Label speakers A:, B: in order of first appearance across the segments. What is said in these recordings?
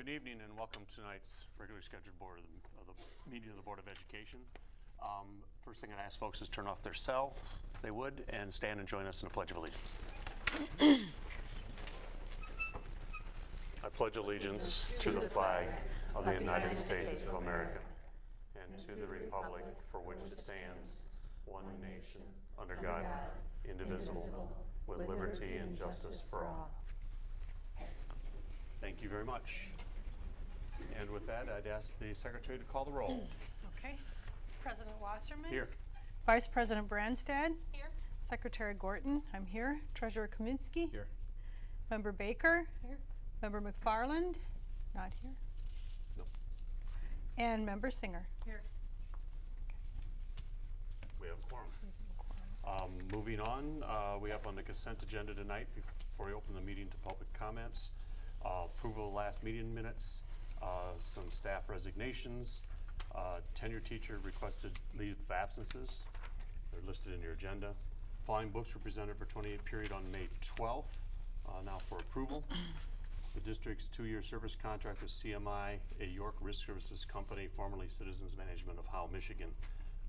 A: Good evening and welcome to tonight's regularly scheduled board of the, of the meeting of the Board of Education. Um, first thing I'd ask folks is turn off their cells, if they would, and stand and join us in the Pledge of Allegiance. I pledge allegiance to the flag of the United States of America and to the republic for which it stands, one nation, under God, indivisible, with liberty and justice for all. Thank you very much. And with that, I'd ask the secretary to call the roll.
B: Okay. President Wasserman?
A: Here.
B: Vice President Branstad?
C: Here.
B: Secretary Gorton, I'm here. Treasurer Kaminsky?
A: Here.
B: Member Baker?
C: Here.
B: Member McFarland? Not here.
A: No.
B: And Member Singer?
C: Here.
A: We have a quorum. Um, Moving on, uh, we have on the consent agenda tonight, before we open the meeting to public comments, uh, approval of last meeting minutes, uh, some staff resignations, uh, tenure teacher requested leave of absences. They're listed in your agenda. Following books were presented for 28 period on May 12th, uh, now for approval. The district's two-year service contract with CMI, a York Risk Services Company, formerly Citizens Management of Howell, Michigan,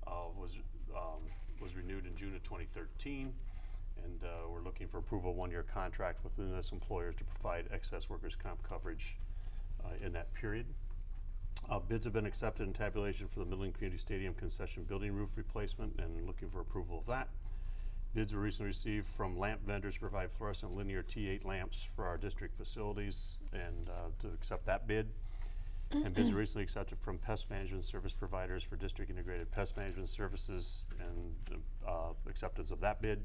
A: uh, was, um, was renewed in June of 2013. And uh, we're looking for approval, one-year contract with this employer to provide excess workers' comp coverage in that period. Uh, Bids have been accepted in tabulation for the Midland Community Stadium concession building roof replacement and looking for approval of that. Bids were recently received from lamp vendors to provide fluorescent linear T8 lamps for our district facilities and uh, to accept that bid. And bids were recently accepted from pest management service providers for district integrated pest management services and uh, acceptance of that bid.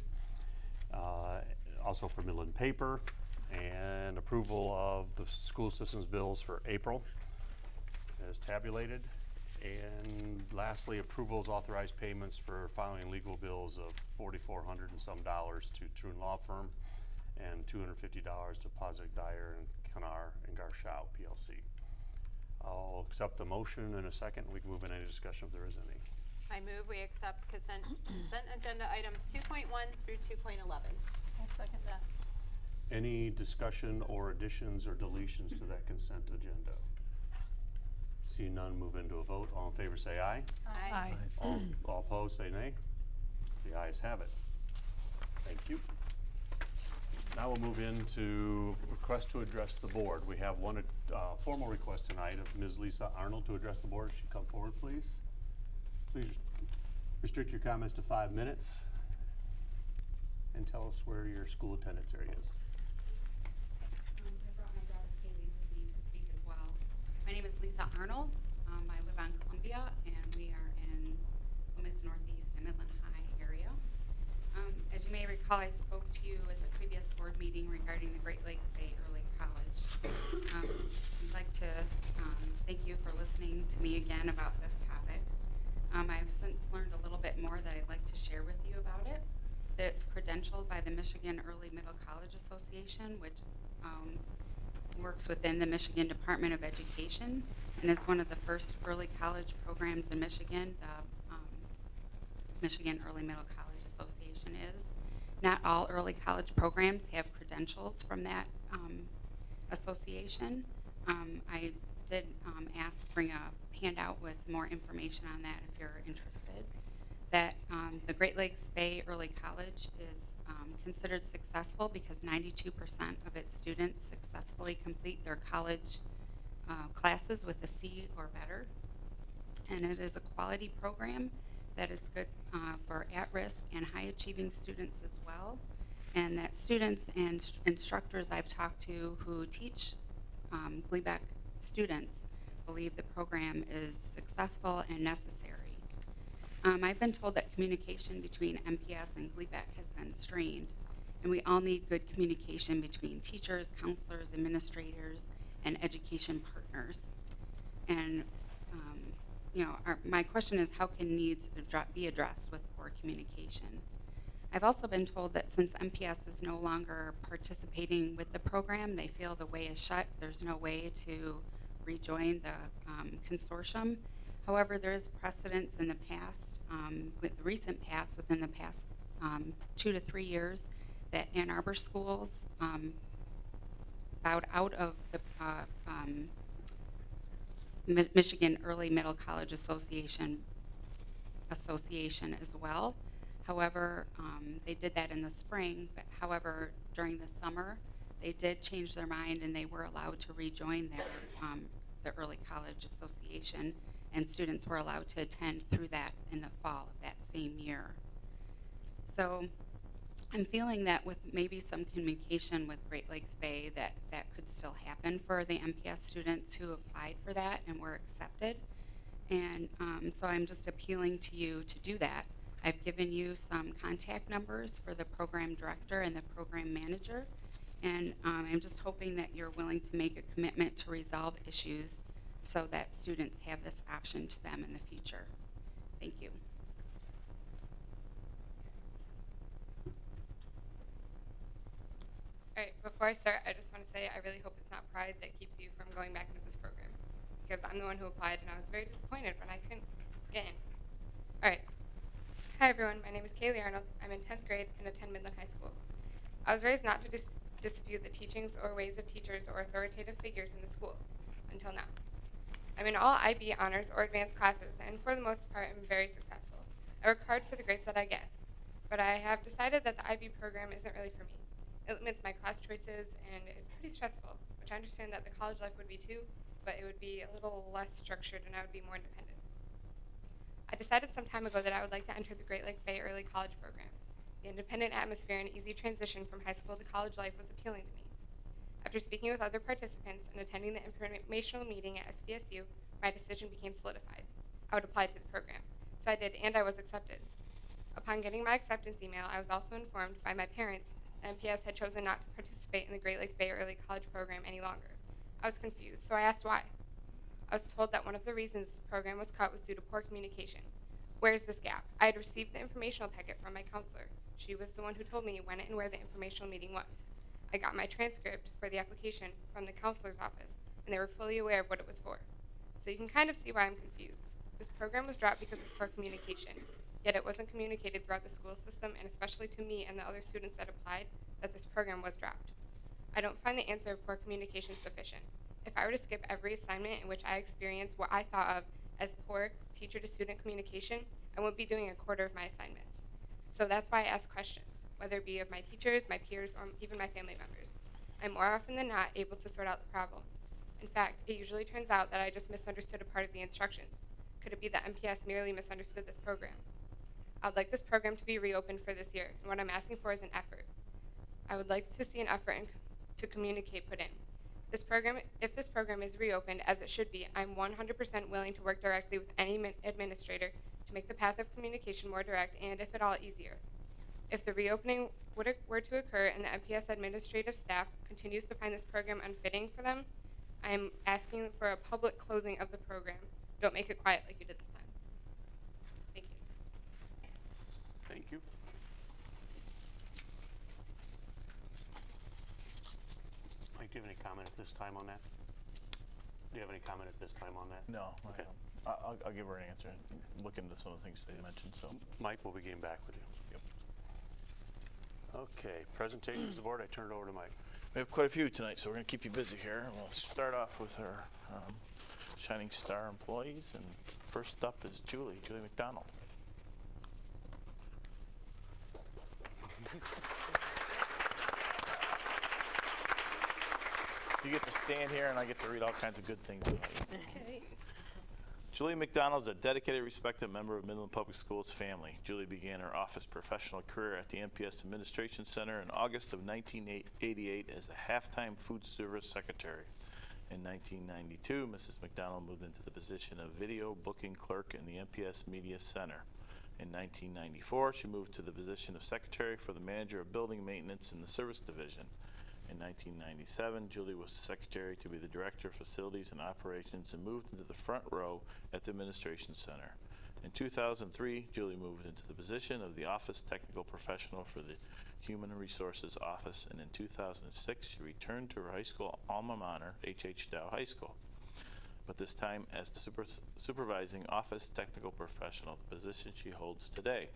A: Uh, Also for Midland Paper and approval of the school systems bills for April as tabulated. And lastly, approvals authorized payments for filing legal bills of forty-four hundred and some dollars to Thrun Law Firm and two hundred and fifty dollars to Posig Dyer and Canar and Garshow PLC. I'll accept the motion in a second. We can move in any discussion if there is any.
C: I move we accept consent, consent agenda items 2.1 through 2.11.
B: I'll second that.
A: Any discussion or additions or deletions to that consent agenda? See none, move into a vote. All in favor, say aye.
B: Aye.
A: All, all opposed, say nay. The ayes have it. Thank you. Now we'll move into request to address the board. We have one uh, formal request tonight of Ms. Lisa Arnold to address the board. If she'd come forward, please. Please restrict your comments to five minutes and tell us where your school attendance area is.
D: Um, I brought my daughter Kaylee with me to speak as well. My name is Lisa Arnold. Um, I live on Columbia, and we are in Plymouth Northeast and Midland High area. Um, as you may recall, I spoke to you at the previous board meeting regarding the Great Lakes Bay Early College. Um, I'd like to um, thank you for listening to me again about this topic. Um, I've since learned a little bit more that I'd like to share with you about it. That it's credentialed by the Michigan Early Middle College Association, which um, works within the Michigan Department of Education and is one of the first early college programs in Michigan. The um, Michigan Early Middle College Association is. Not all early college programs have credentials from that um, association. Um, I did um, ask, bring a handout with more information on that if you're interested. That um, the Great Lakes Bay Early College is um, considered successful because 92% of its students successfully complete their college uh, classes with a C or better. And it is a quality program that is good uh, for at-risk and high-achieving students as well. And that students and st- instructors I've talked to who teach um, GLEBEC students believe the program is successful and necessary. Um, I've been told that communication between MPS and GLEBEC has been strained, and we all need good communication between teachers, counselors, administrators, and education partners. And um, you know, our, my question is how can needs be addressed with poor communication? I've also been told that since MPS is no longer participating with the program, they feel the way is shut. There's no way to rejoin the um, consortium. However, there is precedence in the past, um, with the recent past, within the past um, two to three years, that Ann Arbor schools um, bowed out of the uh, um, Mi- Michigan Early Middle College Association association as well. However, um, they did that in the spring, but however, during the summer, they did change their mind and they were allowed to rejoin their, um, the Early College Association, and students were allowed to attend through that in the fall of that same year. So I'm feeling that with maybe some communication with Great Lakes Bay, that that could still happen for the MPS students who applied for that and were accepted. And um, so I'm just appealing to you to do that. I've given you some contact numbers for the program director and the program manager. And um, I'm just hoping that you're willing to make a commitment to resolve issues so that students have this option to them in the future. Thank you.
E: All right, before I start, I just want to say I really hope it's not pride that keeps you from going back into this program. Because I'm the one who applied and I was very disappointed when I couldn't get in. All right. Hi, everyone. My name is Kaylee Arnold. I'm in 10th grade and attend Midland High School. I was raised not to dis- dispute the teachings or ways of teachers or authoritative figures in the school until now. I'm in all IB honors or advanced classes, and for the most part, I'm very successful. I work hard for the grades that I get, but I have decided that the IB program isn't really for me. It limits my class choices, and it's pretty stressful, which I understand that the college life would be too, but it would be a little less structured and I would be more independent. I decided some time ago that I would like to enter the Great Lakes Bay Early College program. The independent atmosphere and easy transition from high school to college life was appealing to me. After speaking with other participants and attending the informational meeting at SVSU, my decision became solidified. I would apply to the program. So I did, and I was accepted. Upon getting my acceptance email, I was also informed by my parents that MPS had chosen not to participate in the Great Lakes Bay Early College program any longer. I was confused, so I asked why. I was told that one of the reasons this program was cut was due to poor communication. Where is this gap? I had received the informational packet from my counselor. She was the one who told me when and where the informational meeting was. I got my transcript for the application from the counselor's office, and they were fully aware of what it was for. So you can kind of see why I'm confused. This program was dropped because of poor communication, yet it wasn't communicated throughout the school system, and especially to me and the other students that applied, that this program was dropped. I don't find the answer of poor communication sufficient. If I were to skip every assignment in which I experienced what I thought of as poor teacher to student communication, I wouldn't be doing a quarter of my assignments. So that's why I ask questions, whether it be of my teachers, my peers, or even my family members. I'm more often than not able to sort out the problem. In fact, it usually turns out that I just misunderstood a part of the instructions. Could it be that MPS merely misunderstood this program? I'd like this program to be reopened for this year, and what I'm asking for is an effort. I would like to see an effort in, to communicate put in. This program, if this program is reopened as it should be, I'm 100% willing to work directly with any administrator to make the path of communication more direct and, if at all, easier. If the reopening would, were to occur and the MPS administrative staff continues to find this program unfitting for them, I am asking for a public closing of the program. Don't make it quiet like you did this time. Thank you.
A: Thank you. Mike, do you have any comment at this time on that? Do you have any comment at this time on that?
F: No, I
A: Okay.
F: don't. I- I'll, I'll give her an answer, and look into some of the things they mentioned, so.
A: Mike, we'll be getting back with you.
F: Yep.
A: Okay, presentations of the board, I turn it over to Mike.
F: We have quite a few tonight, so we're gonna keep you busy here. We'll start off with our um, Shining Star employees, and first up is Julie, Julie McDonald. You get to stand here, and I get to read all kinds of good things about you.
B: Okay.
F: Julie McDonald is a dedicated, respected member of Midland Public Schools family. Julie began her office professional career at the MPS Administration Center in August of 1988 as a halftime food service secretary. In 1992, Mrs. McDonald moved into the position of video booking clerk in the MPS Media Center. In 1994, she moved to the position of secretary for the manager of building maintenance in the service division. In 1997, Julie was the secretary to be the director of facilities and operations and moved into the front row at the administration center. In 2003, Julie moved into the position of the office technical professional for the human resources office, and in 2006, she returned to her high school alma mater, H.H. Dow High School but this time as the super- supervising office technical professional, the position she holds today.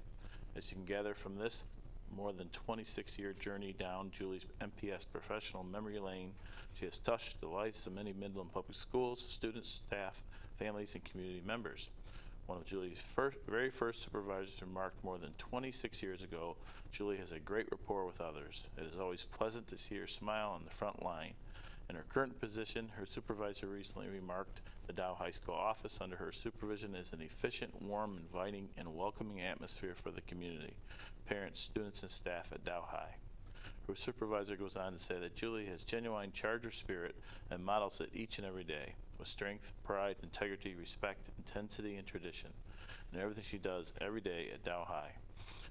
F: As you can gather from this, more than 26-year journey down Julie's MPS professional memory lane, she has touched the lives of many Midland Public Schools, students, staff, families, and community members. One of Julie's first, very first supervisors remarked more than 26 years ago, Julie has a great rapport with others. It is always pleasant to see her smile on the front line. In her current position, her supervisor recently remarked the Dow High School office under her supervision is an efficient, warm, inviting, and welcoming atmosphere for the community, parents, students, and staff at Dow High. Her supervisor goes on to say that Julie has genuine Charger spirit and models it each and every day with strength, pride, integrity, respect, intensity, and tradition in everything she does every day at Dow High.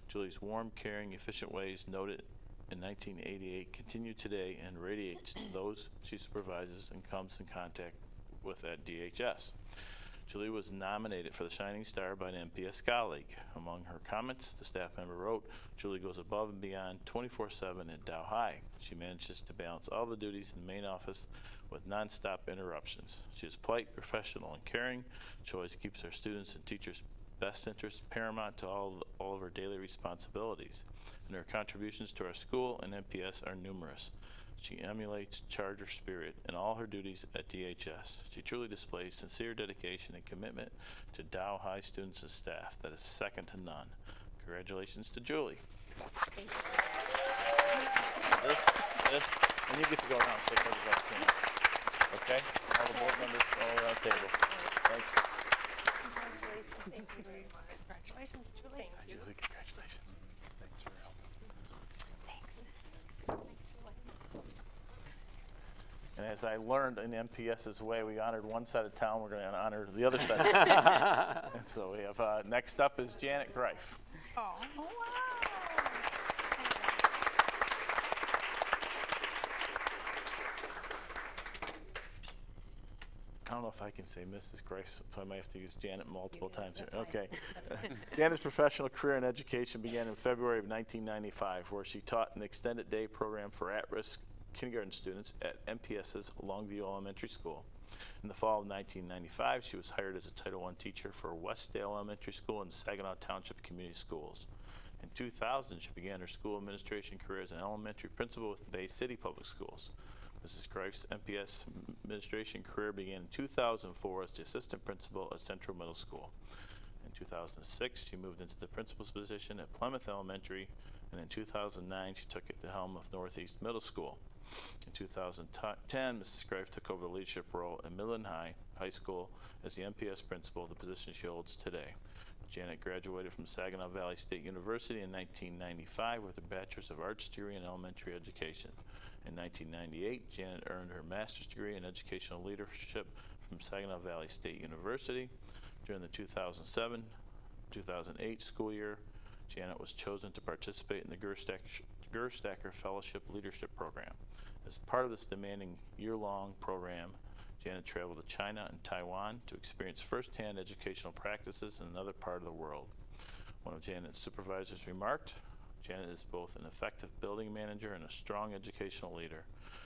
F: Julie's warm, caring, efficient ways noted in 1988 continue today and radiates to those she supervises and comes in contact with at DHS. Julie was nominated for the Shining Star by an MPS colleague. Among her comments, the staff member wrote, Julie goes above and beyond 24-7 at Dow High. She manages to balance all the duties in the main office with nonstop interruptions. She is polite, professional, and caring. She always keeps her students and teachers' best interests paramount to all of, all of her daily responsibilities. And her contributions to our school and MPS are numerous. She emulates Charger spirit in all her duties at DHS. She truly displays sincere dedication and commitment to Dow High students and staff that is second to none. Congratulations to Julie. This, this, and you get to go around and. Okay? All the board members all around the table. Thanks.
B: Congratulations, Julie.
F: Julie, congratulations. Thanks for your help. Thanks. Thanks, Julie. And as I learned in MPS's way, we honored one side of town, we're going to honor the other side. of town. and so we have, uh, next up is Janet Greif.
B: Oh, wow.
F: I don't know if I can say Mrs. Grace, so I might have to use Janet multiple
B: can,
F: times here. Okay. Janet's professional career in education began in February of 1995, where she taught an extended day program for at-risk kindergarten students at MPS's Longview Elementary School. In the fall of 1995, she was hired as a Title I teacher for Westdale Elementary School and Saginaw Township Community Schools. In 2000, she began her school administration career as an elementary principal with the Bay City Public Schools. Mrs. Greif's MPS administration career began in 2004 as the assistant principal at Central Middle School. In 2006, she moved into the principal's position at Plymouth Elementary, and in 2009, she took at the helm of Northeast Middle School. In 2010, Mrs. Greif took over the leadership role at Midland High High School as the MPS principal, the position she holds today. Janet graduated from Saginaw Valley State University in 1995 with a Bachelor's of Arts degree in elementary education. In 1998, Janet earned her master's degree in educational leadership from Saginaw Valley State University. During the 2007 2008 school year, Janet was chosen to participate in the Gerstacker, Gerstacker Fellowship Leadership Program. As part of this demanding year-long program, Janet traveled to China and Taiwan to experience firsthand educational practices in another part of the world. One of Janet's supervisors remarked, Janet is both an effective building manager and a strong educational leader.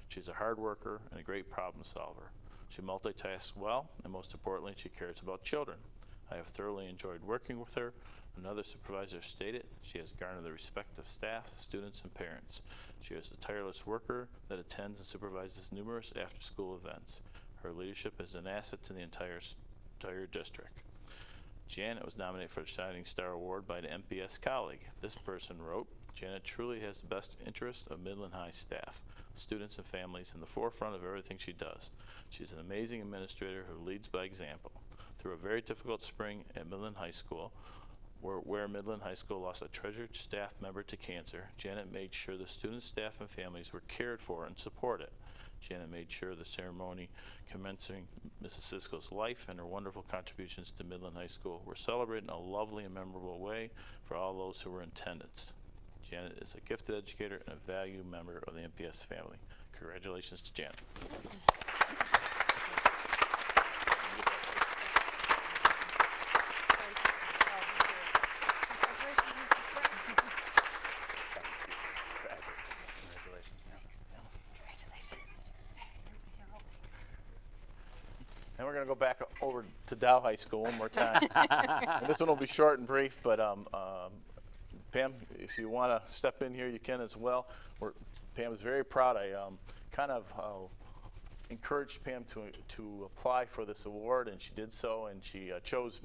F: She's a hard worker and a great problem solver. She multitasks well, and most importantly, she cares about children. I have thoroughly enjoyed working with her. Another supervisor stated she has garnered the respect of staff, students, and parents. She is a tireless worker that attends and supervises numerous after-school events. Her leadership is an asset to the entire, entire district. Janet was nominated for the Shining Star Award by an MPS colleague. This person wrote, Janet truly has the best interest of Midland High staff, students, and families in the forefront of everything she does. She's an amazing administrator who leads by example. Through a very difficult spring at Midland High School, where, where Midland High School lost a treasured staff member to cancer, Janet made sure the students, staff, and families were cared for and supported. Janet made sure the ceremony commencing Mrs. Cisco's life and her wonderful contributions to Midland High School were celebrated in a lovely and memorable way for all those who were in attendance. Janet is a gifted educator and a valued member of the MPS family. Congratulations to Janet. And we're going to go back over to Dow High School one more time. this one will be short and brief, but um, um, Pam, if you want to step in here, you can as well. We're, Pam is very proud. I um, kind of uh, encouraged Pam to, to apply for this award, and she did so, and she uh, chose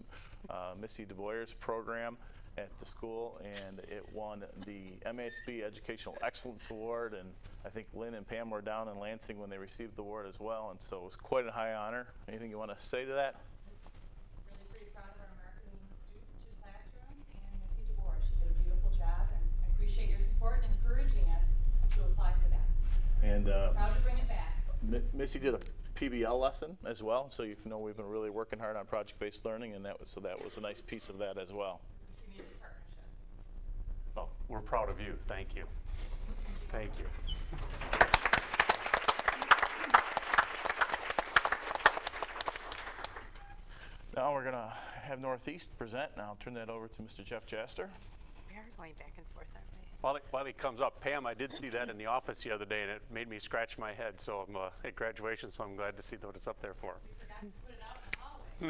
F: uh, Missy DeBoer's program at the school, and it won the MASB Educational Excellence Award, and I think Lynn and Pam were down in Lansing when they received the award as well, and so it was quite a high honor. Anything you want to say to that?
G: really pretty proud of our marketing students to classrooms and Missy DeBoer. She did a beautiful job and I appreciate your support and encouraging us to apply for that.
F: And uh,
G: Proud to bring it back.
F: Mi- Missy did a PBL lesson as well, so you know we've been really working hard on project-based learning, and that was so that was a nice piece of that as well.
G: Community partnership.
A: Well, we're proud of you. Thank you. Thank you.
F: Now we're gonna have Northeast present, and I'll turn that over to Mr. Jeff Jaster.
B: We are going back and forth, aren't we?
A: While he, while he comes up, Pam, I did see that in the office the other day, and it made me scratch my head. So I'm uh, at graduation, so I'm glad to see what it's up there for.
G: Forgot to put it out in the hallway.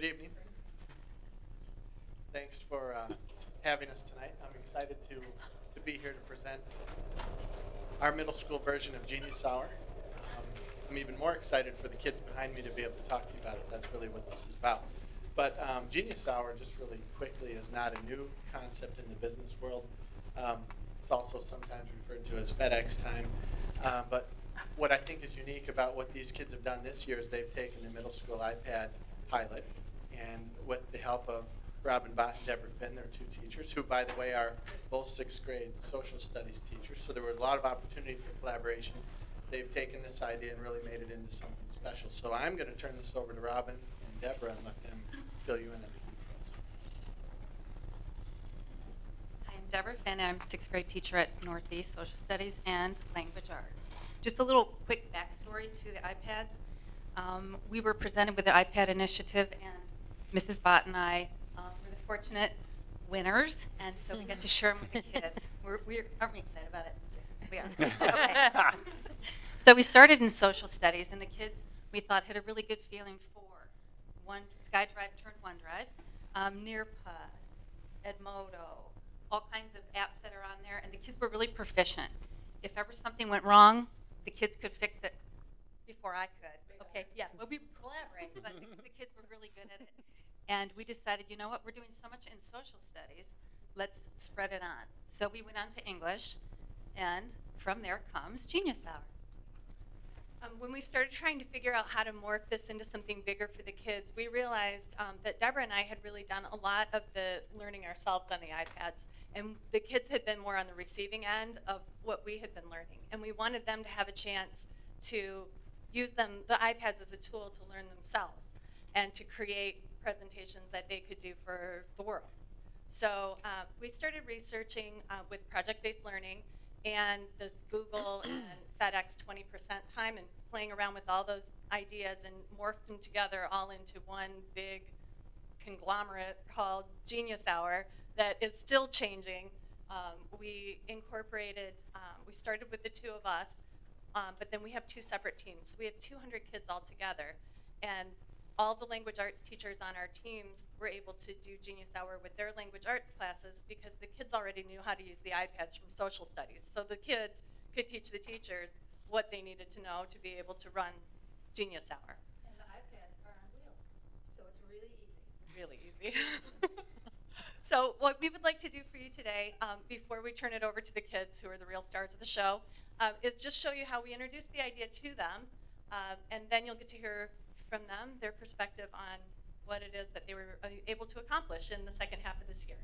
H: Good evening. Thanks for uh, having us tonight. I'm excited to, to be here to present our middle school version of Genius Hour. Um, I'm even more excited for the kids behind me to be able to talk to you about it. That's really what this is about. But um, Genius Hour, just really quickly, is not a new concept in the business world. Um, it's also sometimes referred to as FedEx time. Uh, but what I think is unique about what these kids have done this year is they've taken the middle school iPad pilot, and with the help of Robin Bott and Deborah Finn, their two teachers, who, by the way, are both sixth grade social studies teachers, so there were a lot of opportunity for collaboration. They've taken this idea and really made it into something special. So I'm going to turn this over to Robin and Deborah and let them fill you in.
I: Hi, I'm Deborah Finn, I'm a sixth grade teacher at Northeast Social Studies and Language Arts. Just a little quick backstory to the iPads. Um, we were presented with the iPad initiative, and Mrs. Bott and I uh, were the fortunate winners, and so we got to share them with the kids. We're, we're, aren't we excited about it? Yes, we are. Okay. so we started in social studies, and the kids we thought had a really good feeling for one SkyDrive turned OneDrive, um, Nearpod, Edmodo, all kinds of apps that are on there, and the kids were really proficient. If ever something went wrong, the kids could fix it before I could. Okay, yeah, well, we collaborate, but the, the kids were really good at it. And we decided, you know what, we're doing so much in social studies, let's spread it on. So we went on to English, and from there comes Genius Hour.
C: Um, when we started trying to figure out how to morph this into something bigger for the kids, we realized um, that Deborah and I had really done a lot of the learning ourselves on the iPads. And the kids had been more on the receiving end of what we had been learning. And we wanted them to have a chance to use them, the iPads as a tool to learn themselves and to create presentations that they could do for the world. So uh, we started researching uh, with project-based learning and this Google and FedEx 20% time and playing around with all those ideas and morphed them together all into one big conglomerate called Genius Hour that is still changing. Um, we incorporated, um, we started with the two of us, um, but then we have two separate teams. So we have 200 kids all together. And all the language arts teachers on our teams were able to do Genius Hour with their language arts classes because the kids already knew how to use the iPads from social studies. So the kids could teach the teachers what they needed to know to be able to run Genius Hour.
G: And the iPads are on wheels, so it's really easy.
C: Really easy. so what we would like to do for you today, um, before we turn it over to the kids who are the real stars of the show, um, is just show you how we introduced the idea to them, um, and then you'll get to hear from them their perspective on what it is that they were uh, able to accomplish in the second half of this year.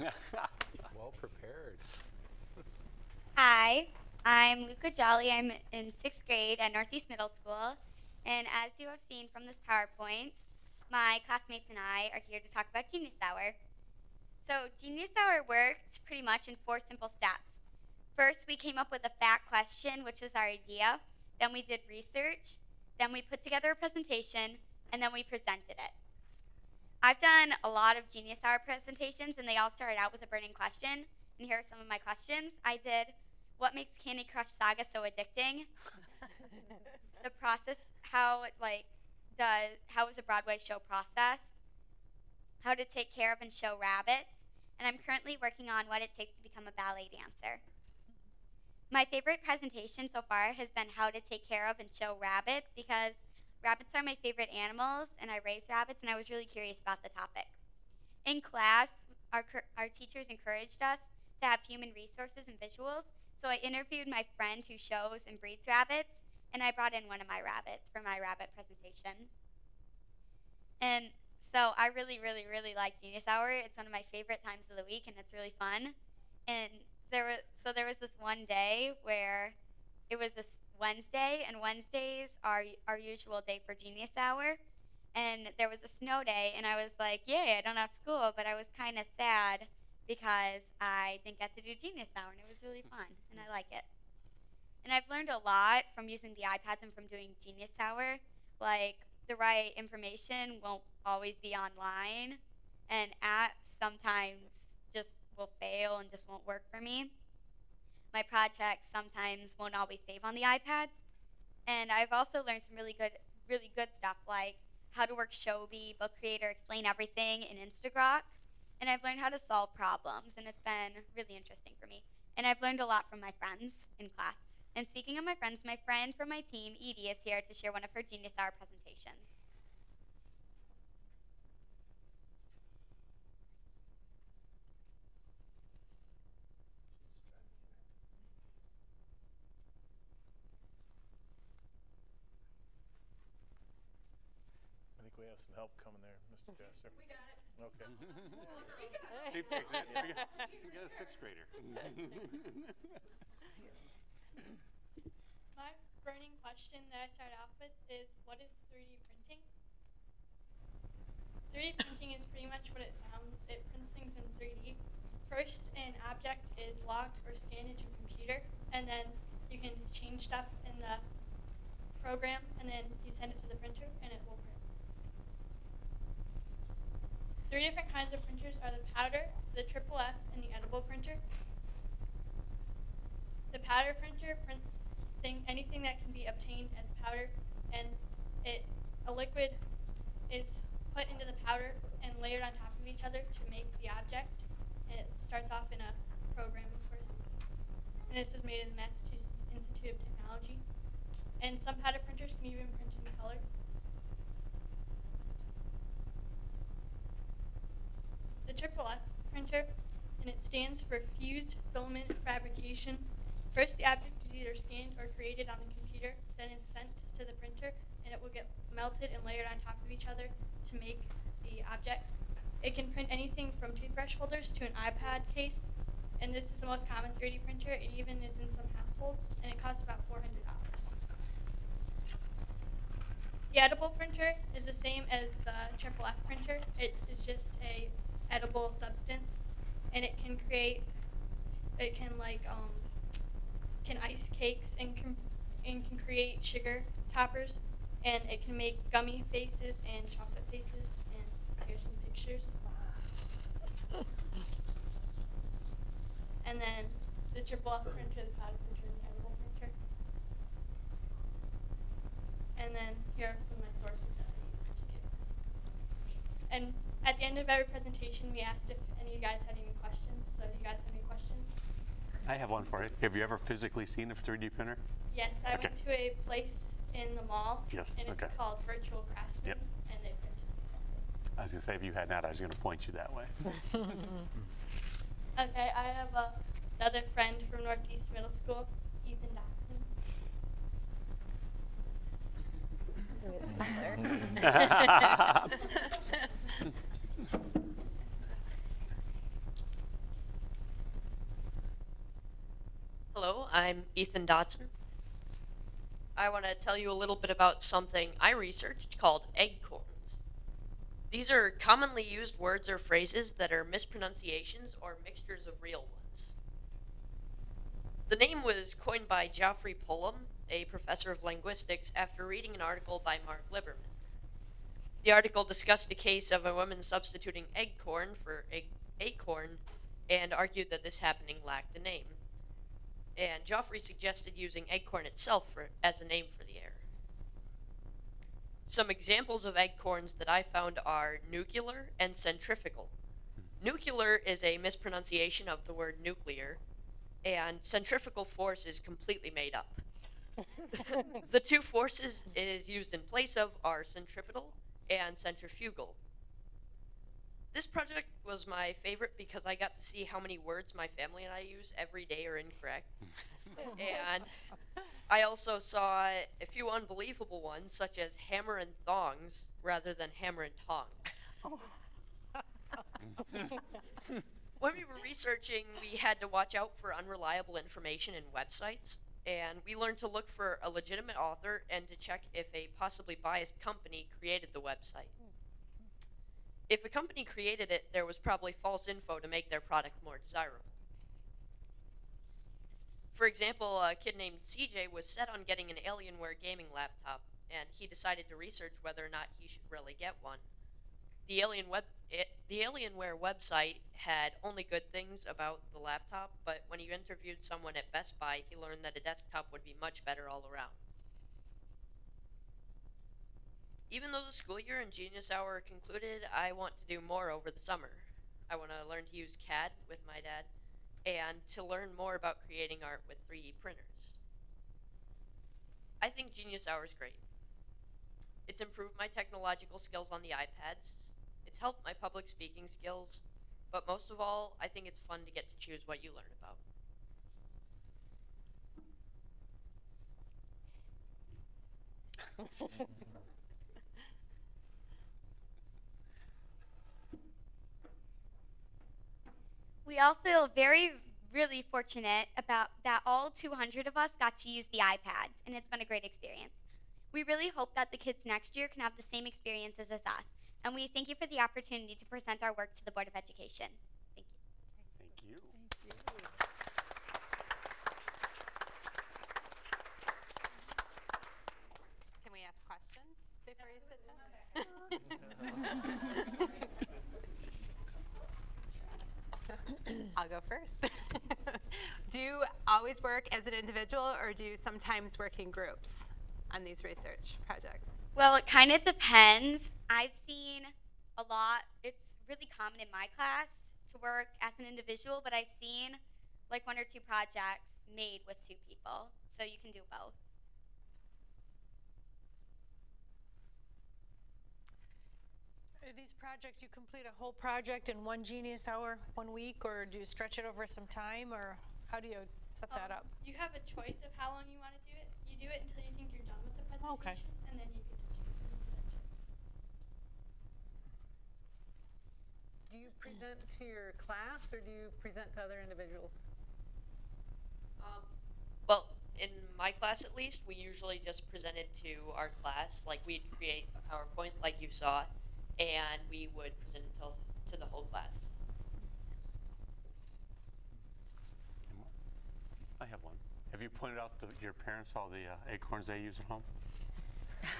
J: Well prepared.
K: Hi, I'm Luca Jolly. I'm in sixth grade at Northeast Middle School. And as you have seen from this PowerPoint, my classmates and I are here to talk about Genius Hour. So, Genius Hour worked pretty much in four simple steps. First, we came up with a fact question, which was our idea. Then, we did research. Then, we put together a presentation. And then, we presented it. I've done a lot of Genius Hour presentations, and they all started out with a burning question. And here are some of my questions. I did what makes Candy Crush Saga so addicting? the process, how it, like does how is a Broadway show processed? How to take care of and show rabbits? And I'm currently working on what it takes to become a ballet dancer. My favorite presentation so far has been how to take care of and show rabbits because rabbits are my favorite animals and I raise rabbits and I was really curious about the topic. In class, our, our teachers encouraged us to have human resources and visuals, so I interviewed my friend who shows and breeds rabbits, and I brought in one of my rabbits for my rabbit presentation. And so I really, really, really like Genius Hour. It's one of my favorite times of the week, and it's really fun. And there was so there was this one day where it was this Wednesday, and Wednesdays are our usual day for Genius Hour. And there was a snow day, and I was like, "Yay! I don't have school," but I was kind of sad because I didn't get to do Genius Hour, and it was really fun, and I like it. And I've learned a lot from using the iPads and from doing Genius Hour. Like, the right information won't always be online, and apps sometimes just will fail and just won't work for me. My projects sometimes won't always save on the iPads. And I've also learned some really good, really good stuff like how to work Shobi, Book Creator, Explain Everything, and Instagrok and I've learned how to solve problems, and it's been really interesting for me. And I've learned a lot from my friends in class. And speaking of my friends, my friend from my team, Edie, is here to share one of her Genius Hour presentations.
F: I have some help coming there, Mr. Castor.
C: We got it.
F: Okay.
A: She fixed it. We got, we got a sixth grader.
L: My burning question that I start off with is what is 3D printing? 3D printing is pretty much what it sounds. It prints things in 3D. First, an object is logged or scanned into a computer, and then you can change stuff in the program, and then you send it to the printer, and it will print. Three different kinds of printers are the powder, the triple F, and the edible printer. The powder printer prints thing, anything that can be obtained as powder, and it a liquid is put into the powder and layered on top of each other to make the object. It starts off in a program, of course. And this was made in the Massachusetts Institute of Technology. And some powder printers can even print in color. The triple F printer, and it stands for Fused Filament Fabrication. First, the object is either scanned or created on the computer, then is sent to the printer, and it will get melted and layered on top of each other to make the object. It can print anything from toothbrush holders to an iPad case, and this is the most common 3D printer. It even is in some households, and it costs about $400. The edible printer is the same as the triple F printer. It is just a edible substance, and it can create it can like um, can ice cakes and can and can create sugar toppers, and it can make gummy faces and chocolate faces. And here's some pictures. And then the triple F printer, the powder printer, and the edible printer. And then here are some of my sources that I used to get. And at the end of every presentation, we asked if any of you guys had any questions. So, do you guys have any questions?
A: I have one for you. Have you ever physically seen a 3D printer?
L: Yes, I
A: Okay.
L: went to a place in the mall.
A: Yes,
L: And it's
A: okay.
L: called Virtual Craftsman.
A: Yep.
L: And they printed something.
A: I was gonna say, if you had not, I was gonna point you that way.
L: Okay, I have uh, another friend from Northeast Middle School, Ethan Dotson.
M: Hello, I'm Ethan Dotson. I want to tell you a little bit about something I researched called eggcorns. These are commonly used words or phrases that are mispronunciations or mixtures of real ones. The name was coined by Geoffrey Pullum, a professor of linguistics, after reading an article by Mark Liberman. The article discussed a case of a woman substituting eggcorn for egg- acorn and argued that this happening lacked a name and Geoffrey suggested using Eggcorn itself for, as a name for the error. Some examples of eggcorns that I found are nucular and centrifugal. Nucular is a mispronunciation of the word nuclear, and centrifugal force is completely made up. the two forces it is used in place of are centripetal and centrifugal. This project was my favorite because I got to see how many words my family and I use every day are incorrect. and I also saw a few unbelievable ones, such as hammer and thongs rather than hammer and tongs. when we were researching, we had to watch out for unreliable information in websites, and we learned to look for a legitimate author and to check if a possibly biased company created the website. If a company created it, there was probably false info to make their product more desirable. For example, a kid named CJ was set on getting an Alienware gaming laptop, and he decided to research whether or not he should really get one. The Alien web, it, the Alienware website had only good things about the laptop, but when he interviewed someone at Best Buy, he learned that a desktop would be much better all around. Even though the school year and Genius Hour are concluded, I want to do more over the summer. I want to learn to use CAD with my dad and to learn more about creating art with 3D printers. I think Genius Hour is great. It's improved my technological skills on the iPads, it's helped my public speaking skills, but most of all, I think it's fun to get to choose what you learn about.
K: We all feel very, really fortunate about that all 200 of us got to use the iPads, and it's been a great experience. We really hope that the kids next year can have the same experiences as us, and we thank you for the opportunity to present our work to the Board of Education. Thank you.
A: Thank you.
G: Can we ask questions before you sit down? I'll go first. do you always work as an individual or do you sometimes work in groups on these research projects?
K: Well, it kind of depends. I've seen a lot. It's really common in my class to work as an individual, but I've seen like one or two projects made with two people. So you can do both.
B: Are these projects, you complete a whole project in one Genius Hour, one week, or do you stretch it over some time, or how do you set that
L: Um,
B: up?
L: You have a choice of how long you want to do it. You do it until you think you're done with the presentation,
B: Okay.
L: and then you get to choose do.
G: Do you present to your class or do you present to other individuals?
M: Um, well, in my class at least, we usually just presented to our class. Like we'd create a PowerPoint, like you saw, and we would present it to, to the whole class.
A: And Have one. Have you pointed out to your parents all the uh, acorns they use at home?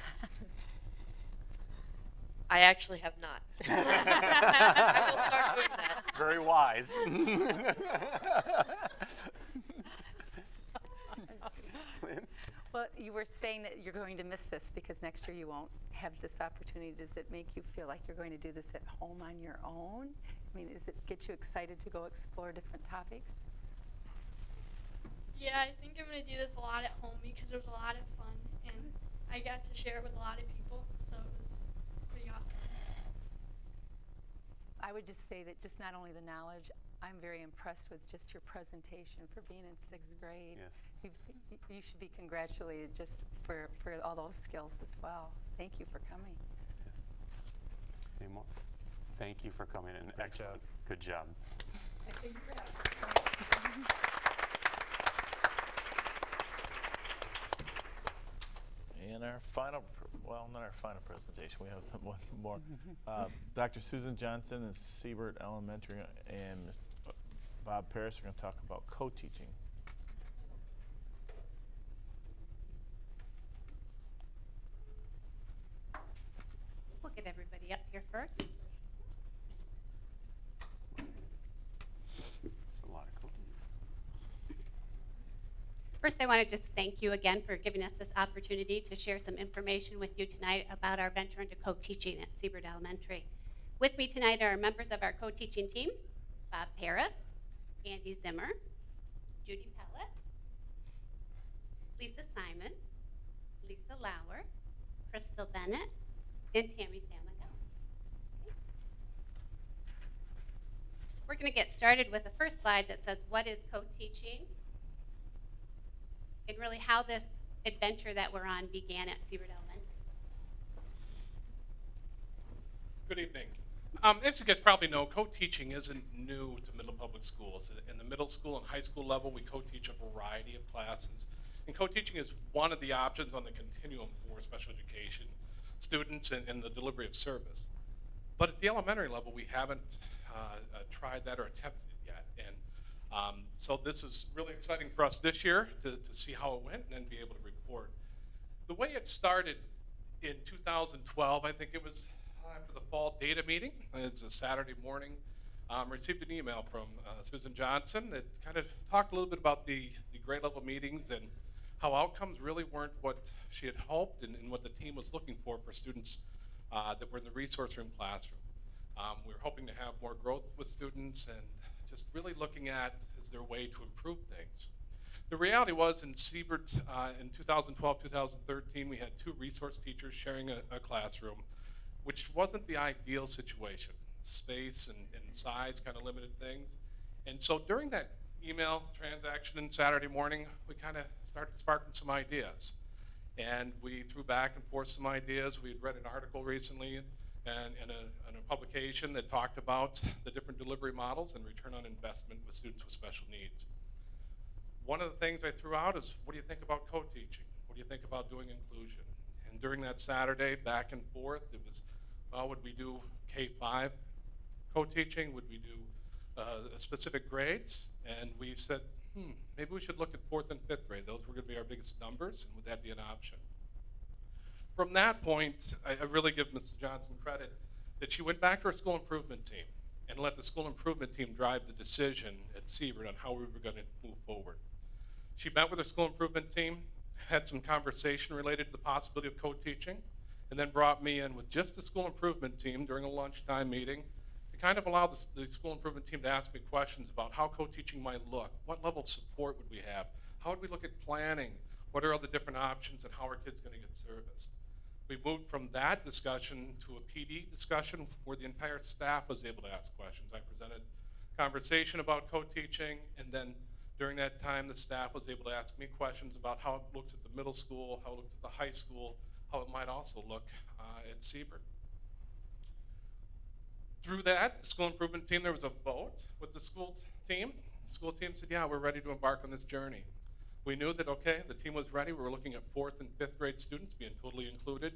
M: I actually have not. I will start doing that.
A: Very wise.
I: Well, you were saying that you're going to miss this because next year you won't have this opportunity. Does it make you feel like you're going to do this at home on your own? I mean, does it get you excited to go explore different topics?
L: Yeah, I think I'm gonna do this a lot at home because it was a lot of fun and I got to share it with a lot of people, so it was pretty awesome.
I: I would just say that just not only the knowledge, I'm very impressed with just your presentation for being in sixth grade.
A: Yes.
I: You've, you should be congratulated just for, for all those skills as well. Thank you for coming.
A: Any more? Thank you for coming in.
J: Great
A: Excellent. Good job.
F: And our final, well, not our final presentation, we have one more. Uh, Dr. Susan Johnson is Siebert Elementary and Ms. Bob Paris are going to talk about co-teaching.
N: We'll get everybody up here first.
A: It's a lot of cool.
N: First, I want to just thank you again for giving us this opportunity to share some information with you tonight about our venture into co-teaching at Siebert Elementary. With me tonight are members of our co-teaching team, Bob Paris, Andy Zimmer, Judy Pellet, Lisa Simons, Lisa Lauer, Crystal Bennett, and Tammy Samagal. We're going to get started with the first slide that says, what is co-teaching? And really how this adventure that we're on began at Siebert Elementary.
O: Good evening. Um, as you guys probably know, co-teaching isn't new to Midland Public Schools. In the middle school and high school level, we co-teach a variety of classes. And co-teaching is one of the options on the continuum for special education students and, and the delivery of service. But at the elementary level, we haven't uh, uh, tried that or attempted it yet. And um, so this is really exciting for us this year to, to see how it went and then be able to report. The way it started in 2012, I think it was after the fall data meeting. It's a Saturday morning. Um, received an email from uh, Susan Johnson that kind of talked a little bit about the, the grade level meetings and how outcomes really weren't what she had hoped and, and what the team was looking for for students uh, that were in the resource room classroom. Um, we were hoping to have more growth with students and just really looking at is there a way to improve things. The reality was in Siebert uh, in 2012, 2013, we had two resource teachers sharing a, a classroom, which wasn't the ideal situation. Space and, and size kind of limited things. And so during that email transaction on Saturday morning, we kind of started sparking some ideas. And we threw back and forth some ideas. We had read an article recently and in a, in a publication that talked about the different delivery models and return on investment with students with special needs. One of the things I threw out is, what do you think about co-teaching? What do you think about doing inclusion? And during that Saturday, back and forth, it was, well, would we do K-5 co-teaching? Would we do uh, specific grades? And we said, hmm, maybe we should look at fourth and fifth grade. Those were going to be our biggest numbers, and would that be an option? From that point, I, I really give Mrs. Johnson credit that she went back to her school improvement team and let the school improvement team drive the decision at Siebert on how we were going to move forward. She met with her school improvement team, had some conversation related to the possibility of co-teaching, and then brought me in with just the school improvement team during a lunchtime meeting to kind of allow the, the school improvement team to ask me questions about how co-teaching might look, what level of support would we have, how would we look at planning, what are all the different options, and how are kids going to get serviced. We moved from that discussion to a PD discussion where the entire staff was able to ask questions. I presented conversation about co-teaching, and then during that time, the staff was able to ask me questions about how it looks at the middle school, how it looks at the high school, how it might also look uh, at Siebert. Through that, the school improvement team, there was a vote with the school team. The school team said, yeah, we're ready to embark on this journey. We knew that, okay, the team was ready. We were looking at fourth and fifth grade students being totally included.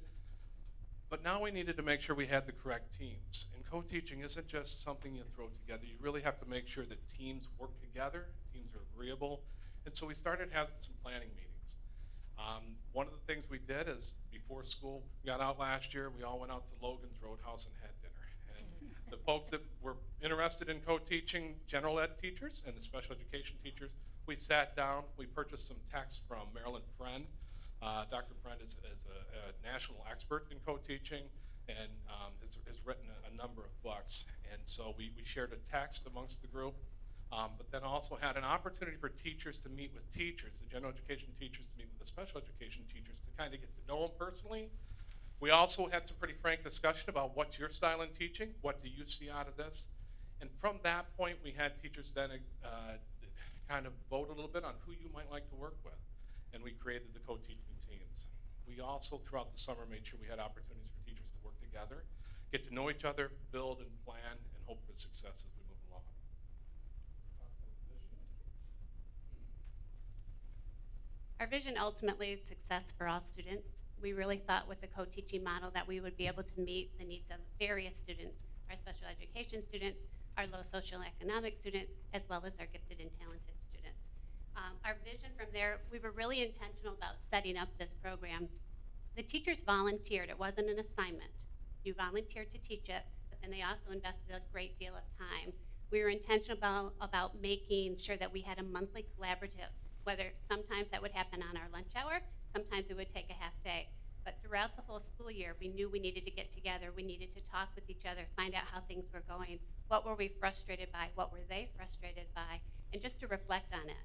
O: But now we needed to make sure we had the correct teams. And co-teaching isn't just something you throw together. You really have to make sure that teams work together, teams are agreeable, And so we started having some planning meetings. Um, one of the things we did is before school got out last year, we all went out to Logan's Roadhouse and had dinner. And the folks that were interested in co-teaching, general ed teachers and the special education teachers, we sat down, we purchased some texts from Marilyn Friend. Uh, Dr. Friend is, is a, a national expert in co-teaching and um, has, has written a, a number of books. And so we, we shared a text amongst the group, um, but then also had an opportunity for teachers to meet with teachers, the general education teachers to meet with the special education teachers to kind of get to know them personally. We also had some pretty frank discussion about what's your style in teaching, what do you see out of this, and from that point we had teachers then uh, kind of vote a little bit on who you might like to work with, and we created the co-teaching teams. We also throughout the summer made sure we had opportunities for teachers to work together, get to know each other, build and plan, and hope for success as we move along.
N: Our vision ultimately is success for all students. We really thought with the co-teaching model that we would be able to meet the needs of various students, our special education students, our low social economic students, as well as our gifted and talented students. Um, our vision from there, we were really intentional about setting up this program. The teachers volunteered, it wasn't an assignment. You volunteered to teach it, but then they also invested a great deal of time. We were intentional about, about making sure that we had a monthly collaborative, whether sometimes that would happen on our lunch hour, sometimes we would take a half day. But throughout the whole school year, we knew we needed to get together, we needed to talk with each other, find out how things were going, what were we frustrated by, what were they frustrated by, and just to reflect on it.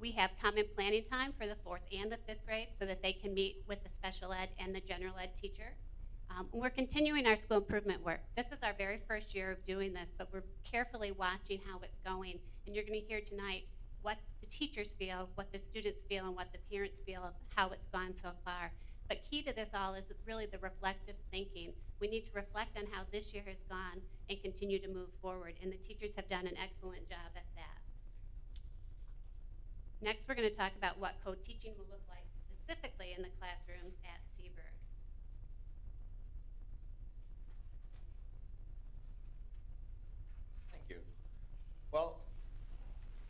N: We have common planning time for the fourth and the fifth grade so that they can meet with the special ed and the general ed teacher. Um, we're continuing our school improvement work. This is our very first year of doing this, but we're carefully watching how it's going. And you're going to hear tonight what the teachers feel, what the students feel, and what the parents feel of how it's gone so far. But key to this all is really the reflective thinking. We need to reflect on how this year has gone and continue to move forward. And the teachers have done an excellent job at that. Next, we're going to talk about what co-teaching will look like specifically in the classrooms at Siebert.
P: Thank you. Well,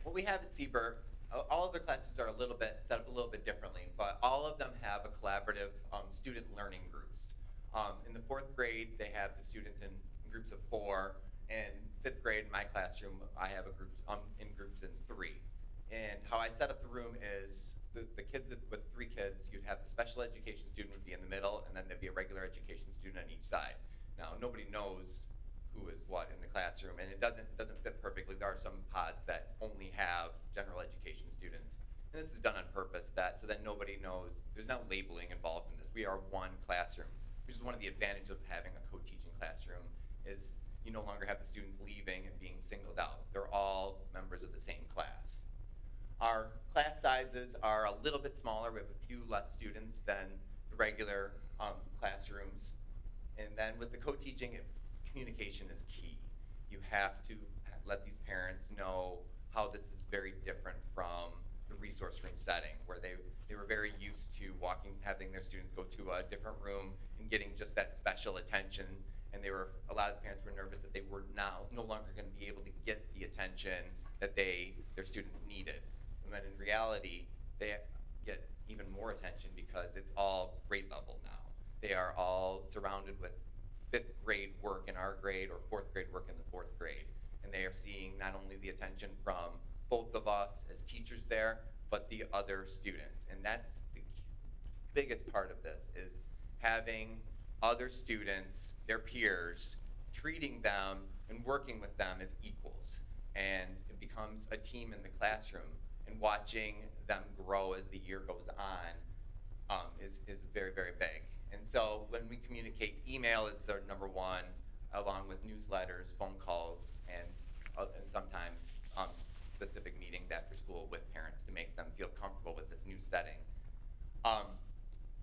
P: what we have at Siebert, all of the classes are a little bit set up a little bit differently, but all of them have a collaborative um, student learning groups. Um, in the fourth grade, they have the students in groups of four. In fifth grade, in my classroom, I have a groups um, in groups in three. And how I set up the room is the, the kids that, with three kids, you'd have the special education student would be in the middle, and then there'd be a regular education student on each side. Now, nobody knows who is what in the classroom, and it doesn't doesn't fit perfectly. There are some pods that only have general education students, and this is done on purpose that so that nobody knows. There's no labeling involved in this. We are one classroom, which is one of the advantages of having a co-teaching classroom. Is you no longer have the students leaving and being singled out. They're all members of the same class. Our class sizes are a little bit smaller. We have a few less students than the regular um, classrooms. And then with the co-teaching, communication is key. You have to let these parents know how this is very different from the resource room setting, where they, they were very used to walking, having their students go to a different room and getting just that special attention. And they were, a lot of the parents were nervous that they were now no longer going to be able to get the attention that they, their students needed. And then in reality, they get even more attention because it's all grade level now. They are all surrounded with fifth grade work in our grade or fourth grade work in the fourth grade. And they are seeing not only the attention from both of us as teachers there, but the other students. And that's the biggest part of this is having other students, their peers, treating them and working with them as equals. And it becomes a team in the classroom and watching them grow as the year goes on um, is, is very, very big. And so when we communicate, email is the number one, along with newsletters, phone calls, and, uh, and sometimes um, specific meetings after school with parents to make them feel comfortable with this new setting. Um,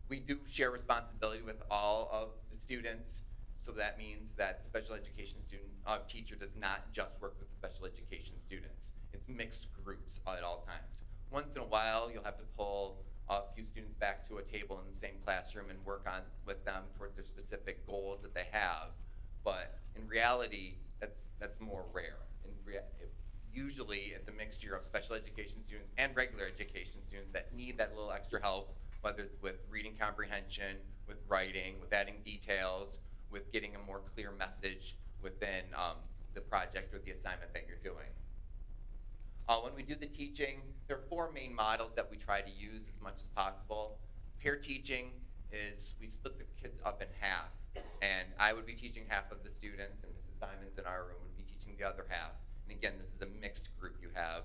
P: we do share responsibility with all of the students, so that means that the special education student uh, teacher does not just work with the special education students. It's mixed groups at all times. Once in a while, you'll have to pull a few students back to a table in the same classroom and work on with them towards their specific goals that they have. But in reality, that's that's more rare. Rea usually it's a mixture of special education students and regular education students that need that little extra help, whether it's with reading comprehension, with writing, with adding details, with getting a more clear message within um, the project or the assignment that you're doing. Uh, when we do the teaching, there are four main models that we try to use as much as possible. Peer teaching is we split the kids up in half, and I would be teaching half of the students, and Mrs. Simons in our room would be teaching the other half. And again, this is a mixed group. You have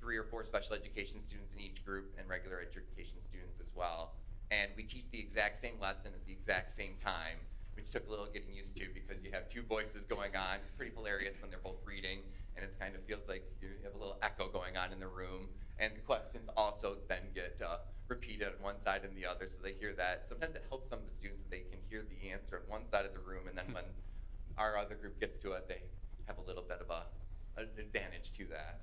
P: three or four special education students in each group and regular education students as well. And we teach the exact same lesson at the exact same time, which took a little getting used to because you have two voices going on. It's pretty hilarious when they're both reading, and it kind of feels like you have a little echo going on in the room. And the questions also then get uh, repeated on one side and the other, so they hear that. Sometimes it helps some of the students that they can hear the answer on one side of the room, and then when our other group gets to it, they have a little bit of a, an advantage to that.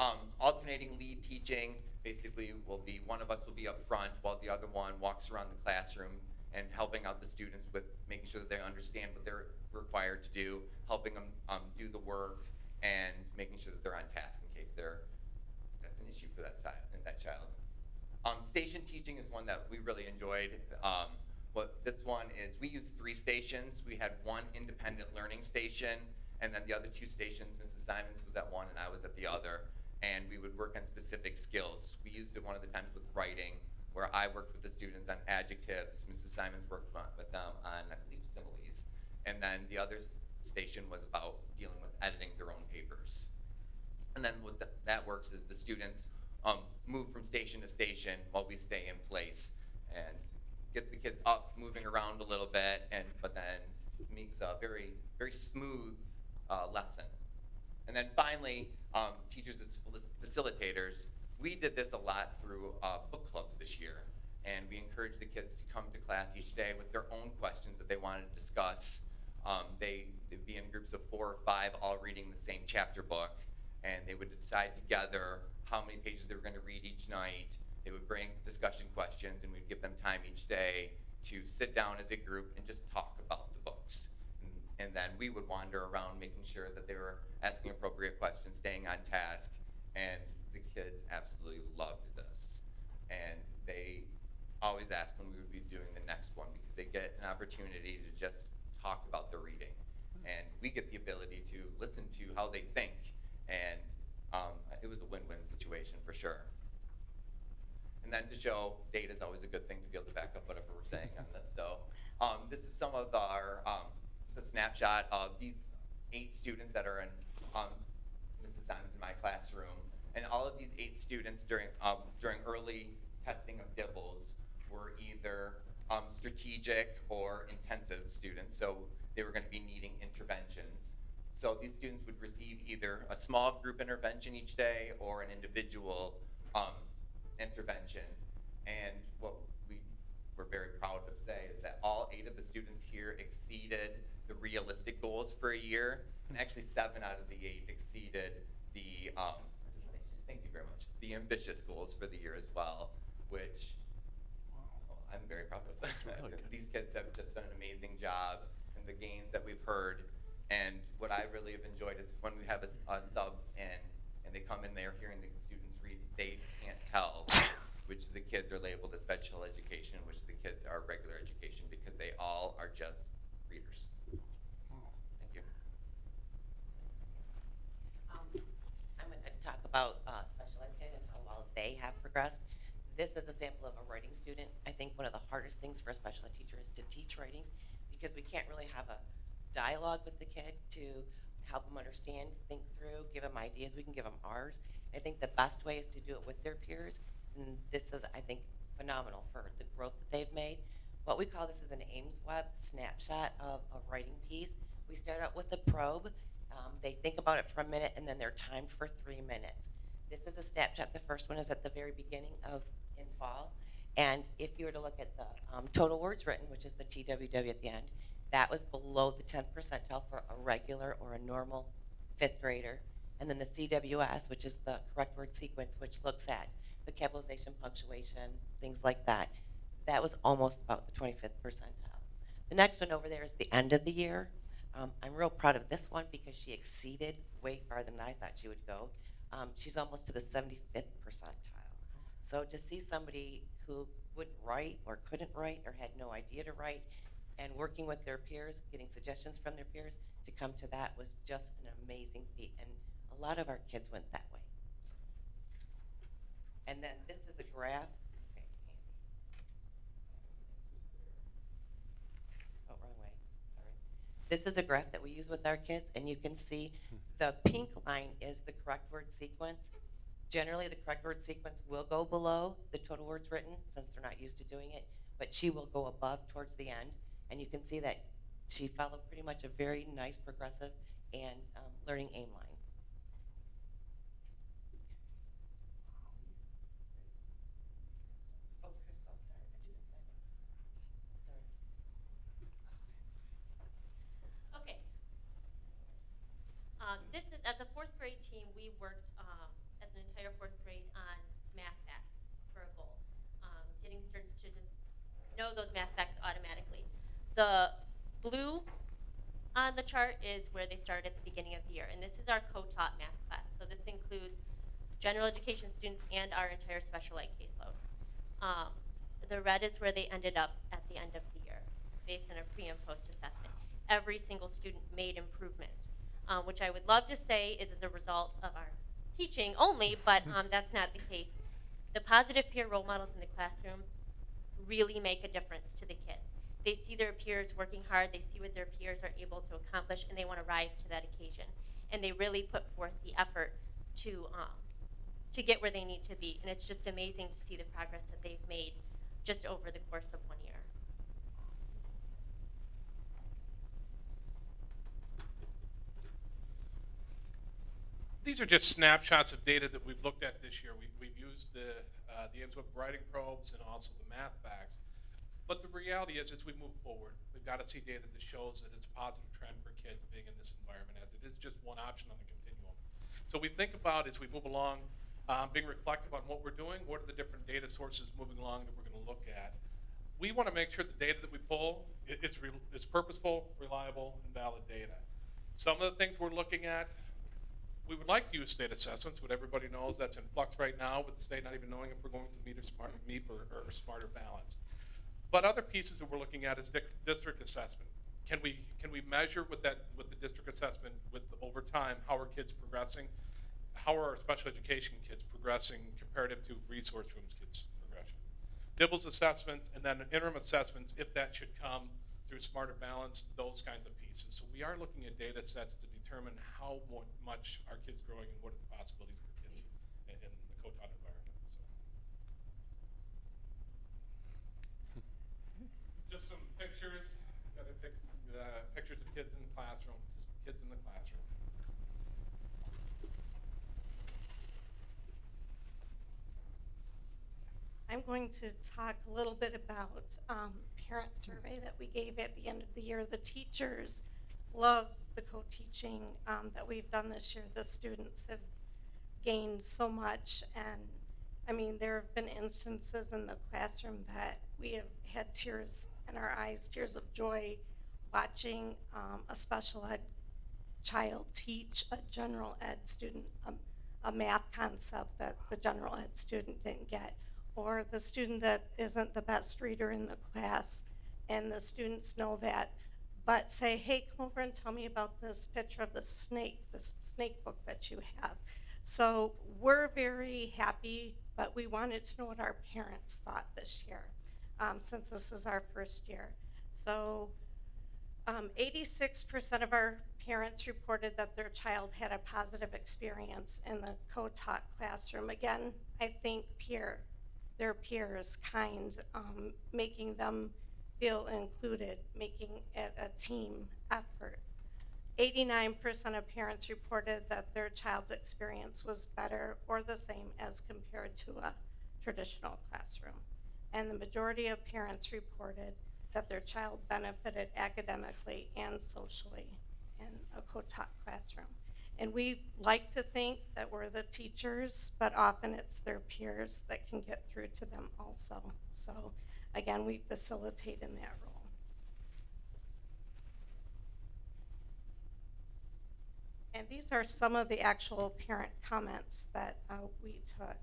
P: Um, alternating lead teaching basically will be one of us will be up front while the other one walks around the classroom and helping out the students with making sure that they understand what they're required to do, helping them um, do the work, and making sure that they're on task in case they're that's an issue for that side that child. Um, station teaching is one that we really enjoyed. Um, what this one is, we used three stations. We had one independent learning station, and then the other two stations, Mrs. Simons was at one and I was at the other, and we would work on specific skills. We used it one of the times with writing, where I worked with the students on adjectives. Mrs. Simons worked with them on, I believe, similes, and then the other station was about dealing with editing their own papers. And then what th- that works is the students um, move from station to station while we stay in place and gets the kids up, moving around a little bit, and but then makes a very very smooth uh, lesson. And then finally, um, teachers as facilitators, we did this a lot through uh, book clubs this year, and we encouraged the kids to come to class each day with their own questions that they wanted to discuss. Um, they, they'd be in groups of four or five, all reading the same chapter book, and they would decide together how many pages they were going to read each night. They would bring discussion questions, and we'd give them time each day to sit down as a group and just talk about the books. And, and then we would wander around making sure that they were asking appropriate questions, staying on task, and the kids absolutely loved this. And they always ask when we would be doing the next one because they get an opportunity to just talk about their reading. And we get the ability to listen to how they think. And um, it was a win-win situation for sure. And then to show data is always a good thing to be able to back up whatever we're saying on this. So um, this is some of our, um, a snapshot of these eight students that are in um, Mrs. Simons in my classroom. And all of these eight students during, um, during early testing of DIBELS were either um, strategic or intensive students. So they were going to be needing interventions. So these students would receive either a small group intervention each day or an individual um, intervention. And what we were very proud to say is that all eight of the students here exceeded the realistic goals for a year. And actually seven out of the eight exceeded the, um, thank you very much, the ambitious goals for the year as well, which well, I'm very proud of. Oh, These kids have just done an amazing job and the gains that we've heard. And what I really have enjoyed is when we have a sub in and they come in they're hearing the students read, they can't tell which of the kids are labeled as special education, which of the kids are regular education because they all are just readers. Thank you.
Q: Um, I'm going to talk about uh, special ed and how well they have progressed. This is a sample of a writing student. I think one of the hardest things for a special ed teacher is to teach writing because we can't really have a dialogue with the kid to help them understand, think through, give them ideas. We can give them ours. I think the best way is to do it with their peers. And this is, I think, phenomenal for the growth that they've made. What we call this is an AIMSweb snapshot of a writing piece. We start out with a probe. Um, they think about it for a minute and then they're timed for three minutes. This is a snapshot. The first one is at the very beginning of in fall. And if you were to look at the um, total words written, which is the TWW at the end, that was below the 10th percentile for a regular or a normal fifth grader. And then the CWS, which is the correct word sequence, which looks at the capitalization, punctuation, things like that. That was almost about the 25th percentile. The next one over there is the end of the year. Um, I'm real proud of this one because she exceeded way farther than I thought she would go. Um, she's almost to the 75th percentile. So to see somebody who wouldn't write or couldn't write or had no idea to write and working with their peers, getting suggestions from their peers to come to that was just an amazing feat. And a lot of our kids went that way. So. And then this is a graph. Okay, Oh, wrong way. Sorry. This is a graph that we use with our kids, and you can see the pink line is the correct word sequence. Generally, the correct word sequence will go below the total words written, since they're not used to doing it, but she will go above towards the end. And you can see that she followed pretty much a very nice progressive and um, learning aim line. Oh, Crystal, sorry. I just- I know. Sorry.
R: Okay. Um, this is, as a fourth grade team, we worked, um, as an entire fourth grade on math facts for a goal. Um, getting students to just know those math facts automatically. The blue on the chart is where they started at the beginning of the year, and this is our co-taught math class. So this includes general education students and our entire special ed caseload. Um, the red is where they ended up at the end of the year, based on a pre and post assessment. Every single student made improvements, um, which I would love to say is as a result of our teaching only, but um, that's not the case. The positive peer role models in the classroom really make a difference to the kids. They see their peers working hard, they see what their peers are able to accomplish, and they want to rise to that occasion. And they really put forth the effort to um, to get where they need to be. And it's just amazing to see the progress that they've made just over the course of one year.
O: These are just snapshots of data that we've looked at this year. We, we've used the, uh, the Web writing probes and also the math facts. But the reality is, as we move forward, we've got to see data that shows that it's a positive trend for kids being in this environment, as it is just one option on the continuum. So we think about as we move along, um, being reflective on what we're doing, what are the different data sources moving along that we're going to look at. We want to make sure the data that we pull, it, it's purposeful, reliable, and valid data. Some of the things we're looking at, we would like to use state assessments, but everybody knows that's in flux right now with the state not even knowing if we're going to MEAP or smart, MEAP or, or Smarter Balanced. But other pieces that we're looking at is district assessment. Can we can we measure with that with the district assessment with over time how are kids progressing? How are our special education kids progressing comparative to resource rooms kids progression? DIBELS assessments and then interim assessments if that should come through Smarter Balanced, those kinds of pieces. So we are looking at data sets to determine how much our kids growing and what are the possibilities for kids in, in the co-taught environment. So. Just some pictures. Uh, pictures of kids in the classroom. Just kids in the classroom.
S: I'm going to talk a little bit about um, parent survey that we gave at the end of the year. The teachers love the co-teaching um, that we've done this year. The students have gained so much, and I mean, there have been instances in the classroom that we have had tears in our eyes, tears of joy, watching um, a special ed child teach a general ed student a, a math concept that the general ed student didn't get or the student that isn't the best reader in the class and the students know that but say hey come over and tell me about this picture of the snake this snake book that you have so we're very happy but we wanted to know what our parents thought this year um, since this is our first year so um, 86% of our parents reported that their child had a positive experience in the co-taught classroom. Again, I think peer, their peers kind, um, making them feel included, making it a team effort. 89% of parents reported that their child's experience was better or the same as compared to a traditional classroom. And the majority of parents reported that their child benefited academically and socially in a co-taught classroom. And we like to think that we're the teachers, but often it's their peers that can get through to them also. So again, we facilitate in that role. and these are some of the actual parent comments that uh, we took.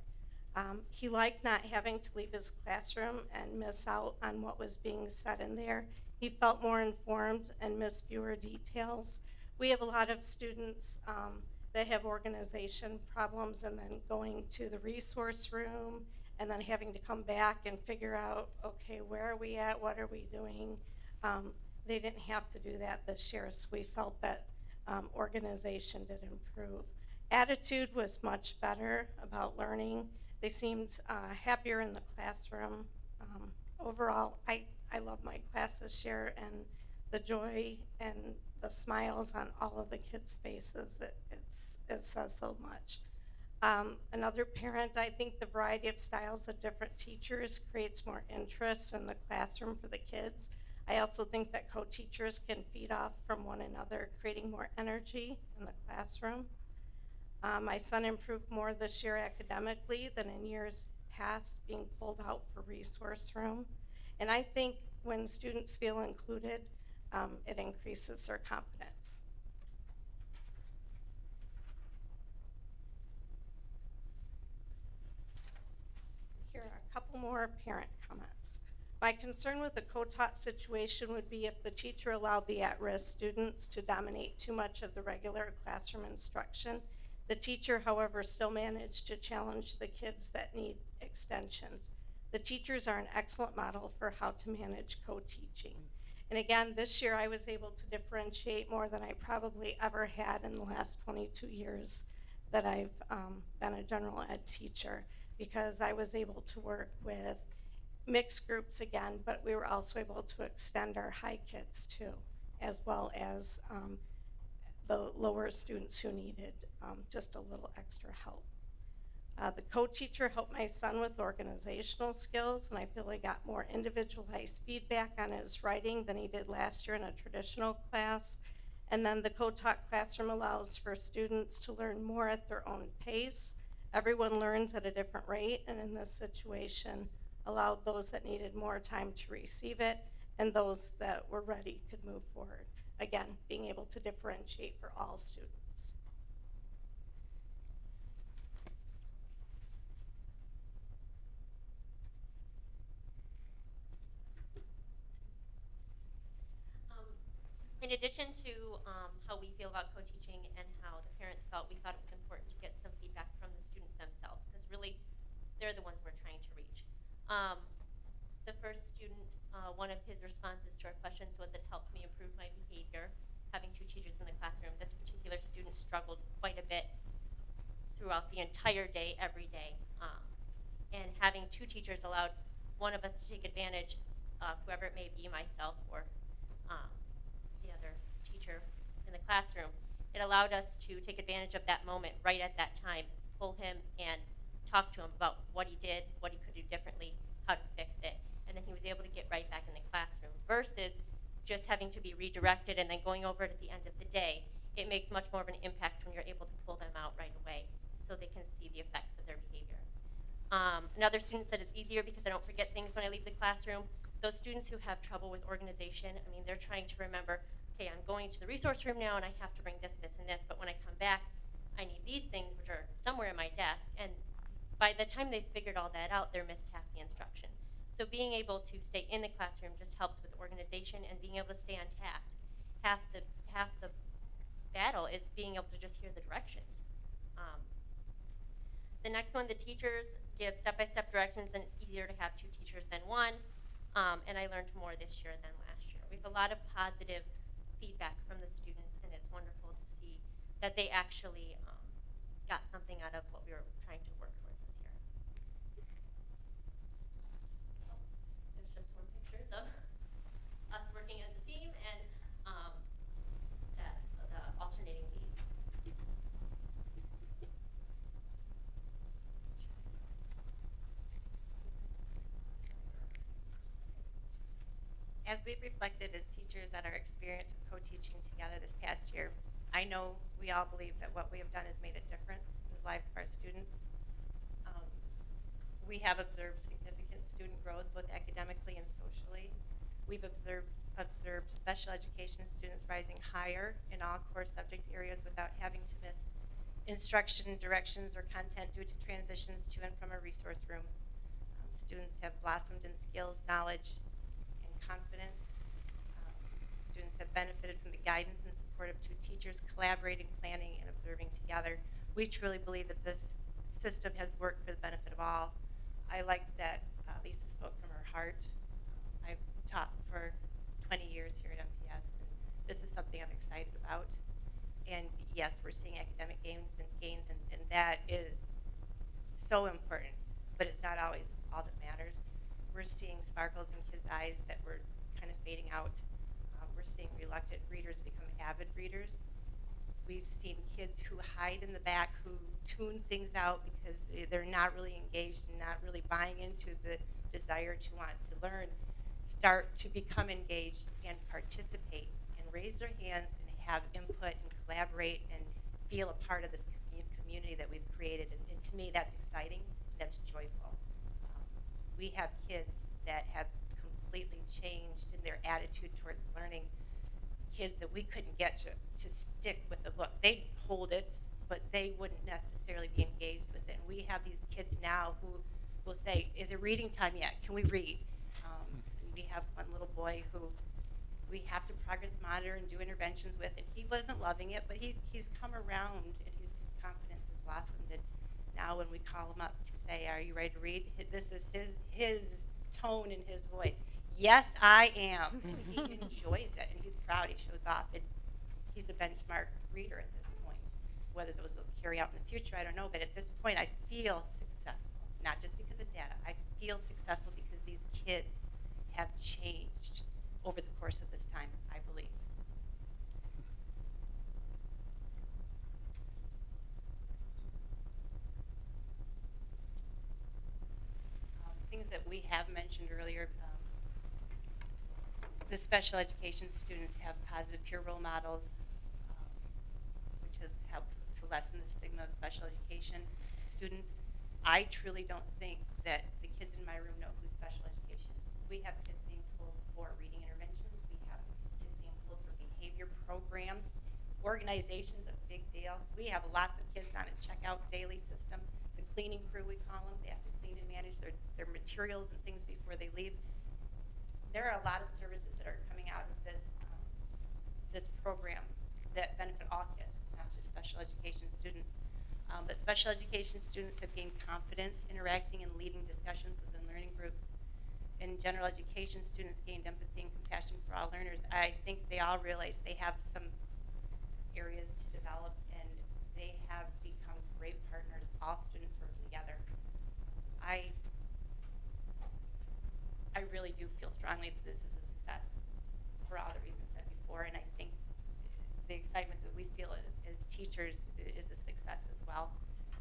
S: Um, he liked not having to leave his classroom and miss out on what was being said in there. He felt more informed and missed fewer details. We have a lot of students um, that have organization problems and then going to the resource room and then having to come back and figure out, okay, where are we at? What are we doing? Um, they didn't have to do that this year, so we felt that um, organization did improve. Attitude was much better about learning. They seemed uh, happier in the classroom. Um, overall, I, I love my class this year and the joy and the smiles on all of the kids' faces. It, it says so much. Um, another parent, I think the variety of styles of different teachers creates more interest in the classroom for the kids. I also think that co-teachers can feed off from one another, creating more energy in the classroom. Uh, my son improved more this year academically than in years past, being pulled out for resource room. And I think when students feel included, um, it increases their confidence. Here are a couple more parent comments. My concern with the co-taught situation would be if the teacher allowed the at-risk students to dominate too much of the regular classroom instruction. The teacher, however, still managed to challenge the kids that need extensions. The teachers are an excellent model for how to manage co-teaching. And again, this year I was able to differentiate more than I probably ever had in the last 22 years that I've um, been a general ed teacher because I was able to work with mixed groups again, but we were also able to extend our high kids too, as well as um, the lower students who needed um, just a little extra help. Uh, the co-teacher helped my son with organizational skills, and I feel he got more individualized feedback on his writing than he did last year in a traditional class. And then the co-taught classroom allows for students to learn more at their own pace. Everyone learns at a different rate, and in this situation, allowed those that needed more time to receive it, and those that were ready could move forward. Again, being able to differentiate for all students.
R: Um, In addition to um, how we feel about co-teaching and how the parents felt, we thought it was important to get some feedback from the students themselves because really they're the ones we're trying to reach. Um, the first student, uh, one of his responses to our questions was it helped me improve my behavior having two teachers in the classroom. This particular student struggled quite a bit throughout the entire day, every day. Um, and having two teachers allowed one of us to take advantage, uh, whoever it may be, myself or um, the other teacher in the classroom, it allowed us to take advantage of that moment right at that time, pull him and talk to him about what he did, what he could do differently, how to fix it. And then he was able to get right back in the classroom versus just having to be redirected and then going over it at the end of the day. It makes much more of an impact when you're able to pull them out right away so they can see the effects of their behavior. Um, another student said it's easier because I don't forget things when I leave the classroom. Those students who have trouble with organization, I mean, they're trying to remember, okay, I'm going to the resource room now and I have to bring this, this, and this, but when I come back, I need these things, which are somewhere in my desk, and by the time they've figured all that out, they're missed half the instruction. So being able to stay in the classroom just helps with organization and being able to stay on task. Half the half the battle is being able to just hear the directions. Um, the next one, the teachers give step-by-step directions, and it's easier to have two teachers than one. Um, and I learned more this year than last year. We have a lot of positive feedback from the students, and it's wonderful to see that they actually um, got something out of what we were trying to work towards this year. There's just more pictures of us working as a team and um, that's the alternating leads.
T: As we've reflected as teachers on our experience of co-teaching together this past year, I know we all believe that what we have done has made a difference in the lives of our students. Um, we have observed significant student growth both academically and socially. We've observed observed special education students rising higher in all core subject areas without having to miss instruction, directions, or content due to transitions to and from a resource room. Um, students have blossomed in skills, knowledge, confidence. Um, students have benefited from the guidance and support of two teachers collaborating, planning, and observing together. We truly believe that this system has worked for the benefit of all. I like that uh, Lisa spoke from her heart. I've taught for 20 years here at MPS, and this is something I'm excited about. And yes, we're seeing academic gains and gains, and, and that is so important, but it's not always all that matters. We're seeing sparkles in kids' eyes that were kind of fading out. Uh, we're seeing reluctant readers become avid readers. We've seen kids who hide in the back, who tune things out because they- they're not really engaged and not really buying into the desire to want to learn, start to become engaged and participate and raise their hands and have input and collaborate and feel a part of this community that we've created. And, and to me, that's exciting. That's joyful. We have kids that have completely changed in their attitude towards learning. Kids that we couldn't get to, to stick with the book. They'd hold it, but they wouldn't necessarily be engaged with it. And we have these kids now who will say, is it reading time yet? Can we read? Um, we have one little boy who we have to progress monitor and do interventions with, and he wasn't loving it, but he, he's come around and his, his confidence has blossomed. And now when we call him up to say, are you ready to read? This is his, his tone and his voice. Yes, I am. he enjoys it and he's proud. He shows off and he's a benchmark reader at this point. Whether those will carry out in the future, I don't know. But at this point, I feel successful, not just because of data. I feel successful because these kids have changed over the course of this time, I believe. Um, things that we have mentioned earlier. Um, the special education students have positive peer role models, um, which has helped to lessen the stigma of special education students. I truly don't think that the kids in my room know who's special education. We have kids being pulled for reading interventions. We have kids being pulled for behavior programs. Organization's a big deal. We have lots of kids on a checkout daily system. The cleaning crew, we call them, they have to and manage their, their materials and things before they leave. There are a lot of services that are coming out of this, um, this program that benefit all kids, not just special education students. Um, but special education students have gained confidence interacting and leading discussions within learning groups. And general education students gained empathy and compassion for all learners. I think they all realize they have some areas to develop and they have become great partners, all students. I I really do feel strongly that this is a success for all the reasons said before, and I think the excitement that we feel as, as teachers is a success as well.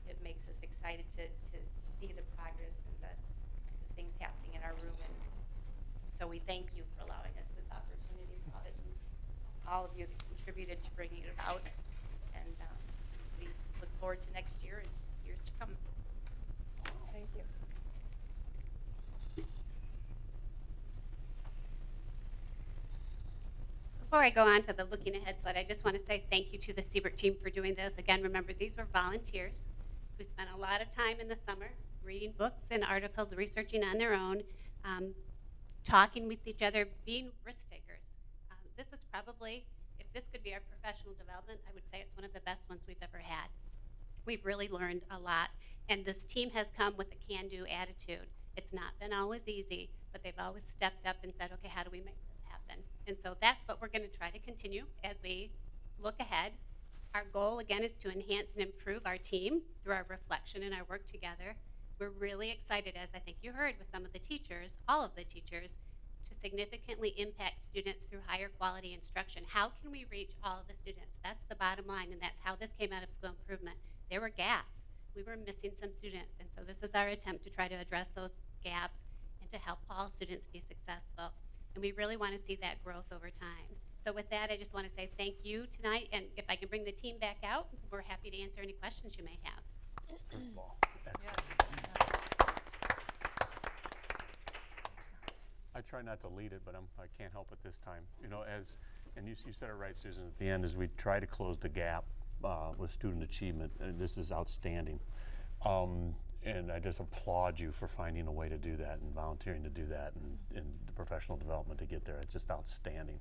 T: It makes us excited to, to see the progress and the, the things happening in our room, and so we thank you for allowing us this opportunity, for all that you, all of you that contributed to bringing it about, and um, we look forward to next year and years to come.
B: Thank you.
N: Before I go on to the looking ahead slide, I just want to say thank you to the Siebert team for doing this. Again, remember, these were volunteers who spent a lot of time in the summer reading books and articles, researching on their own, um, talking with each other, being risk takers. Um, this was probably, if this could be our professional development, I would say it's one of the best ones we've ever had. We've really learned a lot, and this team has come with a can-do attitude. It's not been always easy, but they've always stepped up and said, okay, how do we make this happen? And so that's what we're going to try to continue as we look ahead. Our goal, again, is to enhance and improve our team through our reflection and our work together. We're really excited, as I think you heard with some of the teachers, all of the teachers, to significantly impact students through higher quality instruction. How can we reach all of the students? That's the bottom line, and that's how this came out of school improvement. There were gaps. We were missing some students, and so this is our attempt to try to address those gaps and to help all students be successful. And we really want to see that growth over time. So with that, I just want to say thank you tonight, and if I can bring the team back out, we're happy to answer any questions you may have.
A: I try not to lead it, but I'm, I can't help it this time. You know, as, and you, you said it right, Susan, at the end, as we try to close the gap uh, with student achievement, and this is outstanding. Um, and I just applaud you for finding a way to do that and volunteering to do that and, and the professional development to get there. It's just outstanding.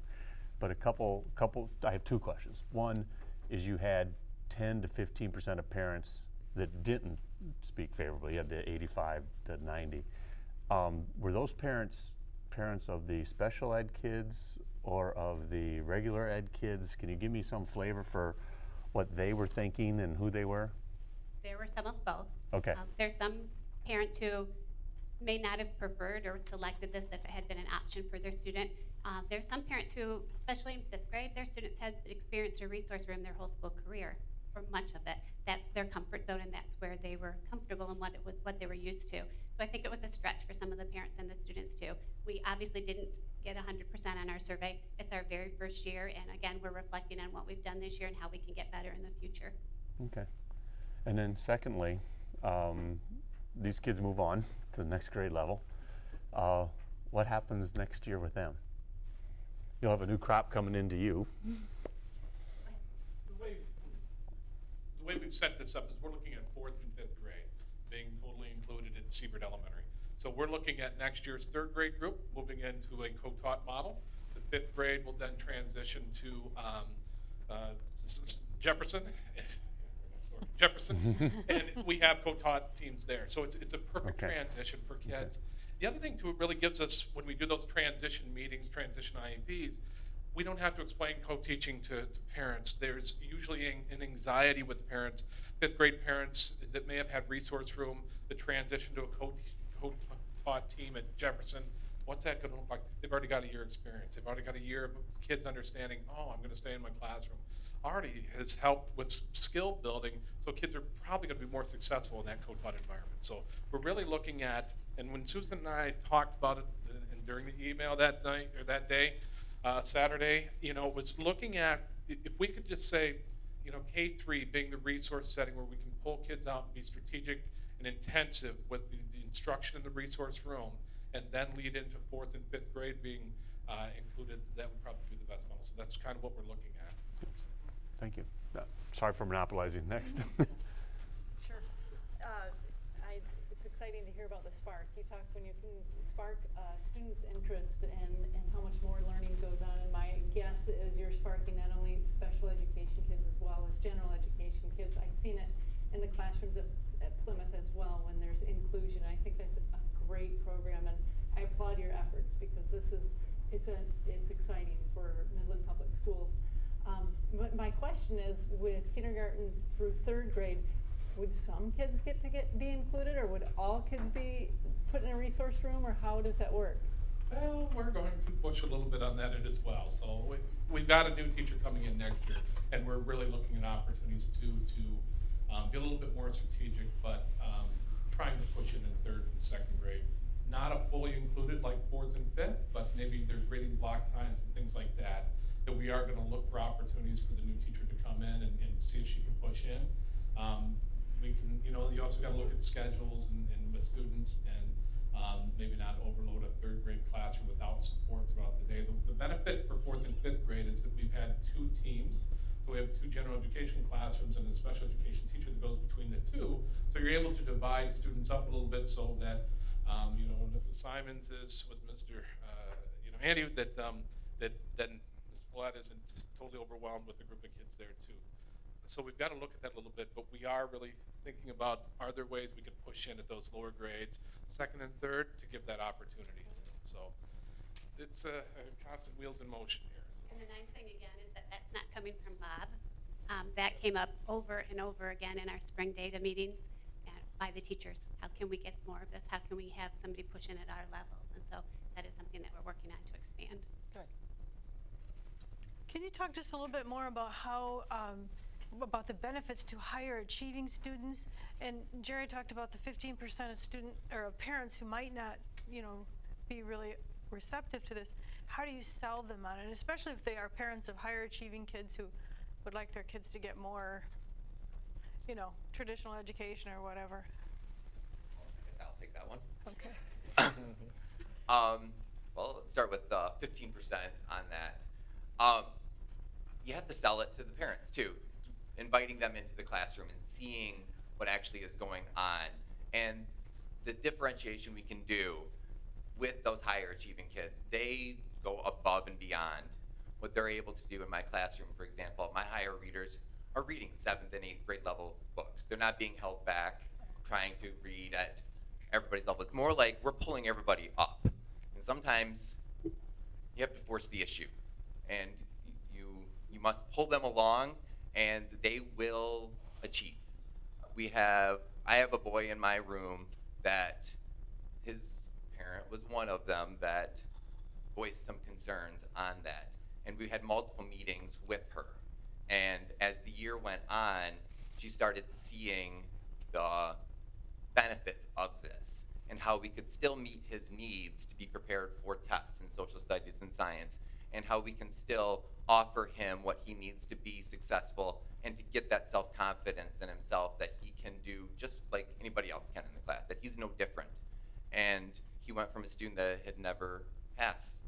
A: But a couple, couple, I have two questions. One is you had 10 to 15 percent of parents that didn't speak favorably. You had the 85 to 90. Um, were those parents parents of the special ed kids or of the regular ed kids? Can you give me some flavor for what they were thinking and who they were?
N: There were some of both.
A: Okay.
N: Um, There's some parents who may not have preferred or selected this if it had been an option for their student. Uh, There's some parents who, especially in fifth grade, their students had experienced a resource room their whole school career, or much of it. That's their comfort zone, and that's where they were comfortable and what it was, what they were used to. So I think it was a stretch for some of the parents and the students too. We obviously didn't get 100% on our survey. It's our very first year, and again, we're reflecting on what we've done this year and how we can get better in the future.
A: Okay. And then secondly, um, these kids move on to the next grade level. Uh, what happens next year with them? You'll have a new crop coming into you.
O: The way, the way we've set this up is we're looking at fourth and fifth grade being totally included in Siebert Elementary. So we're looking at next year's third grade group moving into a co-taught model. The fifth grade will then transition to um, uh, Jefferson. Jefferson, and we have co-taught teams there. So it's, it's a perfect
A: Okay.
O: transition for kids. The other thing too, it really gives us, when we do those transition meetings, transition IEPs, we don't have to explain co-teaching to, to parents. There's usually an, an anxiety with parents, fifth grade parents that may have had resource room, the transition to a co- co-taught team at Jefferson. What's that going to look like? They've already got a year experience. They've already got a year of kids understanding, oh, I'm going to stay in my classroom. Already has helped with skill building, so kids are probably going to be more successful in that co-taught environment. So we're really looking at, and when Susan and I talked about it and during the email that night or that day, uh, Saturday, you know, was looking at if we could just say, you know, K three being the resource setting where we can pull kids out and be strategic and intensive with the, the instruction in the resource room, and then lead into fourth and fifth grade being uh, included, that would probably be the best model. So that's kind of what we're looking at.
A: Thank you. Uh, sorry for monopolizing. Next.
G: Sure. Uh, I, it's exciting to hear about the Spark. You talk when you can spark uh, students' interest and, and how much more learning goes on. And my guess is you're sparking not only special education kids as well as general education kids. I've seen it in the classrooms at, at Plymouth as well when there's inclusion. I think that's a great program, and I applaud your efforts because this is it's a it's exciting for Midland Public Schools. Um, but my question is, with kindergarten through third grade, would some kids get to get be included, or would all kids be put in a resource room, or how does that work?
O: Well, we're going to push a little bit on that as well. So we, we've got a new teacher coming in next year, and we're really looking at opportunities to to um, be a little bit more strategic, but um, trying to push it in third and second grade. Not a fully included like fourth and fifth, but maybe there's reading block times and things like that. That we are going to look for opportunities for the new teacher to come in and, and see if she can push in. Um, we can, you know, you also got to look at schedules and, and with students and um, maybe not overload a third grade classroom without support throughout the day. The, the benefit for fourth and fifth grade is that we've had two teams. So we have two general education classrooms and a special education teacher that goes between the two. So you're able to divide students up a little bit so that, um, you know, when Mrs. Simons is with Mr. Uh, you know, Andy, that, um, that then Ms. Paulette isn't totally overwhelmed with the group of kids there too. So we've got to look at that a little bit, but we are really thinking about are there ways we could push in at those lower grades, second and third, to give that opportunity. So it's a, a constant wheels in motion here.
N: And the nice thing again is that that's not coming from Bob. Um, that came up over and over again in our spring data meetings uh, by the teachers. How can we get more of this? How can we have somebody push in at our levels? And so that is something that we're working on to expand.
G: Good.
B: Can you talk just a little bit more about how, um, about the benefits to higher achieving students? And Jerry talked about the 15% of student, or of parents who might not, you know, be really receptive to this. How do you sell them on it? And especially if they are parents of higher achieving kids who would like their kids to get more, you know, traditional education or whatever.
P: I guess I'll take that one.
B: Okay.
P: Um, well, start with uh, 15% on that. Um, you have to sell it to the parents too, inviting them into the classroom and seeing what actually is going on. And the differentiation we can do with those higher achieving kids, they go above and beyond what they're able to do in my classroom. For example, my higher readers are reading seventh and eighth grade level books. They're not being held back trying to read at everybody's level. It's more like we're pulling everybody up. And sometimes you have to force the issue. And you, you must pull them along and they will achieve. We have, I have a boy in my room that his parent was one of them that voiced some concerns on that. And we had multiple meetings with her. And as the year went on, she started seeing the benefits of this and how we could still meet his needs to be prepared for tests in social studies and science and how we can still offer him what he needs to be successful and to get that self-confidence in himself that he can do just like anybody else can in the class, that he's no different. And he went from a student that had never passed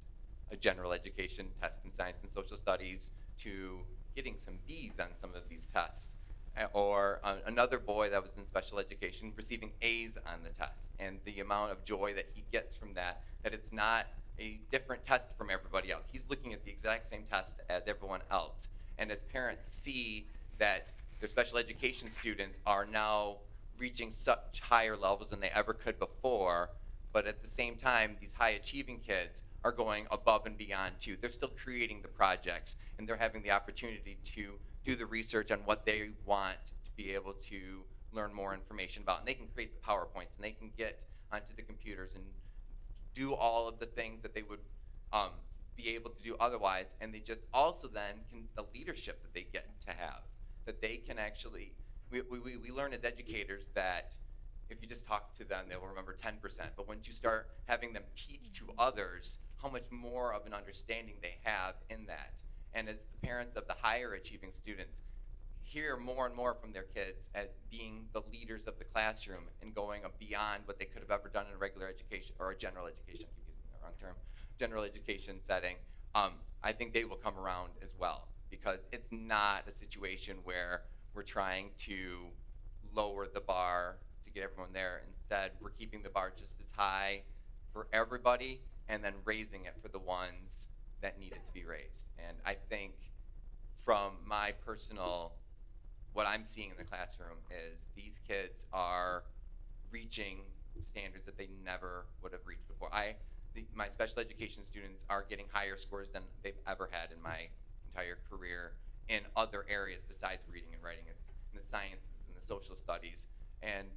P: a general education test in science and social studies to getting some B's on some of these tests. Uh, Or uh, another boy that was in special education receiving A's on the test, and the amount of joy that he gets from that, that it's not a different test from everybody else. He's looking at the exact same test as everyone else. And as parents see that their special education students are now reaching such higher levels than they ever could before, but at the same time, these high achieving kids are going above and beyond too. They're still creating the projects and they're having the opportunity to do the research on what they want to be able to learn more information about. And they can create the PowerPoints and they can get onto the computers and do all of the things that they would um, be able to do otherwise. And they just also then can, the leadership that they get to have, that they can actually, we, we, we learn as educators that if you just talk to them, they'll remember 10%. But once you start having them teach to others, how much more of an understanding they have in that. And as the parents of the higher achieving students hear more and more from their kids as being the leaders of the classroom and going beyond what they could have ever done in a regular education or a general education, I keep using the wrong term, general education setting, um, I think they will come around as well because it's not a situation where we're trying to lower the bar to get everyone there. Instead, we're keeping the bar just as high for everybody and then raising it for the ones that need it to be raised. And I think from my personal, what I'm seeing in the classroom is these kids are reaching standards that they never would have reached before. I, the, my special education students are getting higher scores than they've ever had in my entire career in other areas besides reading and writing. It's in the sciences and the social studies. And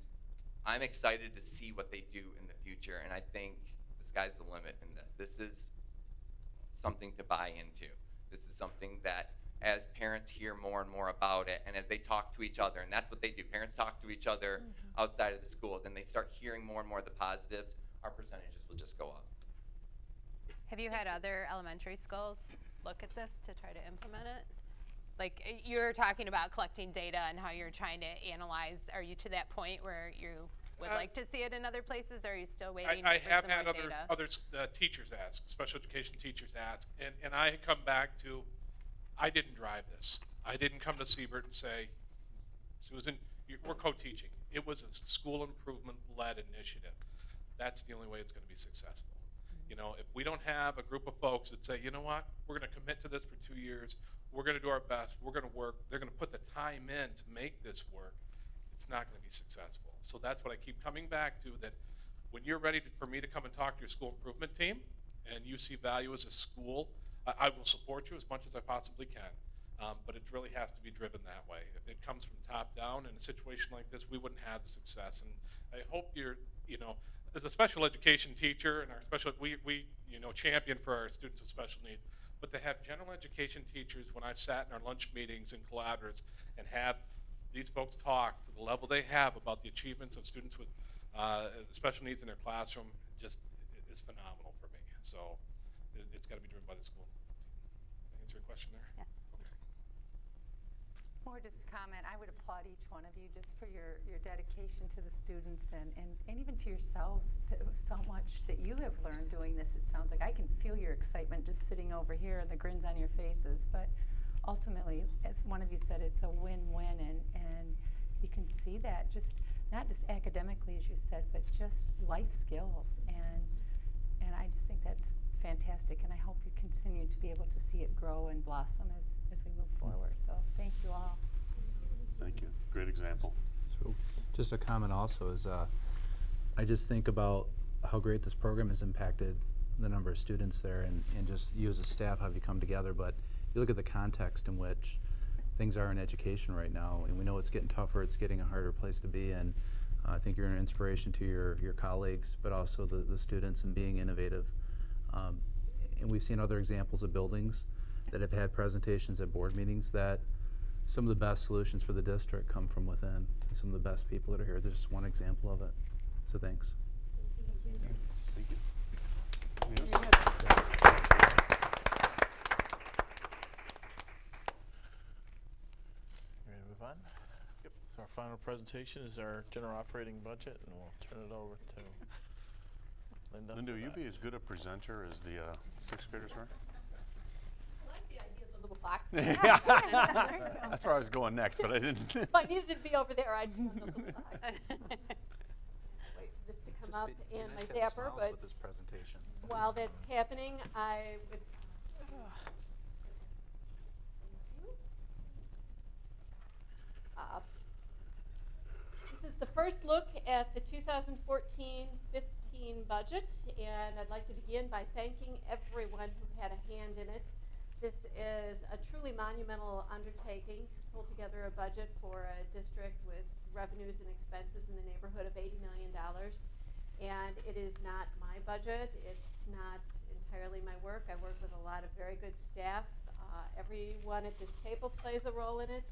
P: I'm excited to see what they do in the future. And I think the sky's the limit in this. This is something to buy into. This is something that as parents hear more and more about it and as they talk to each other, and that's what they do. Parents talk to each other outside of the schools and they start hearing more and more of the positives, our percentages will just go up.
U: Have you had other elementary schools look at this to try to implement it? Like uh, you're talking about collecting data and how you're trying to analyze. Are you to that point where you would
O: Uh,
U: like to see it in other places? Or are you still waiting
O: I
U: for
O: have
U: some
O: had other,
U: data?
O: other uh, teachers ask, special education teachers ask, and, and I come back to, I didn't drive this. I didn't come to Siebert and say, Susan, we're co-teaching. It was a school improvement-led initiative. That's the only way it's going to be successful. You know, if we don't have a group of folks that say, you know what, we're going to commit to this for two years, we're going to do our best, we're going to work, they're going to put the time in to make this work, it's not going to be successful. So that's what I keep coming back to, that when you're ready to, for me to come and talk to your school improvement team, and you see value as a school, I, I will support you as much as I possibly can. Um, but it really has to be driven that way. If it comes from top down in a situation like this, we wouldn't have the success. And I hope you're, you know, as a special education teacher and our special, we, we, you know, champion for our students with special needs. But to have general education teachers, when I've sat in our lunch meetings and collaboratives and have these folks talk to the level they have about the achievements of students with uh, special needs in their classroom, just is phenomenal for me. So it, it's got to be driven by the school. Answer your question there?
U: Yeah.
I: More just a comment, I would applaud each one of you just for your, your dedication to the students and, and, and even to yourselves, to so much that you have learned doing this. It sounds like I can feel your excitement just sitting over here and the grins on your faces. But ultimately, as one of you said, it's a win-win and, and you can see that just, not just academically, as you said, but just life skills. And, and I just think that's fantastic. And I hope you continue to be able to see it grow and blossom as, as we move forward. So thank you all.
A: Thank you. Great example.
J: So, just a comment also is, uh, I just think about how great this program has impacted the number of students there and, and just you as a staff, how you come together. But you look at the context in which things are in education right now, and we know it's getting tougher, it's getting a harder place to be, and uh, I think you're an inspiration to your, your colleagues, but also the, the students and being innovative. Um, and we've seen other examples of buildings that have had presentations at board meetings that some of the best solutions for the district come from within. And some of the best people that are here. There's just one example of it. So thanks.
A: Thank you.
F: Ready to move on? So our final presentation is our general operating budget, and we'll turn it over to Linda.
A: Linda, will you
F: that.
A: be as good a presenter as the uh, sixth graders were?
V: I like the idea of the little box.
A: Yeah. That's where I was going next, but I didn't.
V: If I needed to be over there, I'd be on the little box. Wait for this to come
J: Just
V: up
J: be- be
V: in
J: nice
V: my
J: to have
V: zapper,
J: smiles
V: but
J: with this presentation.
V: while that's happening, I would. Uh, This is the first look at the 2014-15 budget, and I'd like to begin by thanking everyone who had a hand in it. This is a truly monumental undertaking to pull together a budget for a district with revenues and expenses in the neighborhood of $80 million. And it is not my budget, it's not entirely my work. I work with a lot of very good staff. Uh, everyone at this table plays a role in it,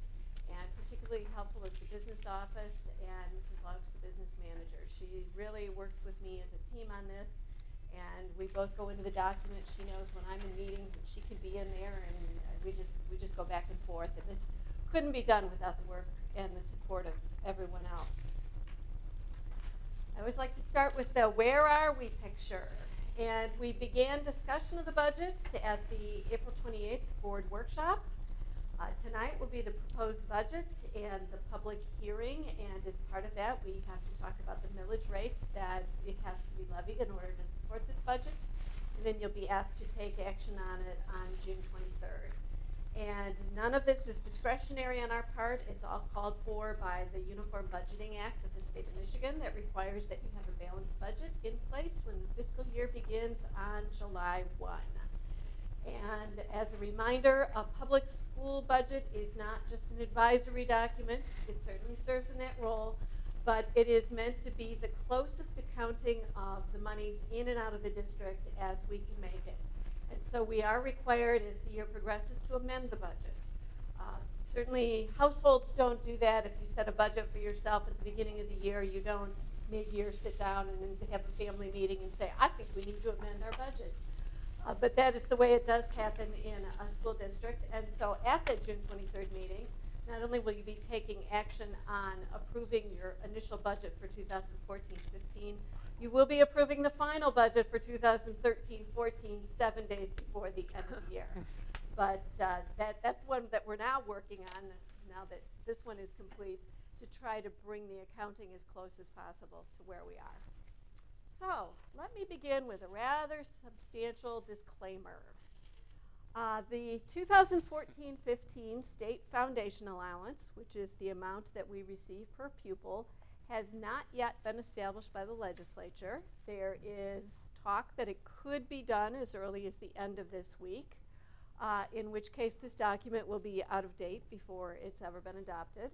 V: and particularly helpful is the business office and Mrs. Laux, the business manager. She really works with me as a team on this, and we both go into the document. She knows when I'm in meetings, and she can be in there, and uh, we just we just go back and forth. And this couldn't be done without the work and the support of everyone else. I always like to start with the where are we picture. And we began discussion of the budgets at the April 28th board workshop. Uh, tonight will be the proposed budgets and the public hearing, and as part of that, we have to talk about the millage rate that it has to be levied in order to support this budget. And then you'll be asked to take action on it on June 23rd. And none of this is discretionary on our part. It's all called for by the Uniform Budgeting Act of the state of Michigan that requires that you have a balanced budget in place when the fiscal year begins on July 1. And as a reminder, a public school budget is not just an advisory document. It certainly serves in that role, but it is meant to be the closest accounting of the monies in and out of the district as we can make it. And so we are required as the year progresses to amend the budget. Uh, certainly, households don't do that. If you set a budget for yourself at the beginning of the year, you don't mid-year sit down and have a family meeting and say, I think we need to amend our budget. Uh, but that is the way it does happen in a school district. And so at the June 23rd meeting, not only will you be taking action on approving your initial budget for 2014-15, you will be approving the final budget for 2013-14 seven days before the end of the year. But uh, that, that's one that we're now working on, now that this one is complete, to try to bring the accounting as close as possible to where we are. So let me begin with a rather substantial disclaimer. Uh, the 2014-15 state foundation allowance, which is the amount that we receive per pupil, has not yet been established by the legislature. There is talk that it could be done as early as the end of this week, uh, in which case this document will be out of date before it's ever been adopted.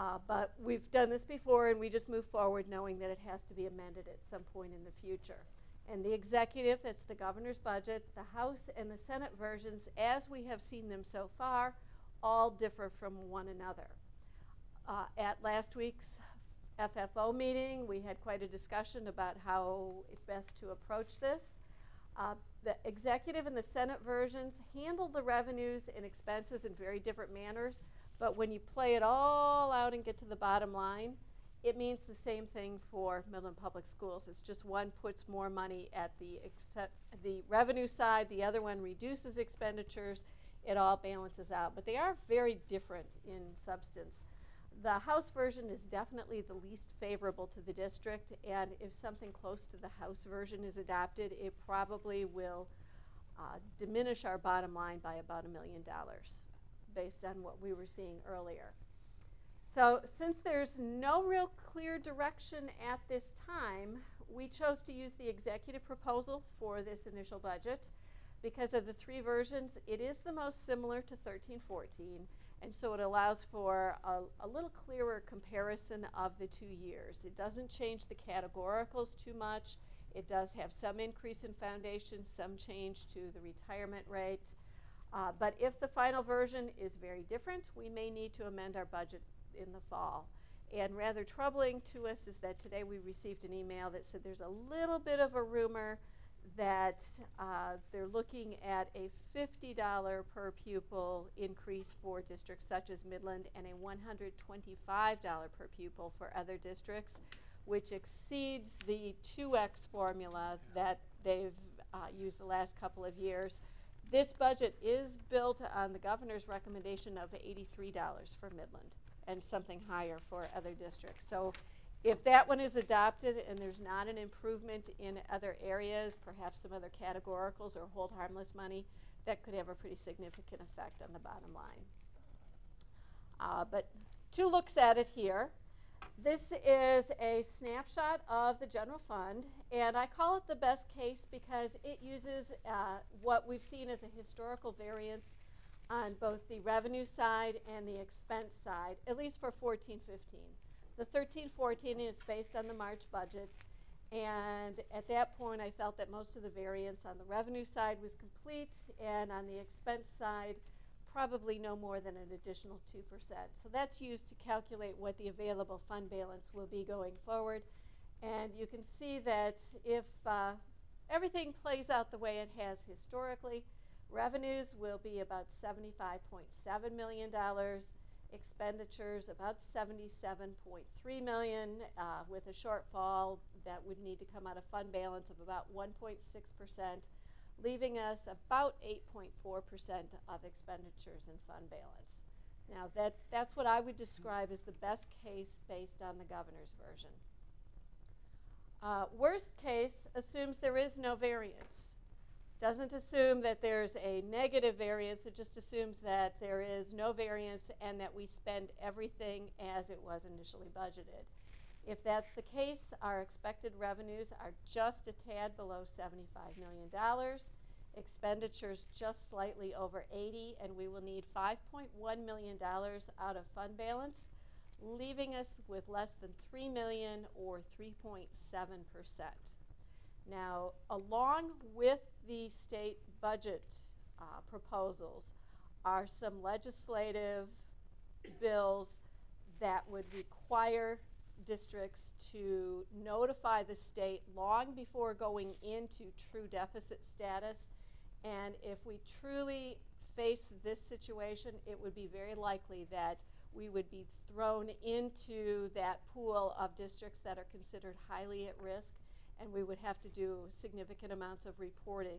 V: Uh, but we've done this before and we just move forward knowing that it has to be amended at some point in the future. And the executive, that's the governor's budget, the House and the Senate versions, as we have seen them so far, all differ from one another. Uh, at last week's FFO meeting, we had quite a discussion about how it's best to approach this. Uh, the executive and the Senate versions handle the revenues and expenses in very different manners, But when you play it all out and get to the bottom line, it means the same thing for Midland Public Schools. It's just one puts more money at the the revenue side, the other one reduces expenditures. It all balances out, but they are very different in substance. The House version is definitely the least favorable to the district, and if something close to the House version is adopted, it probably will uh, diminish our bottom line by about a million dollars based on what we were seeing earlier. So since there's no real clear direction at this time, we chose to use the executive proposal for this initial budget. Because of the three versions, it is the most similar to 1314, and so it allows for a, a little clearer comparison of the two years. It doesn't change the categoricals too much. It does have some increase in foundation, some change to the retirement rate. Uh, but if the final version is very different, we may need to amend our budget in the fall. And rather troubling to us is that today we received an email that said there's a little bit of a rumor that uh, they're looking at a $50 per pupil increase for districts such as Midland and a $125 per pupil for other districts, which exceeds the 2x formula that they've uh, used the last couple of years. This budget is built on the governor's recommendation of $83 for Midland and something higher for other districts. So if that one is adopted and there's not an improvement in other areas, perhaps some other categoricals or hold harmless money, that could have a pretty significant effect on the bottom line. Uh, but two looks at it here. This is a snapshot of the general fund, and I call it the best case because it uses uh, what we've seen as a historical variance on both the revenue side and the expense side, at least for 14 15. The 13 14 is based on the March budget, and at that point, I felt that most of the variance on the revenue side was complete, and on the expense side, probably no more than an additional 2%. So that's used to calculate what the available fund balance will be going forward. And you can see that if uh, everything plays out the way it has historically, revenues will be about $75.7 million, expenditures about 77.3 million uh, with a shortfall that would need to come out of fund balance of about 1.6 percent leaving us about 8.4% of expenditures in fund balance. Now, that, that's what I would describe as the best case based on the governor's version. Uh, worst case assumes there is no variance. Doesn't assume that there's a negative variance, it just assumes that there is no variance and that we spend everything as it was initially budgeted. If that's the case, our expected revenues are just a tad below $75 million, expenditures just slightly over 80, and we will need $5.1 million out of fund balance, leaving us with less than 3 million or 3.7%. Now, along with the state budget uh, proposals are some legislative bills that would require districts to notify the state long before going into true deficit status. And if we truly face this situation, it would be very likely that we would be thrown into that pool of districts that are considered highly at risk, and we would have to do significant amounts of reporting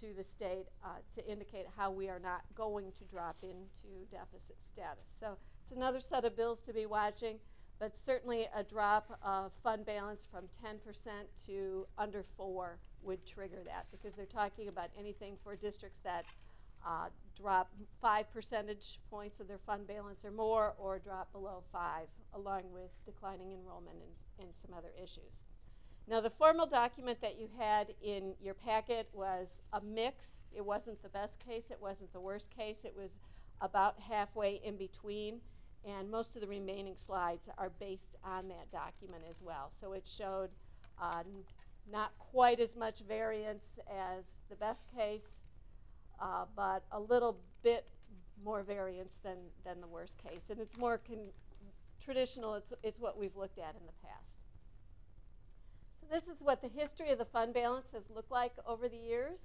V: to the state uh, to indicate how we are not going to drop into deficit status. So it's another set of bills to be watching but certainly a drop of fund balance from 10% to under 4 would trigger that because they're talking about anything for districts that uh, drop 5 percentage points of their fund balance or more or drop below 5 along with declining enrollment and, and some other issues. Now the formal document that you had in your packet was a mix. It wasn't the best case, it wasn't the worst case, it was about halfway in between and most of the remaining slides are based on that document as well. So it showed uh, not quite as much variance as the best case, uh, but a little bit more variance than, than the worst case. And it's more traditional, it's, it's what we've looked at in the past. So this is what the history of the fund balance has looked like over the years.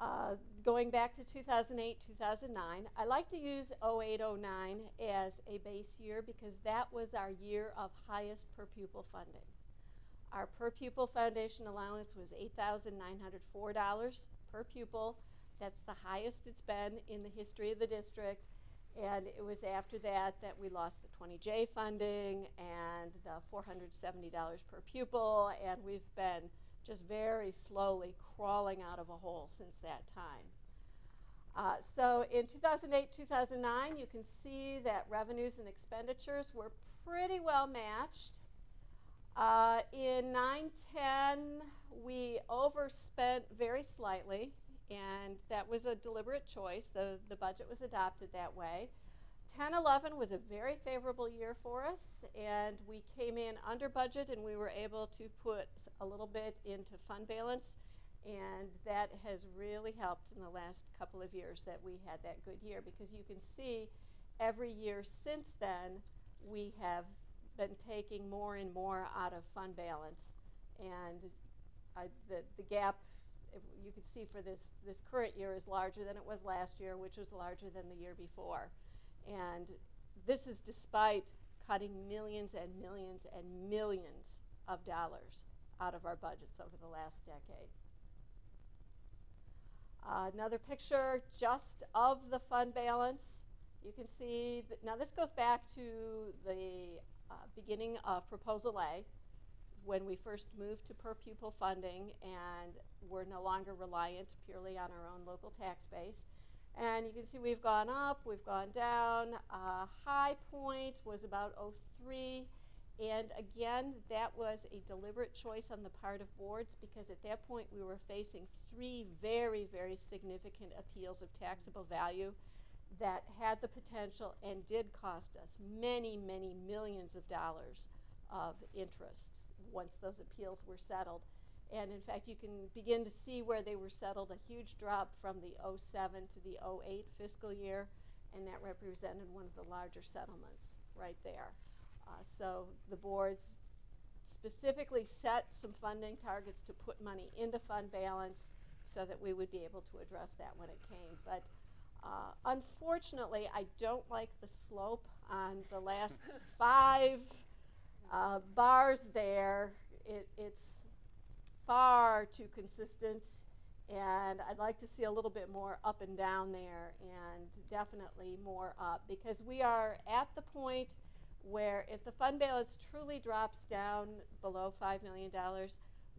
V: Uh, going back to 2008, 2009, I like to use 08, 09 as a base year because that was our year of highest per pupil funding. Our per pupil foundation allowance was $8,904 per pupil. That's the highest it's been in the history of the district. And it was after that that we lost the 20J funding and the $470 per pupil, and we've been just very slowly crawling out of a hole since that time. Uh, so in 2008, 2009, you can see that revenues and expenditures were pretty well matched. Uh, in 910, we overspent very slightly, and that was a deliberate choice. The, the budget was adopted that way. 10 11 was a very favorable year for us, and we came in under budget and we were able to put a little bit into fund balance, and that has really helped in the last couple of years that we had that good year because you can see every year since then we have been taking more and more out of fund balance, and the, the gap you can see for this, this current year is larger than it was last year, which was larger than the year before. And this is despite cutting millions and millions and millions of dollars out of our budgets over the last decade. Uh, another picture just of the fund balance. You can see, that, now this goes back to the uh, beginning of Proposal A, when we first moved to per pupil funding and we're no longer reliant purely on our own local tax base. And you can see we've gone up, we've gone down. Uh, high point was about 03. And again, that was a deliberate choice on the part of boards because at that point we were facing three very, very significant appeals of taxable value that had the potential and did cost us many, many millions of dollars of interest once those appeals were settled. And in fact, you can begin to see where they were settled, a huge drop from the 07 to the 08 fiscal year, and that represented one of the larger settlements right there. Uh, so the boards specifically set some funding targets to put money into fund balance so that we would be able to address that when it came. But uh, unfortunately, I don't like the slope on the last five uh, bars there. It, it's far too consistent and I'd like to see a little bit more up and down there and definitely more up because we are at the point where if the fund balance truly drops down below $5 million,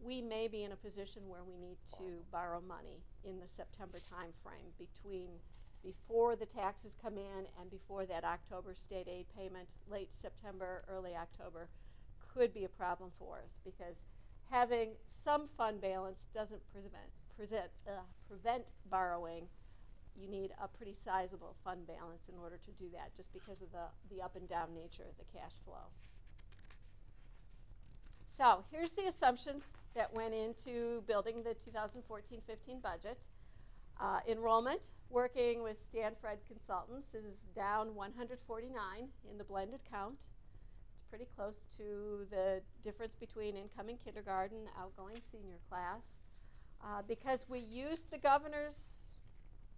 V: we may be in a position where we need to borrow money in the September timeframe between before the taxes come in and before that October state aid payment, late September, early October, could be a problem for us because having some fund balance doesn't prevent, present, uh, prevent borrowing. You need a pretty sizable fund balance in order to do that just because of the, the up and down nature of the cash flow. So here's the assumptions that went into building the 2014-15 budget. Uh, enrollment, working with Stanford Consultants, is down 149 in the blended count pretty close to the difference between incoming kindergarten, outgoing senior class. Uh, because we used the governor's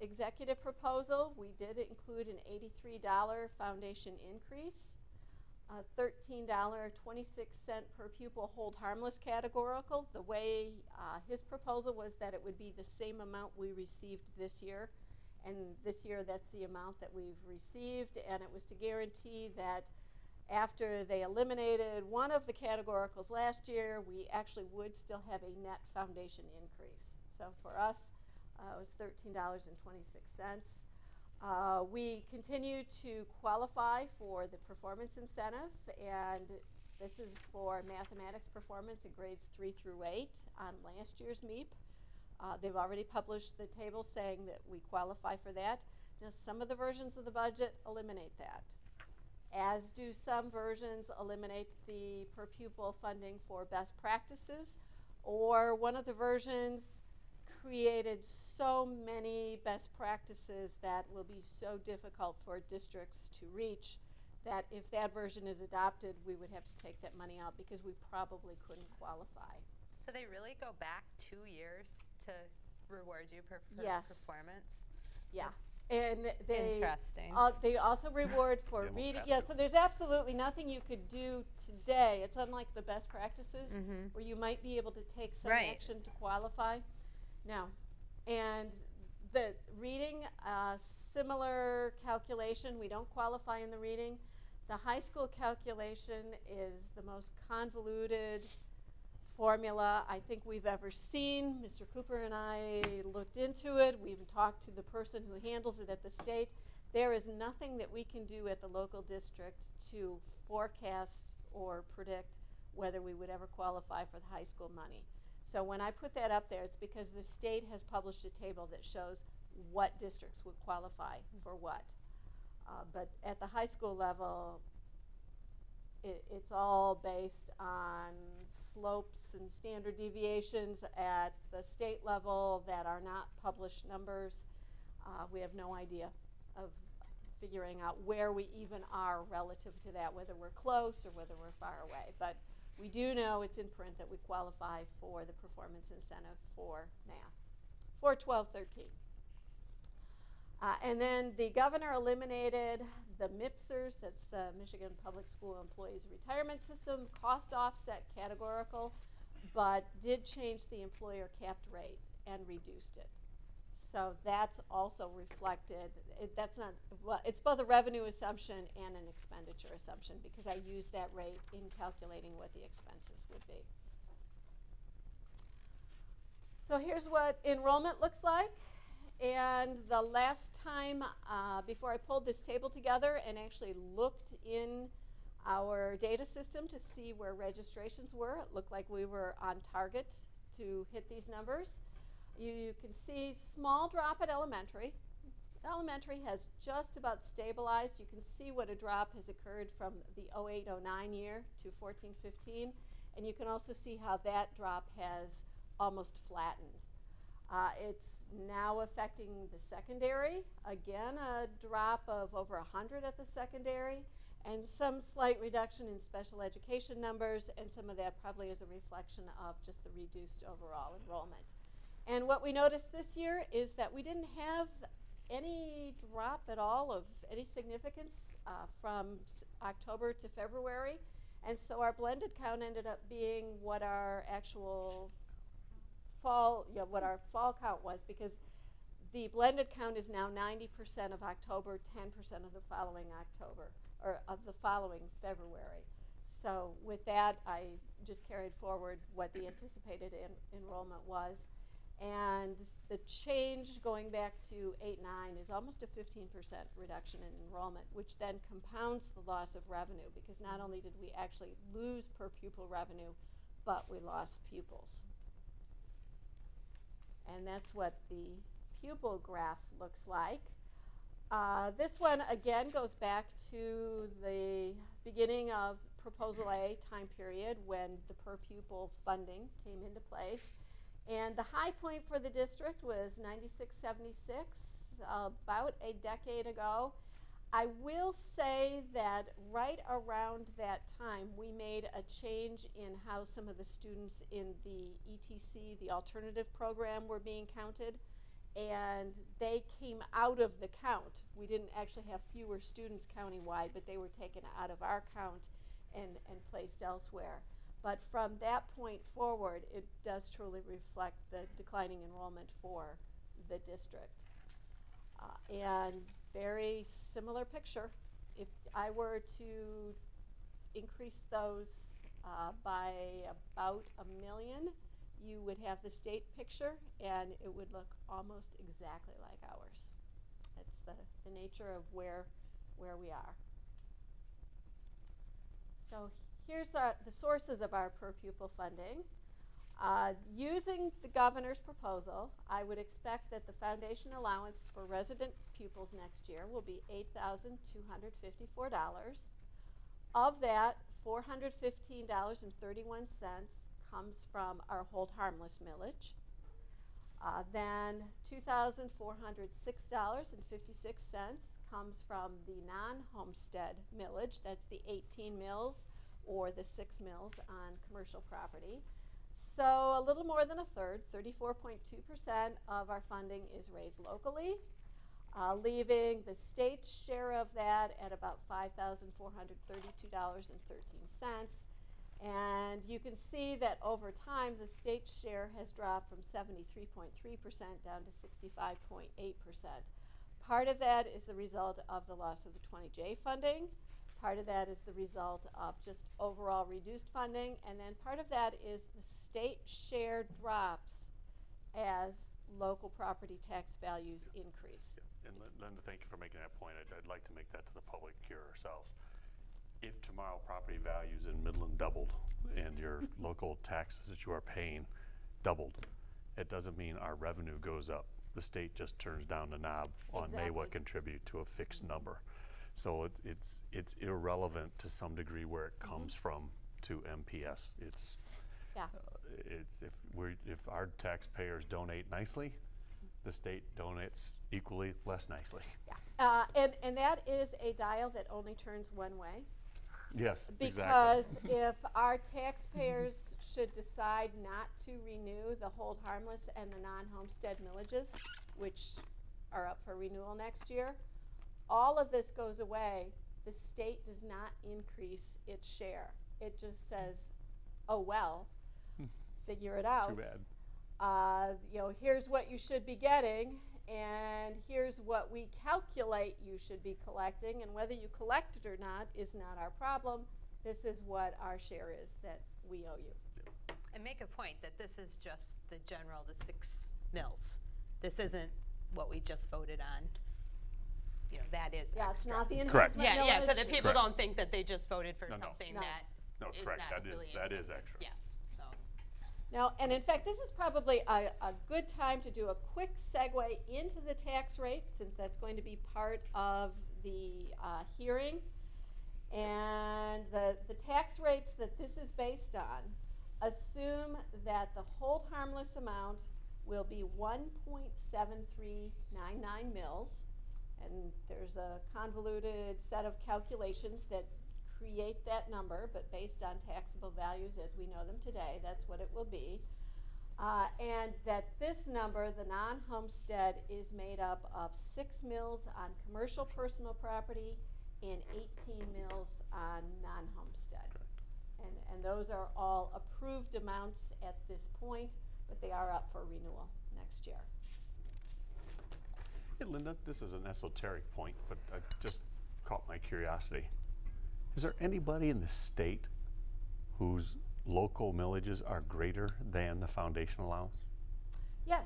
V: executive proposal, we did include an $83 foundation increase, a $13.26 per pupil hold harmless categorical. The way uh, his proposal was that it would be the same amount we received this year. And this year, that's the amount that we've received, and it was to guarantee that after they eliminated one of the categoricals last year, we actually would still have a net foundation increase. So for us, uh, it was $13.26. Uh, we continue to qualify for the performance incentive, and this is for mathematics performance in grades 3 through 8 on last year's MEAP. Uh, they've already published the table saying that we qualify for that. Now, some of the versions of the budget eliminate that as do some versions eliminate the per pupil funding for best practices, or one of the versions created so many best practices that will be so difficult for districts to reach that if that version is adopted, we would have to take that money out because we probably couldn't qualify.
U: So they really go back two years to reward you per, per
V: Yes.
U: performance.
V: Yeah, and they.
U: Interesting.
V: Uh, they also reward for reading, yeah, so there's absolutely nothing you could do today. It's unlike the best practices
U: Mhm.
V: where you might be able to take some
U: Right.
V: action to qualify. No. And the reading, uh, similar calculation, we don't qualify in the reading. The high school calculation is the most convoluted formula I think we've ever seen. Mr. Cooper and I looked into it. We even talked to the person who handles it at the state. There is nothing that we can do at the local district to forecast or predict whether we would ever qualify for the high school money. So when I put that up there, it's because the state has published a table that shows what districts would qualify for what. Uh, but at the high school level, it, it's all based on slopes and standard deviations at the state level that are not published numbers. Uh, we have no idea of figuring out where we even are relative to that, whether we're close or whether we're far away. But we do know it's in print that we qualify for the performance incentive for math, for 12, 13. Uh, and then the governor eliminated the MPSERS, that's the Michigan Public School Employees Retirement System, cost offset categorical, but did change the employer capped rate and reduced it. So that's also reflected, it, that's not, well, it's both a revenue assumption and an expenditure assumption because I use that rate in calculating what the expenses would be. So here's what enrollment looks like. And the last time, uh, before I pulled this table together and actually looked in our data system to see where registrations were, it looked like we were on target to hit these numbers. You, you can see small drop at elementary. Elementary has just about stabilized. You can see what a drop has occurred from the 08-09 year to 14-15. And you can also see how that drop has almost flattened. Uh, it's now affecting the secondary. Again, a drop of over 100 at the secondary, and some slight reduction in special education numbers, and some of that probably is a reflection of just the reduced overall enrollment. And what we noticed this year is that we didn't have any drop at all of any significance uh, from October to February. And so our blended count ended up being what our actual fall, you know, what our fall count was because the blended count is now 90% of October, 10% of the following October, or of the following February. So with that, I just carried forward what the anticipated en- enrollment was. And the change going back to 8 9 is almost a 15% reduction in enrollment, which then compounds the loss of revenue because not only did we actually lose per pupil revenue, but we lost pupils. And that's what the pupil graph looks like. Uh, this one again goes back to the beginning of Proposal A time period when the per pupil funding came into place. And the high point for the district was 9676, about a decade ago. I will say that right around that time, we made a change in how some of the students in the ETC, the alternative program, were being counted. And they came out of the count. We didn't actually have fewer students countywide, but they were taken out of our count and, and placed elsewhere. But from that point forward, it does truly reflect the declining enrollment for the district. Uh, and very similar picture. If I were to increase those uh, by about a million, you would have the state picture and it would look almost exactly like ours. That's the, the nature of where, where we are. So here's our, the sources of our per pupil funding. Uh, using the governor's proposal, I would expect that the foundation allowance for resident pupils next year will be $8,254. Of that, $415.31 comes from our hold harmless millage. Uh, then $2,406.56 comes from the non-homestead millage. That's the 18 mills or the six mills on commercial property. So a little more than a third, 34.2% of our funding is raised locally, uh, leaving the state share of that at about $5,432.13. And you can see that over time, the state share has dropped from 73.3% down to 65.8%. Part of that is the result of the loss of the 20J funding. Part of that is the result of just overall reduced funding. And then part of that is the state share drops as local property tax values increase.
A: And Linda, thank you for making that point. I'd, I'd like to make that to the public here ourselves. If tomorrow property values in Midland doubled and your local taxes that you are paying doubled, it doesn't mean our revenue goes up. The state just turns down the knob on they what contribute to a fixed number. So it, it's, it's irrelevant to some degree where it comes from to MPS. It's,
V: Yeah.
A: uh, it's, if we're, if our taxpayers donate nicely, the state donates equally less nicely.
V: Uh, and, and that is a dial that only turns one way.
A: Yes,
V: Because
A: exactly.
V: if our taxpayers should decide not to renew the hold harmless and the non-homestead millages, which are up for renewal next year, all of this goes away. The state does not increase its share. It just says, oh, well, figure it out.
A: Too bad.
V: Uh, you know, here's what you should be getting, and here's what we calculate you should be collecting, and whether you collect it or not is not our problem. This is what our share is that we owe you.
U: And make a point that this is just the general, the six mills. This isn't what we just voted on. You know, that is
V: Yeah, it's
U: extra.
V: not the
A: Correct.
V: enhancement
U: Yeah, yeah, so
V: millage.
U: that people
A: Correct.
U: don't think that they just voted for
A: No, no.
U: something
V: No.
U: that
A: No,
U: is
A: correct.
U: not
A: That is,
U: really
A: that is extra.
U: Yes, so.
V: Now, and in fact, this is probably a, a good time to do a quick segue into the tax rate, since that's going to be part of the uh, hearing. And the, the tax rates that this is based on assume that the hold harmless amount will be 1.7399 mills. And there's a convoluted set of calculations that create that number, but based on taxable values as we know them today, that's what it will be. Uh, and that this number, the non-homestead, is made up of six mills on commercial personal property and 18 mills on non-homestead. And, and those are all approved amounts at this point, but they are up for renewal next year.
A: Hey, Linda, this is an esoteric point, but I just caught my curiosity. Is there anybody in the state whose local millages are greater than the foundation allowance?
V: Yes,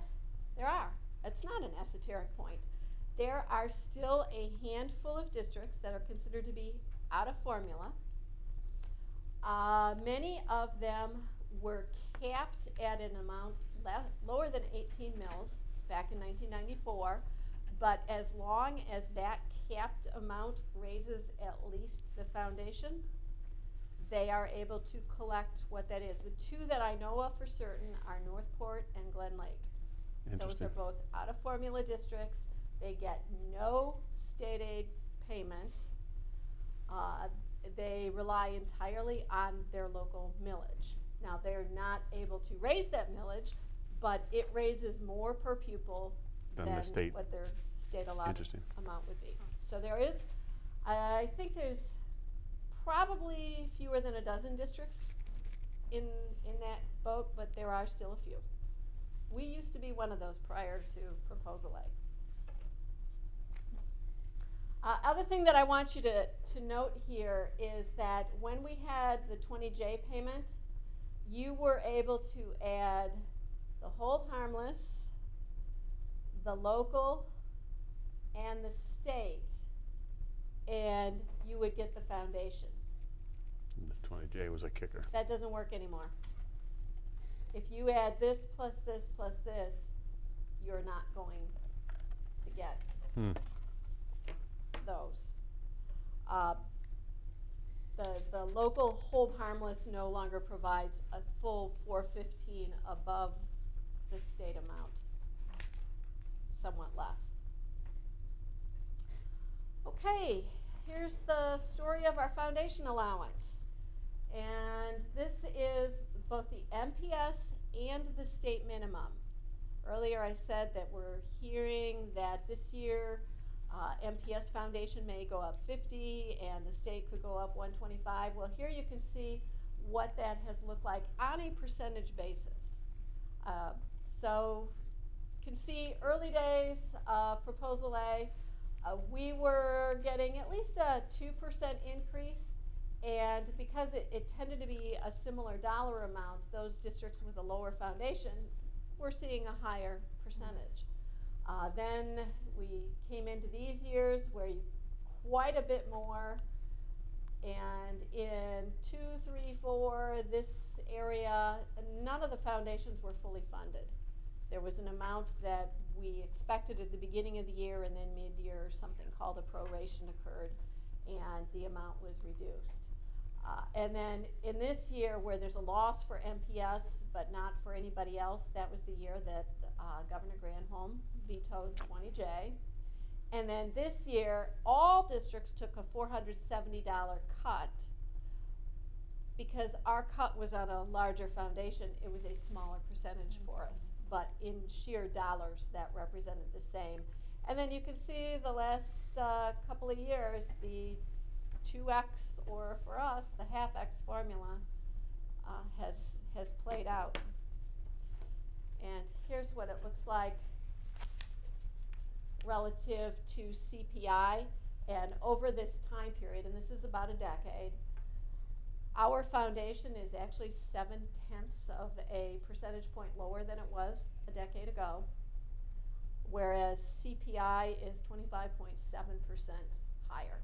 V: there are. It's not an esoteric point. There are still a handful of districts that are considered to be out of formula. Uh, many of them were capped at an amount lower than 18 mills back in 1994. But as long as that capped amount raises at least the foundation, they are able to collect what that is. The two that I know of for certain are Northport and Glen Lake. Those are both out of formula districts. They get no state aid payment. Uh, they rely entirely on their local millage. Now, they're not able to raise that millage, but it raises more per pupil
A: Than the state.
V: what their state allowed
A: Interesting.
V: amount would be. So there is, I think there's probably fewer than a dozen districts in, in that boat, but there are still a few. We used to be one of those prior to Proposal A. Uh, other thing that I want you to, to note here is that when we had the 20J payment, you were able to add the hold harmless, the local, and the state, and you would get the foundation.
A: And The 20J was a kicker.
V: That doesn't work anymore. If you add this plus this plus this, you're not going to get
A: Hmm.
V: those. Uh, the, the local hold harmless no longer provides a full 415 above the state amount, somewhat less. Okay, here's the story of our foundation allowance. And this is both the MPS and the state minimum. Earlier I said that we're hearing that this year uh, MPS Foundation may go up 50 and the state could go up 125. Well, here you can see what that has looked like on a percentage basis. Uh, so can see early days, uh, Proposal A, uh, we were getting at least a 2% increase. And because it, it tended to be a similar dollar amount, those districts with a lower foundation were seeing a higher percentage. Uh, then we came into these years where you, quite a bit more. And in two, three, four, this area, none of the foundations were fully funded. There was an amount that we expected at the beginning of the year, and then mid-year, something called a proration occurred, and the amount was reduced. Uh, and then in this year, where there's a loss for MPS but not for anybody else, that was the year that uh, Governor Granholm vetoed 20J. And then this year, all districts took a $470 cut because our cut was on a larger foundation. It was a smaller percentage for us, but in sheer dollars, that represented the same. And then you can see the last uh, couple of years, the 2x, or for us, the half x formula uh, has, has played out. And here's what it looks like relative to CPI. And over this time period, and this is about a decade, our foundation is actually seven tenths of a percentage point lower than it was a decade ago, whereas CPI is 25.7% higher,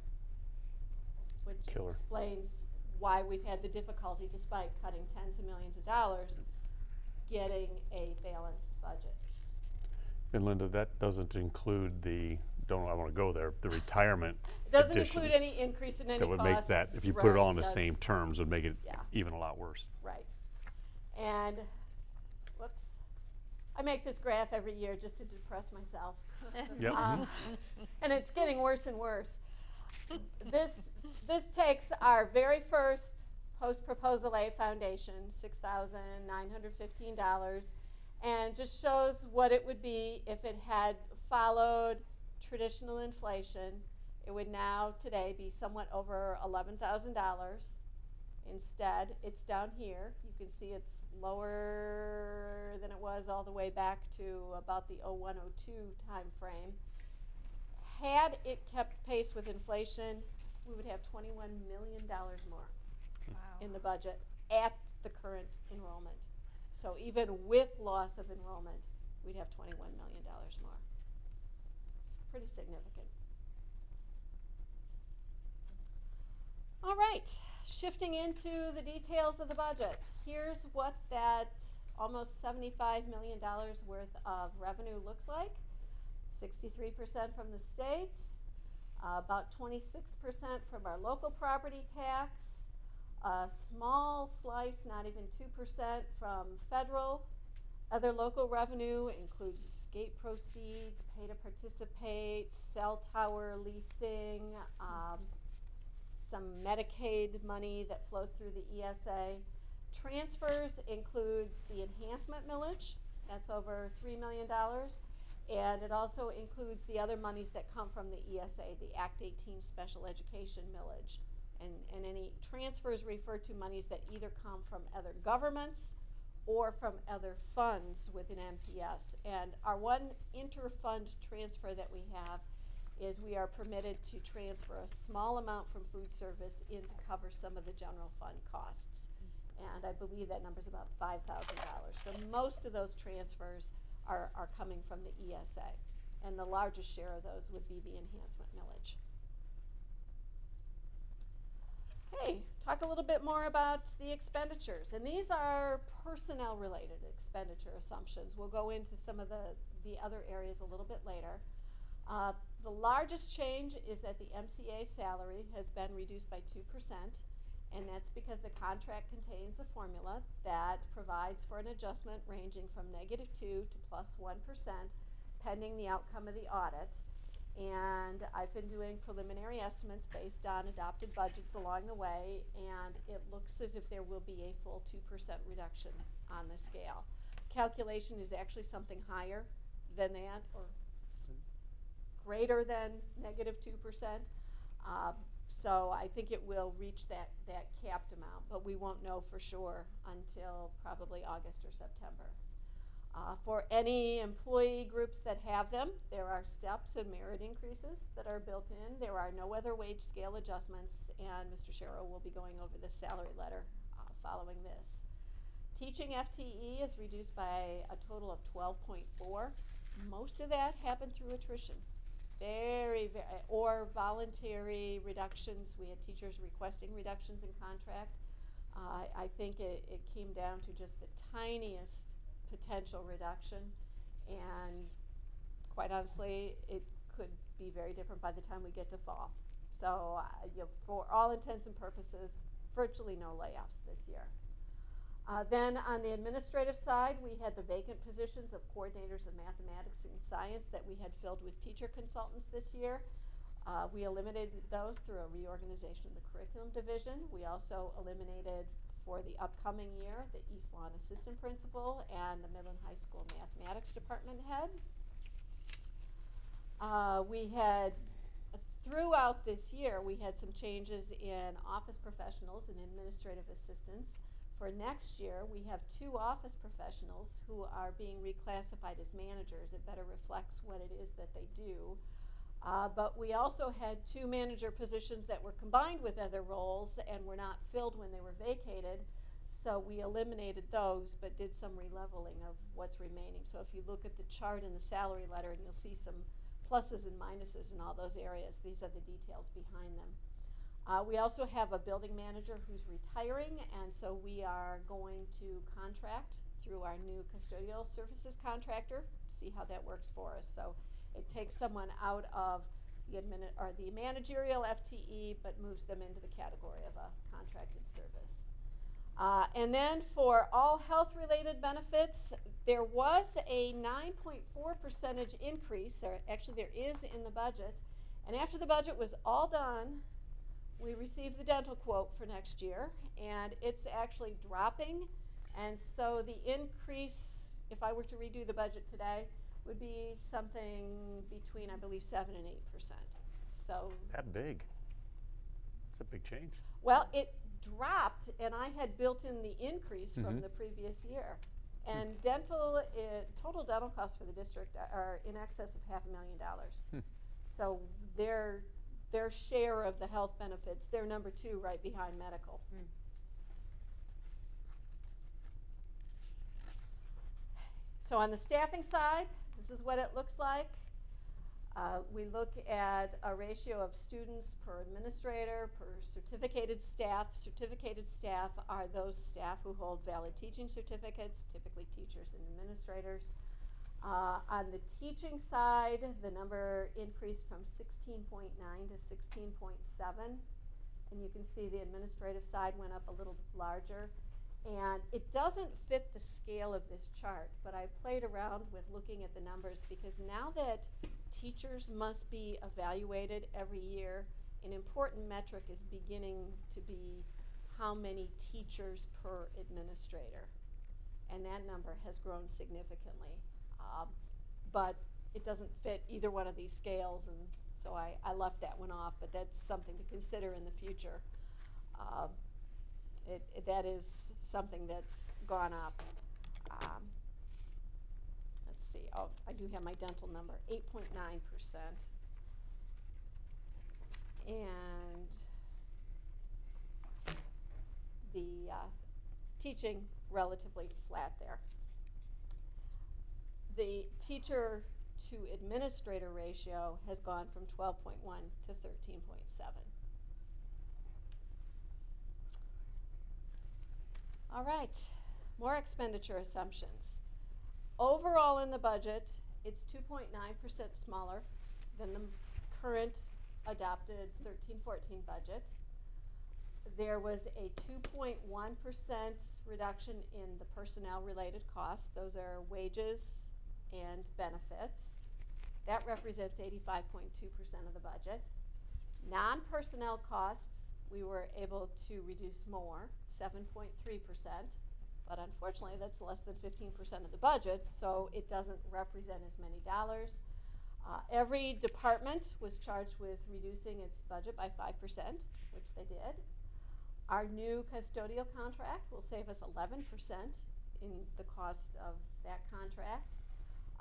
V: which
A: Killer.
V: explains why we've had the difficulty, despite cutting tens of millions of dollars, getting a balanced budget.
A: And Linda, that doesn't include the, don't, I want to go there, the retirement
V: It doesn't include
A: additions
V: any increase in any
A: That would make that, if you put it all in the
V: right,
A: same terms, would make it
V: Yeah.
A: even a lot worse.
V: Right. And, whoops, I make this graph every year just to depress myself.
A: Yep.
V: Um, and it's getting worse and worse. This, this takes our very first post-proposal A foundation, $6,915, and just shows what it would be if it had followed traditional inflation. It would now today be somewhat over $11,000. Instead, it's down here. You can see it's lower than it was all the way back to about the 0102 time frame. Had it kept pace with inflation, we would have $21 million more in the budget at the current enrollment. So even with loss of enrollment, we'd have $21 million more. Pretty significant. All right, shifting into the details of the budget. Here's what that almost $75 million worth of revenue looks like. 63% from the states, uh, about 26% from our local property tax, a small slice, not even 2% from federal. Other local revenue includes gate proceeds, pay to participate, cell tower leasing, um, some Medicaid money that flows through the ESA. Transfers includes the enhancement millage, that's over $3 million. And it also includes the other monies that come from the ESA, the Act 18 special education millage. And, and any transfers refer to monies that either come from other governments or from other funds within MPS. And our one inter-fund transfer that we have is we are permitted to transfer a small amount from food service in to cover some of the general fund costs. And I believe that number is about $5,000. So most of those transfers are, are coming from the ESA. And the largest share of those would be the enhancement millage. Okay, talk a little bit more about the expenditures. And these are personnel related expenditure assumptions. We'll go into some of the, the other areas a little bit later. Uh, the largest change is that the MCA salary has been reduced by 2%, and that's because the contract contains a formula that provides for an adjustment ranging from negative 2 to plus 1, pending the outcome of the audit. And I've been doing preliminary estimates based on adopted budgets along the way, and it looks as if there will be a full 2% reduction on the scale. Calculation is actually something higher than that, or greater than negative 2%. Um, so I think it will reach that, that capped amount, but we won't know for sure until probably August or September. Uh, for any employee groups that have them, there are steps and merit increases that are built in. There are no other wage scale adjustments, and Mr. Sherrill will be going over the salary letter uh, following this. Teaching FTE is reduced by a total of 12.4. Most of that happened through attrition. Very, very, or voluntary reductions. We had teachers requesting reductions in contract. Uh, I think it, it came down to just the tiniest potential reduction, and quite honestly, it could be very different by the time we get to fall. So, uh, you know, for all intents and purposes, virtually no layoffs this year. Uh, then on the administrative side, we had the vacant positions of coordinators of mathematics and science that we had filled with teacher consultants this year. Uh, we eliminated those through a reorganization of the curriculum division. We also eliminated for the upcoming year the East Lawn assistant principal and the Midland High School mathematics department head. Uh, we had throughout this year, we had some changes in office professionals and administrative assistants. For next year, we have two office professionals who are being reclassified as managers. It better reflects what it is that they do. Uh, but we also had two manager positions that were combined with other roles and were not filled when they were vacated. So we eliminated those, but did some releveling of what's remaining. So if you look at the chart in the salary letter, and you'll see some pluses and minuses in all those areas. These are the details behind them. Uh, we also have a building manager who's retiring, and so we are going to contract through our new custodial services contractor. See how that works for us. So it takes someone out of the admin or the managerial FTE, but moves them into the category of a contracted service. Uh, and then for all health-related benefits, there was a 9.4 percentage increase. There actually there is in the budget, and after the budget was all done, we received the dental quote for next year, and it's actually dropping. And so the increase, if I were to redo the budget today, would be something between I believe seven and eight percent. So
A: That big. It's a big change.
V: well, it dropped, and I had built in the increase from
A: Mhm.
V: the previous year. And dental, i- total dental costs for the district are- are in excess of half a million dollars.
A: Hmm.
V: So their, their share of the health benefits, they're number two right behind medical. So on the staffing side, this is what it looks like. Uh, we look at a ratio of students per administrator, per certificated staff. Certificated staff are those staff who hold valid teaching certificates, typically teachers and administrators. Uh, on the teaching side, the number increased from 16.9 to 16.7. And you can see the administrative side went up a little larger. And it doesn't fit the scale of this chart, but I played around with looking at the numbers because now that teachers must be evaluated every year, an important metric is beginning to be how many teachers per administrator. And that number has grown significantly. Um, but it doesn't fit either one of these scales, and so I, I left that one off, but that's something to consider in the future. Um, it, it, that is something that's gone up. Um, let's see, oh, I do have my dental number, 8.9%. And the uh, teaching relatively flat there. The teacher to administrator ratio has gone from 12.1 to 13.7. All right, more expenditure assumptions. Overall in the budget, it's 2.9% smaller than the current adopted 13-14 budget. There was a 2.1% reduction in the personnel related costs. Those are wages and benefits. That represents 85.2% of the budget. Non-personnel costs, we were able to reduce more, 7.3%, but unfortunately, that's less than 15% of the budget, so it doesn't represent as many dollars. Uh, every department was charged with reducing its budget by 5%, which they did. Our new custodial contract will save us 11% in the cost of that contract.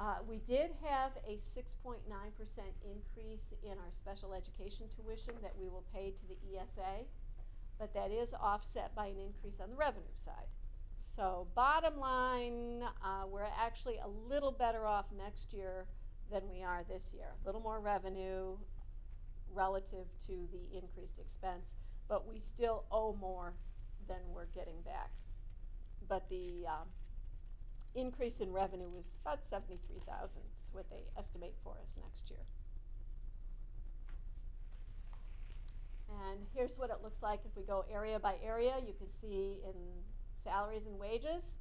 V: Uh, we did have a 6.9% increase in our special education tuition that we will pay to the ESA, but that is offset by an increase on the revenue side. So bottom line, uh, we're actually a little better off next year than we are this year. A little more revenue relative to the increased expense, but we still owe more than we're getting back. But the um, increase in revenue was about 73,000. That's what they estimate for us next year. And here's what it looks like if we go area by area. You can see in salaries and wages,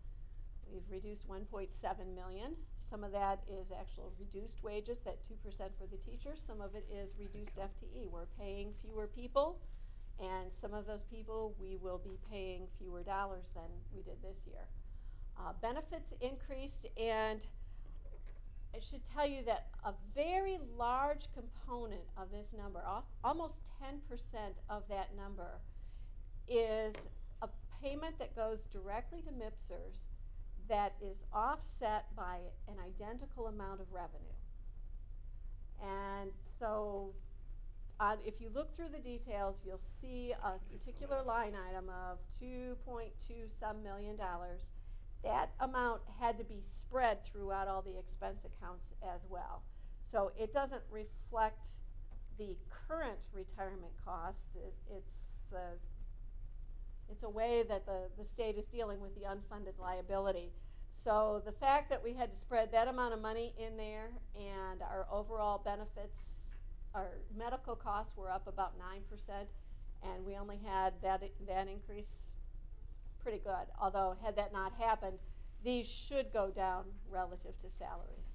V: we've reduced 1.7 million. Some of that is actual reduced wages, that 2% for the teachers. Some of it is reduced FTE. We're paying fewer people, and some of those people we will be paying fewer dollars than we did this year. Uh, benefits increased, and I should tell you that a very large component of this number, al almost 10% of that number, is a payment that goes directly to MPSERS that is offset by an identical amount of revenue. And so uh, if you look through the details, you'll see a particular line item of 2.2 some million dollars that amount had to be spread throughout all the expense accounts as well. So it doesn't reflect the current retirement cost. It, it's the it's a way that the, the state is dealing with the unfunded liability. So the fact that we had to spread that amount of money in there and our overall benefits, our medical costs were up about 9%, and we only had that, that increase pretty good. Although, had that not happened, these should go down relative to salaries.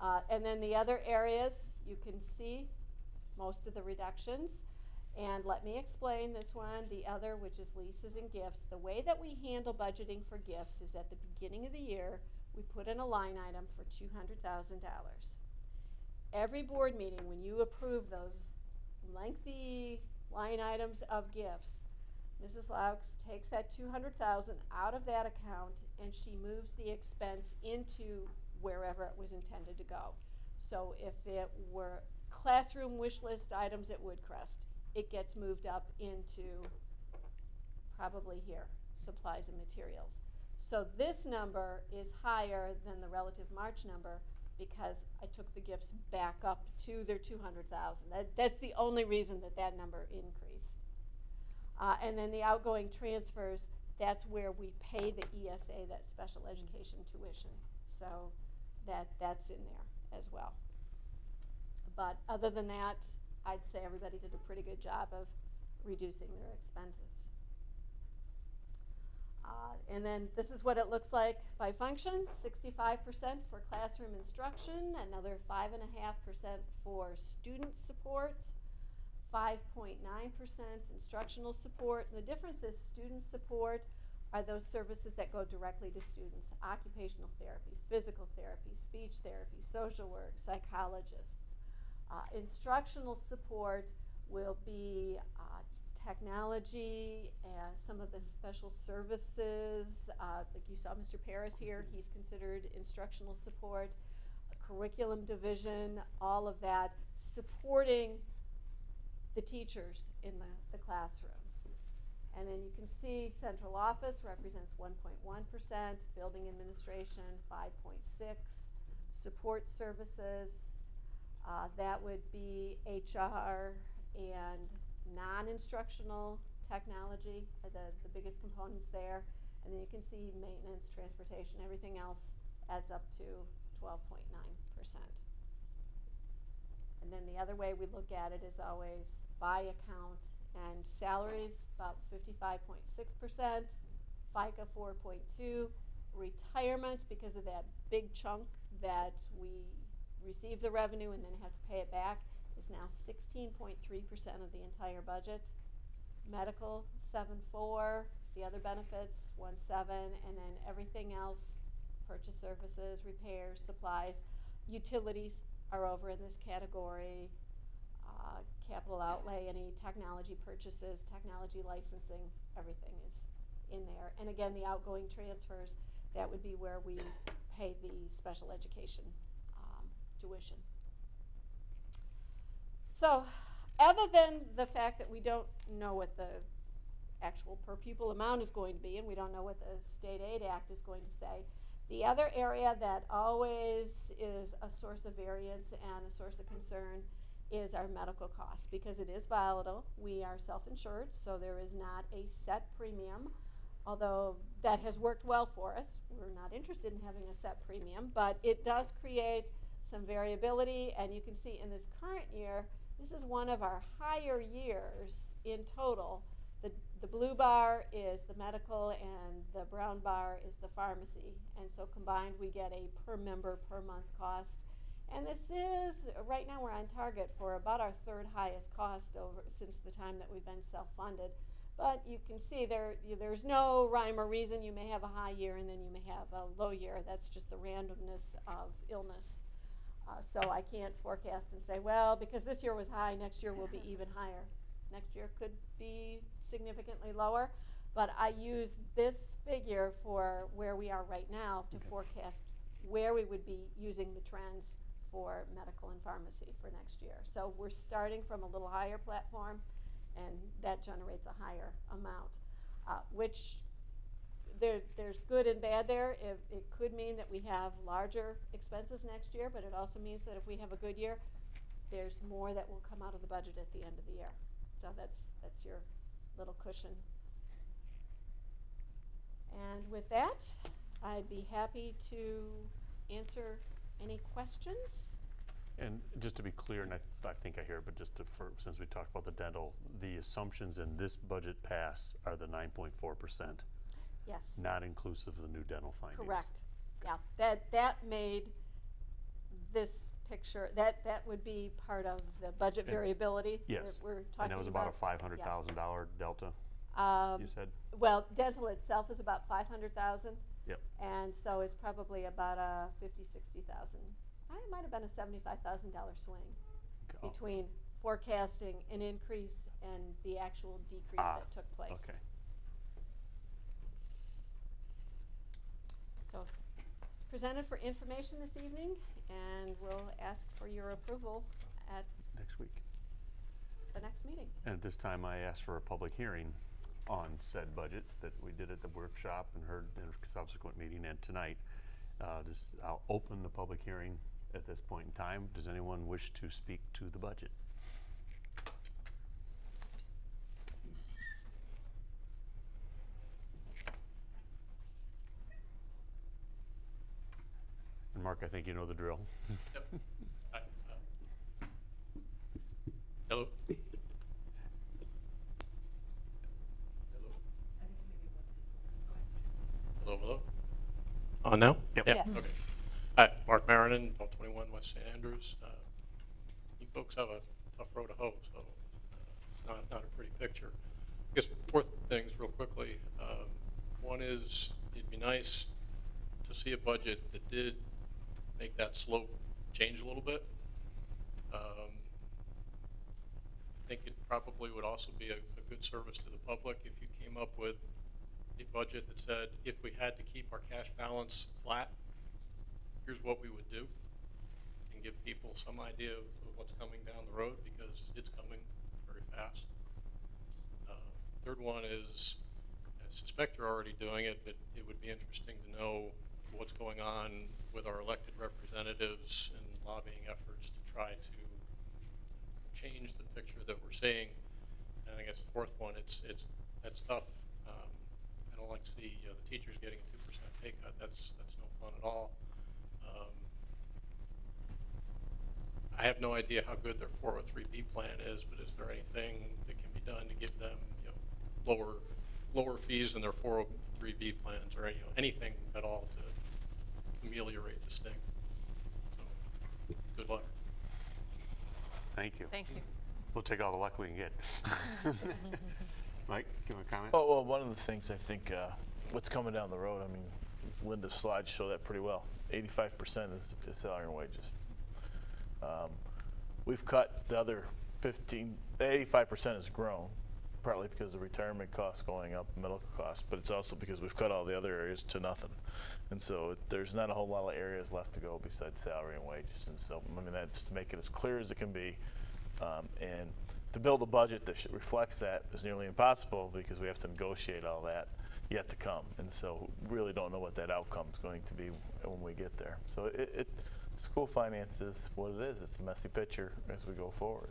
V: Uh, and then the other areas, you can see most of the reductions. And let me explain this one, the other, which is leases and gifts. The way that we handle budgeting for gifts is at the beginning of the year, we put in a line item for $200,000. Every board meeting, when you approve those lengthy line items of gifts, Mrs. Laux takes that 200,000 out of that account and she moves the expense into wherever it was intended to go. So if it were classroom wish list items at Woodcrest, it gets moved up into probably here, supplies and materials. So this number is higher than the relative March number because I took the gifts back up to their 200,000. That, that's the only reason that that number increased. Uh, and then the outgoing transfers, that's where we pay the ESA, that special education tuition. So that, that's in there as well. But other than that, I'd say everybody did a pretty good job of reducing their expenses. Uh, and then this is what it looks like by function, 65% for classroom instruction, another 5.5% for student support, 5.9% instructional support. And the difference is student support are those services that go directly to students, occupational therapy, physical therapy, speech therapy, social work, psychologists. Uh, instructional support will be uh, technology and some of the special services. Uh, like you saw Mr. Paris here, he's considered instructional support, curriculum division, all of that, supporting the teachers in the, the classrooms. And then you can see central office represents 1.1%, building administration 5.6, support services, uh, that would be HR and non-instructional technology the, the biggest components there. And then you can see maintenance, transportation, everything else adds up to 12.9%. And then the other way we look at it is always by account and salaries about 55.6%, FICA 4.2, retirement because of that big chunk that we receive the revenue and then have to pay it back, is now sixteen point three percent of the entire budget. Medical, 7.4, the other benefits, 1.7, and then everything else, purchase services, repairs, supplies, utilities are over in this category. Capital outlay, any technology purchases, technology licensing, everything is in there. And again, the outgoing transfers, that would be where we pay the special education um, tuition. So, other than the fact that we don't know what the actual per pupil amount is going to be, and we don't know what the State Aid Act is going to say, the other area that always is a source of variance and a source of concern is our medical cost because it is volatile. We are self-insured, so there is not a set premium, although that has worked well for us. We're not interested in having a set premium, but it does create some variability, and you can see in this current year, this is one of our higher years in total. The, the blue bar is the medical, and the brown bar is the pharmacy, and so combined we get a per member per month cost and this is, right now we're on target for about our third highest cost over since the time that we've been self-funded. But you can see there, there's no rhyme or reason. You may have a high year and then you may have a low year. That's just the randomness of illness. Uh, so I can't forecast and say, well, because this year was high, next year will be even higher. Next year could be significantly lower. But I use this figure for where we are right now to
A: Okay.
V: forecast where we would be using the trends for medical and pharmacy for next year. So we're starting from a little higher platform, and that generates a higher amount, uh, which there, there's good and bad there. If, it could mean that we have larger expenses next year, but it also means that if we have a good year, there's more that will come out of the budget at the end of the year. So that's, that's your little cushion. And with that, I'd be happy to answer any questions?
A: And just to be clear, and I, I think I hear, it, but just to, for, since we talked about the dental, the assumptions in this budget pass are the nine point four percent,
V: Yes.
A: not inclusive of the new dental findings.
V: Correct. Yeah, that, that made this picture, that, that would be part of the budget
A: And-
V: variability that
A: Yes.
V: we're talking about.
A: And that was about a five hundred thousand dollar delta,
V: Um,
A: you said?
V: Well, dental itself is about five hundred thousand.
A: Yep.
V: And so it's probably about a fifty, sixty thousand. It might have been a seventy-five thousand dollar swing between forecasting an increase and the actual decrease
A: Ah,
V: that took place.
A: Okay.
V: So it's presented for information this evening, and we'll ask for your approval at
A: Next week.
V: the next meeting.
A: And at this time, I ask for a public hearing on said budget that we did at the workshop and heard in a subsequent meeting and tonight. Uh, just, I'll open the public hearing at this point in time. Does anyone wish to speak to the budget? And Mark, I think you know the drill.
W: Yep. Hi, uh, Hello? Hello? Hello, hello? On now?
A: Yep.
W: Yeah,
A: Yes.
W: Okay. Hi, Mark Marinon, 1221 West St. Andrews. Uh, You folks have a tough road to hoe, so uh, it's not, not a pretty picture. I guess four things real quickly. Um, One is, it'd be nice to see a budget that did make that slope change a little bit. Um, I think it probably would also be a, a good service to the public if you came up with budget that said, if we had to keep our cash balance flat, here's what we would do, and give people some idea of, of what's coming down the road, because it's coming very fast. Uh, Third one is, I suspect you're already doing it, but it would be interesting to know what's going on with our elected representatives and lobbying efforts to try to change the picture that we're seeing. And I guess the fourth one, it's, it's, that's tough. Um, I don't like to see uh, the teachers getting a two percent pay cut. That's, that's no fun at all. Um, I have no idea how good their 403B plan is, but is there anything that can be done to give them, you know, lower, lower fees in their 403B plans or, you know, anything at all to ameliorate the sting? So, good luck.
A: Thank you.
I: Thank you.
A: We'll take all the luck we can get. Mike, give a comment?
F: Oh, well, one of the things I think, uh, what's coming down the road, I mean, Linda's slides show that pretty well. 85% is, is salary and wages. Um, we've cut the other 15, 85% has grown, partly because of retirement costs going up, medical costs, but it's also because we've cut all the other areas to nothing. And so it- there's not a whole lot of areas left to go besides salary and wages. And so, I mean, that's to make it as clear as it can be. Um, and to build a budget that reflects that is nearly impossible because we have to negotiate all that yet to come. And so really don't know what that outcome is going to be when we get there. So it, it school finance is what it is. It's a messy picture as we go forward.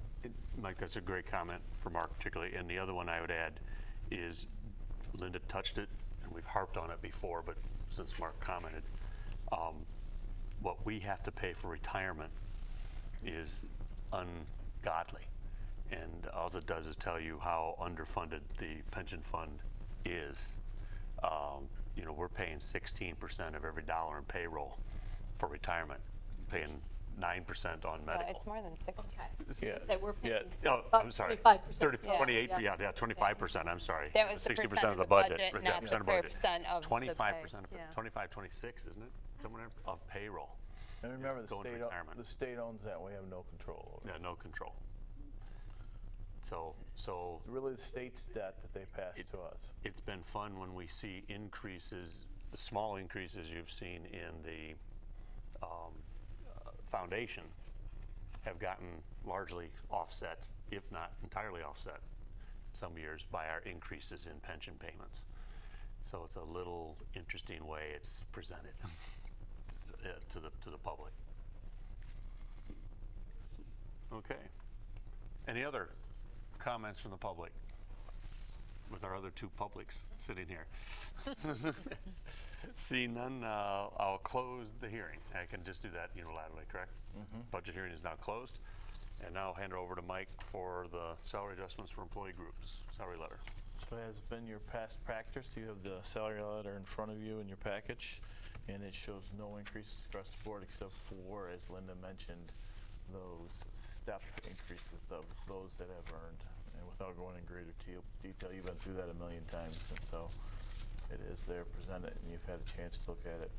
A: Mike, that's a great comment for Mark particularly. And the other one I would add is Linda touched it, and we've harped on it before, but since Mark commented, um, what we have to pay for retirement is ungodly. And all it does is tell you how underfunded the pension fund is. Um, you know, we're paying 16% of every dollar in payroll for retirement, paying 9% on
I: Uh,
A: medical.
I: It's more than 60.
A: Yeah.
V: Say we're
A: Yeah,
V: paying
A: oh,
V: about
A: I'm sorry.
V: 25%.
A: 30,
V: Yeah,
A: 28,
V: yeah.
A: yeah, yeah, 25%, I'm sorry.
I: That was the
A: 60% of the budget.
I: budget,
A: yeah,
I: not the
A: percent of budget.
I: percent of the pay.
A: 25%, of-
I: Yeah.
A: 25, 26, isn't it? Somewhere of payroll.
F: And remember, the state, the state owns that. We have no control over it.
A: Yeah, no control. So, so
F: Really, the state's debt that they pass to us.
A: it's been fun when we see increases, the small increases you've seen in the um, uh, foundation have gotten largely offset, if not entirely offset, some years by our increases in pension payments. So it's a little interesting way it's presented uh, to the, to the public. Okay. Any other comments from the public? With our other two publics sitting here. Seeing none, uh, I'll close the hearing. I can just do that unilaterally, correct?
F: Mhm.
A: Budget hearing is now closed. And now I'll hand it over to Mike for the salary adjustments for employee groups, salary letter.
F: So has been your past practice, you have the salary letter in front of you in your package, and it shows no increases across the board except for, as Linda mentioned, those step increases of those that have earned. And without going in greater detail, you've been through that a million times, and so it is there presented, and you've had a chance to look at it.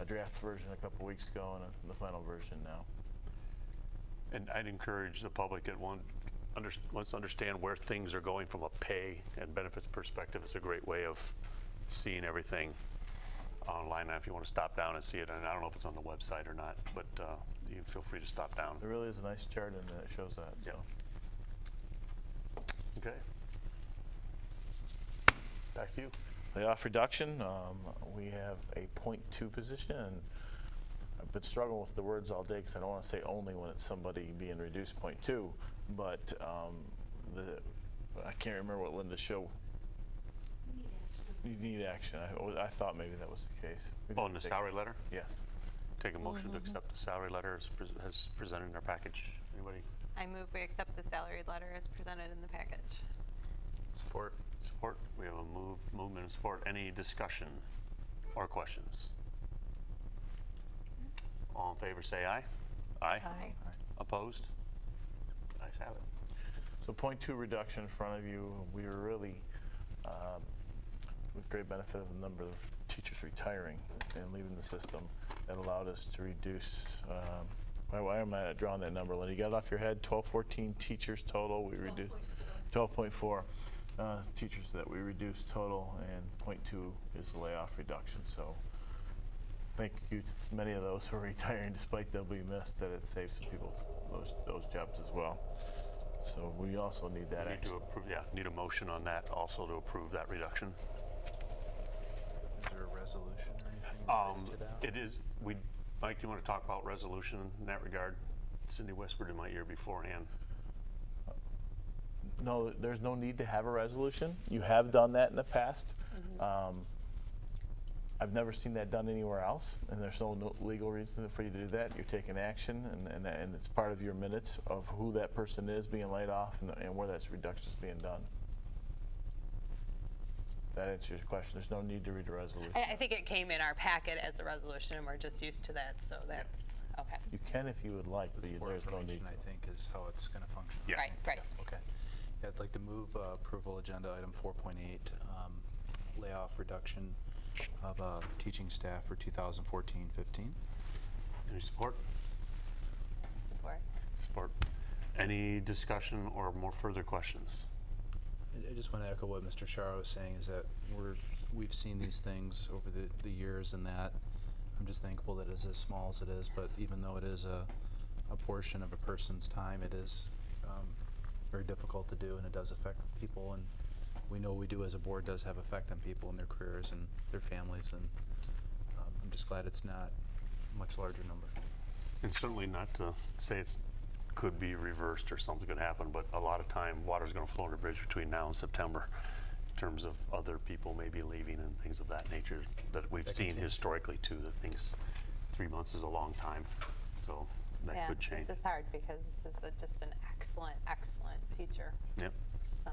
F: A draft version a couple weeks ago and a- the final version now.
A: And I'd encourage the public that want, under, wants to understand where things are going from a pay and benefits perspective. It's a great way of seeing everything online. Now, if you want to stop down and see it, and I don't know if it's on the website or not, but uh, you feel free to stop down.
F: There really is a nice chart in there that shows that, so.
A: Okay. Back to you.
F: Layoff reduction, um, we have a .2 position, and I've been struggling with the words all day because I don't want to say only when it's somebody being reduced .2, but um, the, I can't remember what Linda showed. You need action. I, I thought maybe that was the case. We
A: Oh, in the salary letter?
F: Yes.
A: Take a motion to accept the salary letter as, pres- as presented in our package. Anybody?
U: I move we accept the salary letter as presented in the package.
A: Support. Support. We have a move, movement and support. Any discussion or questions? All in favor, say aye. Aye.
U: Aye.
A: Opposed? Ayes have it.
F: So point two reduction in front of you, we were really, um, with great benefit of the number of teachers retiring and leaving the system, that allowed us to reduce, um, why, why am I drawing that number, Linda? You got it off your head, 12, 14 teachers total, we reduced. 12.4 uh, teachers that we reduced total, and point 0.2 is the layoff reduction, so thank you to many of those who are retiring despite they'll be missed, that it saves some people those, those jobs as well. So we also need that
A: Need
F: action.
A: to approve, yeah, need a motion on that also to approve that reduction.
J: Is there a resolution or anything
A: Um,
J: related to that?
A: it is, we, Mike, do you want to talk about resolution in that regard? Cindy whispered in my ear beforehand.
F: No, there's no need to have a resolution. You have done that in the past. Um, I've never seen that done anywhere else, and there's no, no legal reason for you to do that. You're taking action, and, and, and it's part of your minutes of who that person is being laid off and, and where that reduction is being done. That answers your question. There's no need to read a resolution.
U: I, I think it came in our packet as a resolution, and we're just used to that, so that's Okay.
F: You can if you would like, but
J: Just
F: you-
J: for
F: there's no need.
J: I think, is how it's going to function.
A: Yeah.
U: Right, right.
J: Okay. Yeah, I'd like to move uh, approval agenda item 4.8, um, layoff reduction of uh, teaching staff for 2014-15.
A: Any support?
U: Support.
A: Support. Any discussion or more further questions?
J: I- just want to echo what Mr. Sharrow was saying, is that we're, we've seen these things over the, the years and that I'm just thankful that it's as small as it is, but even though it is a, a portion of a person's time, it is um, very difficult to do and it does affect people and we know we do as a board does have effect on people and their careers and their families and um, I'm just glad it's not a much larger number.
A: And certainly not to say it's, could be reversed or something could happen, but a lot of time, water's gonna flow under the bridge between now and September in terms of other people maybe leaving and things of that nature that we've
J: That can
A: seen
J: change.
A: historically too, that things, three months is a long time, so that
U: yeah,
A: could change.
U: This is hard because this is a, just an excellent, excellent teacher.
A: Yep.
U: So,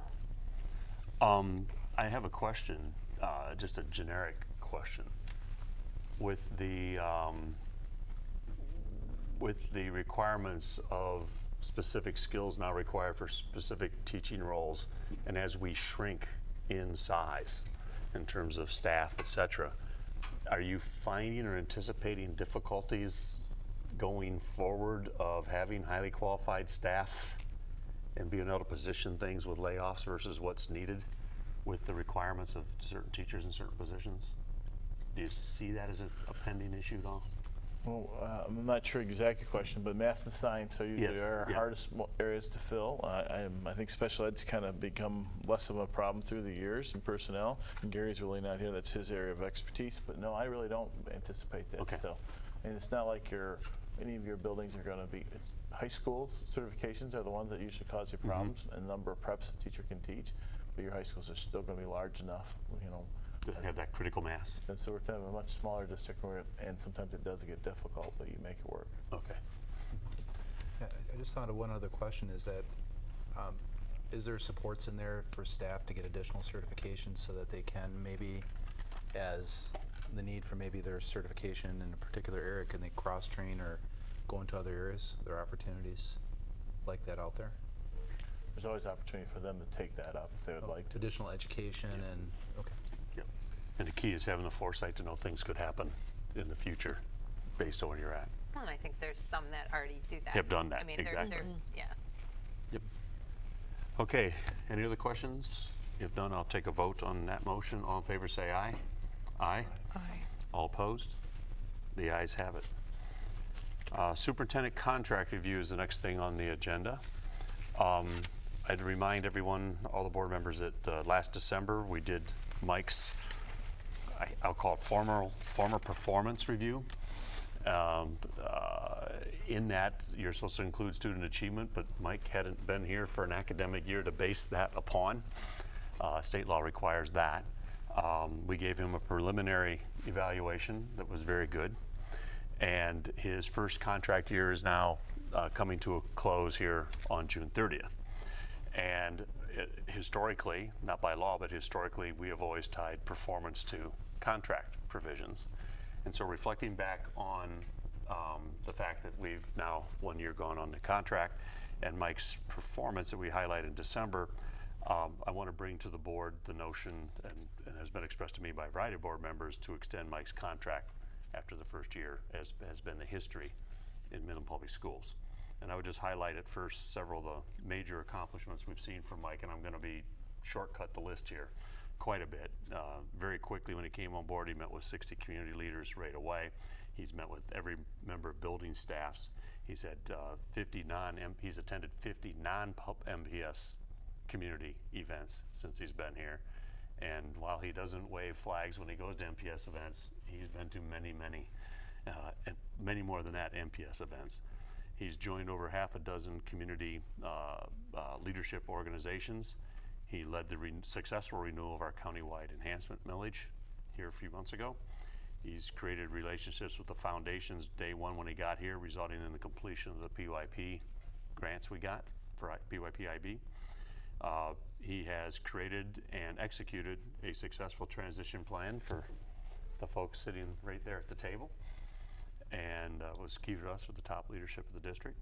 A: Um, I have a question, uh, just a generic question. With the, um, with the requirements of specific skills now required for specific teaching roles, and as we shrink in size in terms of staff, et cetera, are you finding or anticipating difficulties going forward of having highly qualified staff and being able to position things with layoffs versus what's needed with the requirements of certain teachers in certain positions? Do you see that as a a pending issue at all?
F: Well, uh, I'm not sure exactly your question, but math and science are usually
A: Yes,
F: our
A: yeah.
F: hardest mo- areas to fill. I, I'm- I think special ed's kind of become less of a problem through the years in personnel. And Gary's really not here, that's his area of expertise, but no, I really don't anticipate that
A: Okay.
F: still. And it's not like your, any of your buildings are gonna be, it's, high schools certifications are the ones that usually cause you
A: Mhm.
F: problems, and number of preps a teacher can teach, but your high schools are still gonna be large enough, you know,
A: To have that critical mass?
F: and so we're kind of a much smaller district where, and sometimes it does get difficult, but you make it work.
A: Okay.
J: Yeah, I- I just thought of one other question is that, um, is there supports in there for staff to get additional certifications so that they can maybe, as the need for maybe their certification in a particular area, can they cross-train or go into other areas? There are opportunities like that out there?
F: There's always opportunity for them to take that up if they would like to.
J: Additional education and, okay.
A: Yep. And the key is having the foresight to know things could happen in the future based on where you're at.
U: well, and I think there's some that already do that.
A: Have done that,
U: I mean, they're-
A: exactly.
U: they're- yeah.
A: Yep. Okay, any other questions? If none, I'll take a vote on that motion. All in favor, say aye. Aye.
B: Aye.
A: All opposed? The ayes have it. Uh, Superintendent contract review is the next thing on the agenda. Um, I'd remind everyone, all the board members, that uh, last December, we did Mike's, I- I'll call it formal, former performance review. Um, uh, In that, you're supposed to include student achievement, but Mike hadn't been here for an academic year to base that upon. Uh, State law requires that. Um, We gave him a preliminary evaluation that was very good. And his first contract year is now uh, coming to a close here on June 30th. And it- historically, not by law, but historically, we have always tied performance to contract provisions. And so reflecting back on um, the fact that we've now one year gone on the contract and Mike's performance that we highlighted in December, um, I want to bring to the board the notion, and, and has been expressed to me by a variety of board members, to extend Mike's contract after the first year, as has been the history in Midland Public Schools. And I would just highlight at first several of the major accomplishments we've seen from Mike, and I'm going to be shortcut the list here quite a bit. Uh, very quickly, when he came on board, he met with 60 community leaders right away. He's met with every member of building staffs. He's had uh, 50 non, he's attended 50 non-pub MPS community events since he's been here. And while he doesn't wave flags when he goes to MPS events, he's been to many, many, uh, many more than that MPS events. He's joined over half a dozen community uh, uh, leadership organizations. He led the re- successful renewal of our countywide enhancement millage here a few months ago. He's created relationships with the foundations day one when he got here, resulting in the completion of the PYP grants we got for PYP-IB. Uh, he has created and executed a successful transition plan for the folks sitting right there at the table. and uh, was key to us with the top leadership of the district.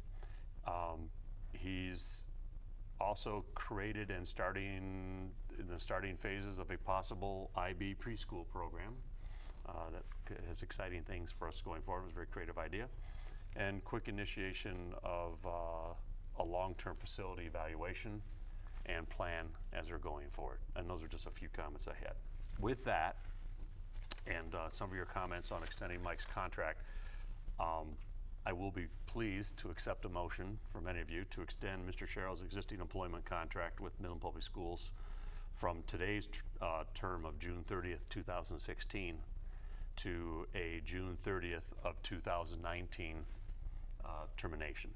A: Um, he's also created and starting in the starting phases of a possible IB preschool program uh, that has exciting things for us going forward. It was a very creative idea. And quick initiation of uh, a long-term facility evaluation and plan as we're going forward. And those are just a few comments I had. With that, and uh, some of your comments on extending Mike's contract, um, I will be pleased to accept a motion from many of you to extend Mr. Sharrow's existing employment contract with Midland Public Schools from today's uh, term of June 30th, 2016 to a June 30th of 2019 uh, termination.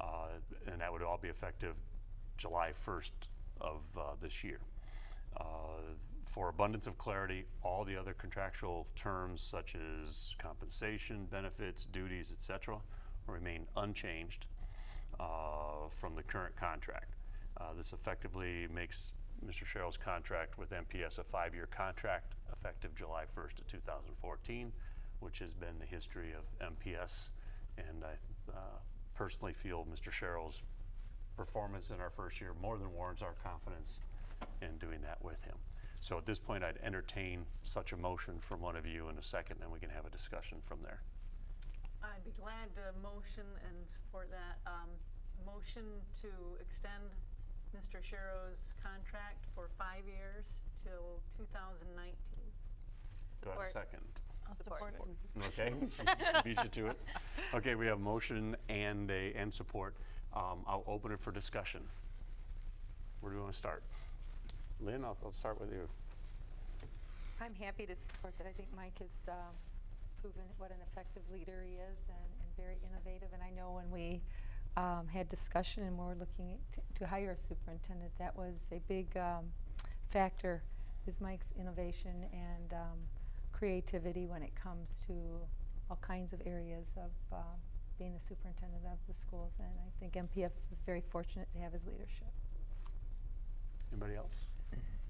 A: Uh, And that would all be effective July 1st of uh, this year. For abundance of clarity, all the other contractual terms such as compensation, benefits, duties, et cetera, remain unchanged uh, from the current contract. Uh, This effectively makes Mr. Sharrow's contract with MPS a five-year contract effective July 1st of 2014, which has been the history of MPS. And I uh, personally feel Mr. Sharrow's performance in our first year more than warrants our confidence in doing that with him. So at this point, I'd entertain such a motion from one of you in a second, and we can have a discussion from there.
G: I'd be glad to motion and support that. Um, motion to extend Mr. Sharrow's contract for five years till 2019.
A: Do I have a
G: Support.
A: second?
B: I'll support it.
A: Okay, beat you to it. Okay, we have motion and a, and support. Um, I'll open it for discussion. Where do you want to start? Lynn, I'll, I'll start with you.
I: I'm happy to support that. I think Mike has uh, proven what an effective leader he is and, and very innovative. And I know when we um, had discussion and we were looking to hire a superintendent, that was a big um, factor, is Mike's innovation and um, creativity when it comes to all kinds of areas of um, being the superintendent of the schools. And I think MPS is very fortunate to have his leadership.
A: Anybody else?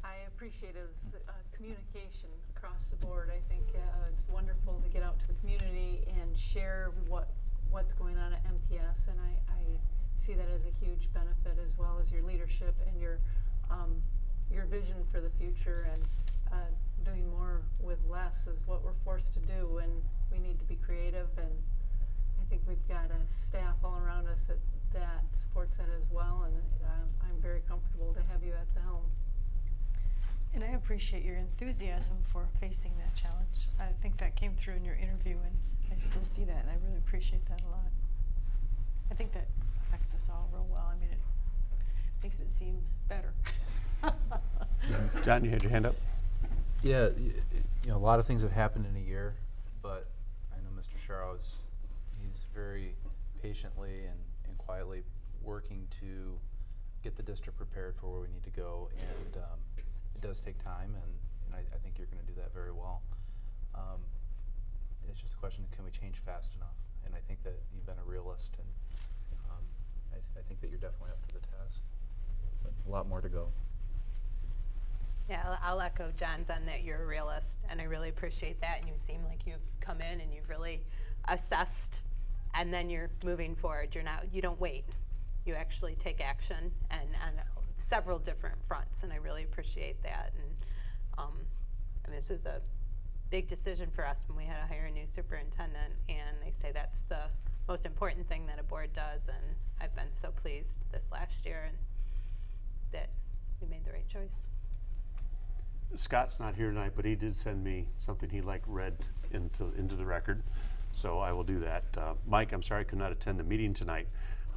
G: I appreciate his uh, communication across the board. I think uh, it's wonderful to get out to the community and share what what's going on at MPS, and I, I see that as a huge benefit as well as your leadership and your um, your vision for the future and uh, doing more with less is what we're forced to do, and we need to be creative. And I think we've got a staff all around us that that supports that as well, and um, I'm very comfortable to have you at the helm.
B: And I appreciate your enthusiasm for facing that challenge. I think that came through in your interview, and I still see that, and I really appreciate that a lot. I think that affects us all real well. I mean, it makes it seem better.
A: John, you had your hand up?
J: Yeah, y- y- you know, a lot of things have happened in a year, but I know Mr. Sharrow is, he's very patiently and, and quietly working to get the district prepared for where we need to go, and um, it does take time, and, and I, I think you're going to do that very well. Um, it's just a question of can we change fast enough? And I think that you've been a realist, and um, I, th- I think that you're definitely up to the task. But a lot more to go.
U: Yeah, I'll, I'll echo John's on that. You're a realist, and I really appreciate that. And you seem like you've come in and you've really assessed, and then you're moving forward. You're not, you don't wait. You actually take action, and on several different fronts. And I really appreciate that. And um, I mean, this was a big decision for us when we had to hire a new superintendent, and they say that's the most important thing that a board does. And I've been so pleased this last year, and that we made the right choice.
A: Scott's not here tonight, but he did send me something he liked read into, into the record, so I will do that. Uh, Mike, I'm sorry I could not attend the meeting tonight.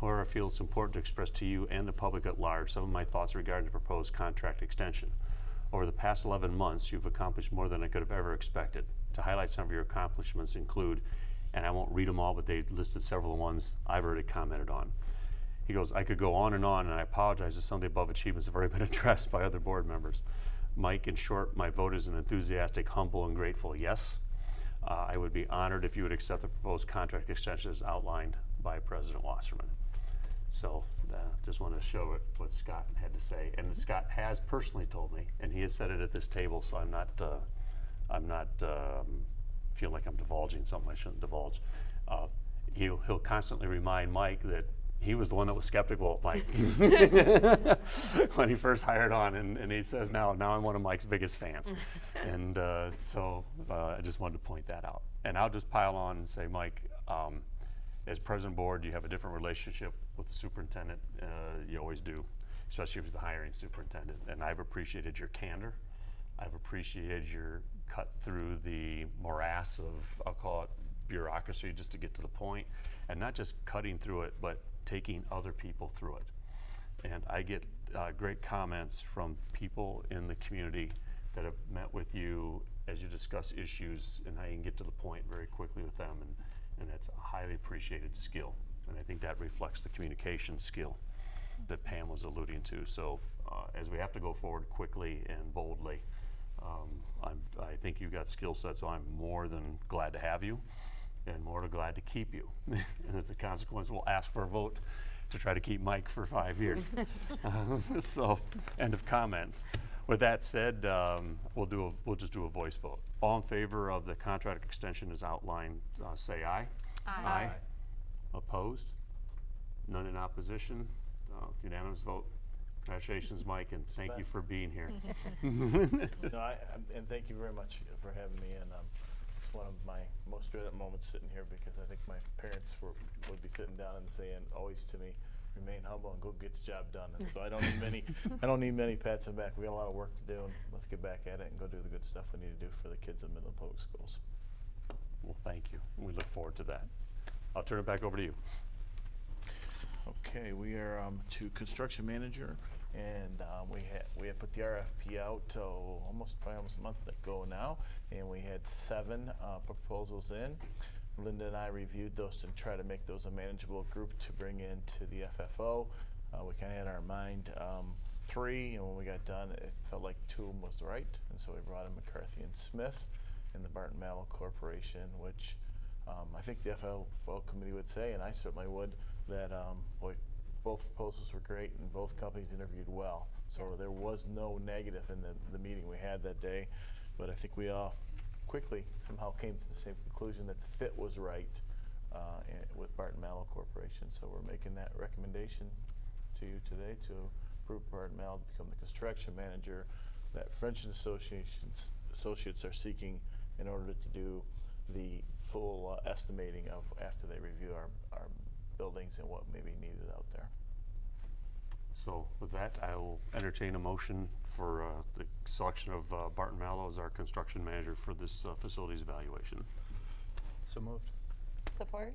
A: However, I feel it's important to express to you and the public at large some of my thoughts regarding the proposed contract extension. Over the past 11 months, you've accomplished more than I could have ever expected. To highlight some of your accomplishments include, and I won't read them all, but they listed several of the ones I've already commented on. He goes, I could go on and on, and I apologize if some of the above achievements have already been addressed by other board members. Mike, in short, my vote is an enthusiastic, humble, and grateful yes. Uh, I would be honored if you would accept the proposed contract extension as outlined by President Wasserman. So, uh, just want to show it, what Scott had to say. And Scott has personally told me, and he has said it at this table, so I'm not, uh, I'm not, um, feel like I'm divulging something I shouldn't divulge, uh, he'll, he'll constantly remind Mike that he was the one that was skeptical of Mike when he first hired on, and, and he says now, now I'm one of Mike's biggest fans. and uh, so uh, I just wanted to point that out. And I'll just pile on and say, Mike, um, as president board, you have a different relationship with the superintendent. Uh, you always do, especially with the hiring superintendent. And I've appreciated your candor. I've appreciated your cut through the morass of, I'll call it bureaucracy, just to get to the point, and not just cutting through it, but taking other people through it. And I get uh, great comments from people in the community that have met with you as you discuss issues and how you can get to the point very quickly with them. And, and that's a highly appreciated skill. And I think that reflects the communication skill that Pam was alluding to. So uh, as we have to go forward quickly and boldly, um, I'm, I think you've got skill sets, so I'm more than glad to have you and more than glad to keep you. and as a consequence, we'll ask for a vote to try to keep Mike for five years. Um, so, end of comments. With that said, um, we'll do a, we'll just do a voice vote. All in favor of the contract extension as outlined, uh, say aye.
U: Aye.
A: Opposed? None in opposition? Uh, unanimous vote. Congratulations, Mike, and thank you for being here.
F: No, I, I'm- and thank you very much for having me, and um, it's one of my most dreaded moments sitting here because I think my parents were, would be sitting down and saying always to me, remain humble and go get the job done. And so I don't need many, I don't need many pats on the back. We got a lot of work to do, and let's get back at it and go do the good stuff we need to do for the kids in Midland Public Schools.
A: Well, thank you. We look forward to that. I'll turn it back over to you.
F: Okay, we are um, to construction manager, and um, we had we had put the RFP out oh, almost probably almost a month ago now, and we had seven uh, proposals in. Linda and I reviewed those to try to make those a manageable group to bring into the FFO. Uh, we kind of had our mind um, three, and when we got done, it felt like two of them was right, and so we brought in McCarthy and Smith, and the Barton Malow Corporation, which um, I think the FFO committee would say, and I certainly would, that um, boy, both proposals were great and both companies interviewed well. So there was no negative in the, the meeting we had that day, but I think we all quickly somehow came to the same conclusion that the fit was right uh, with Barton Malow Corporation. So we're making that recommendation to you today to approve Barton Malow to become the construction manager that French and Associates are seeking in order to do the full uh, estimating of after they review our, our buildings and what may be needed out there.
A: So with that, I will entertain a motion for uh, the selection of uh, Barton Malow as our construction manager for this uh, facilities evaluation.
J: So moved.
U: Support?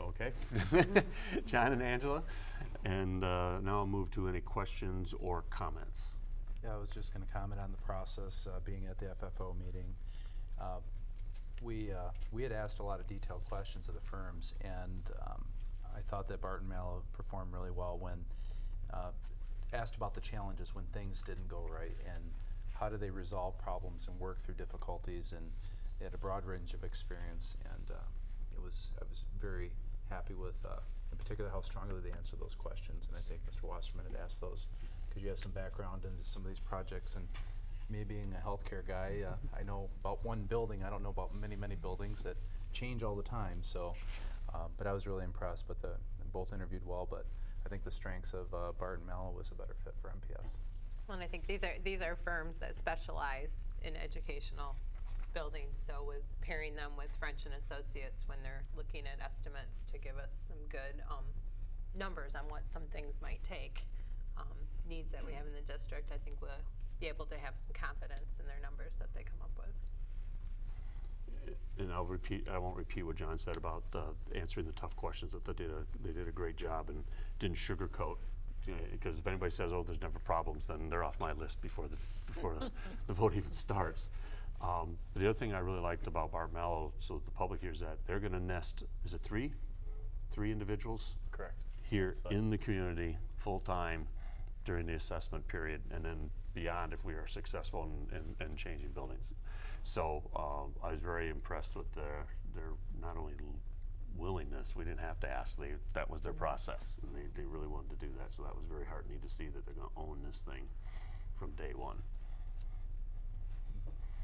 A: Okay. John and Angela. And uh, now I'll move to any questions or comments.
J: Yeah, I was just going to comment on the process, uh, being at the FFO meeting. We, uh, we had asked a lot of detailed questions of the firms, and um, I thought that Barton Malow performed really well when uh, asked about the challenges when things didn't go right, and how do they resolve problems and work through difficulties, and they had a broad range of experience, and uh, it was, I was very happy with, uh, in particular, how strongly they answered those questions, and I think Mr. Wasserman had asked those, because you have some background into some of these projects, and me being a healthcare guy, uh, I know about one building. I don't know about many, many buildings that change all the time. So, uh, but I was really impressed. But the both interviewed well. But I think the strengths of uh, Barton Malow was a better fit for MPS.
U: Well, and I think these are, these are firms that specialize in educational buildings, so with pairing them with French and Associates when they're looking at estimates to give us some good, um, numbers on what some things might take, um, needs that we have in the district, I think we'll be able to have some confidence in their numbers that they come up with.
A: And I'll repeat, I won't repeat what John said about uh, answering the tough questions, that they did a, they did a great job and didn't sugarcoat. Because if anybody says, oh, there's never problems, then they're off my list before the, before the, the vote even starts. Um, The other thing I really liked about Bart Mallow, so the public hears that, they're gonna nest, is it three? Three individuals?
F: Correct.
A: Here
F: So-
A: in the community, full-time during the assessment period, and then beyond if we are successful in, in, in changing buildings. So, um, I was very impressed with their, their not only willingness, we didn't have to ask, they, that was their process. And they, they really wanted to do that, so that was very heartening to see that they're gonna own this thing from day one.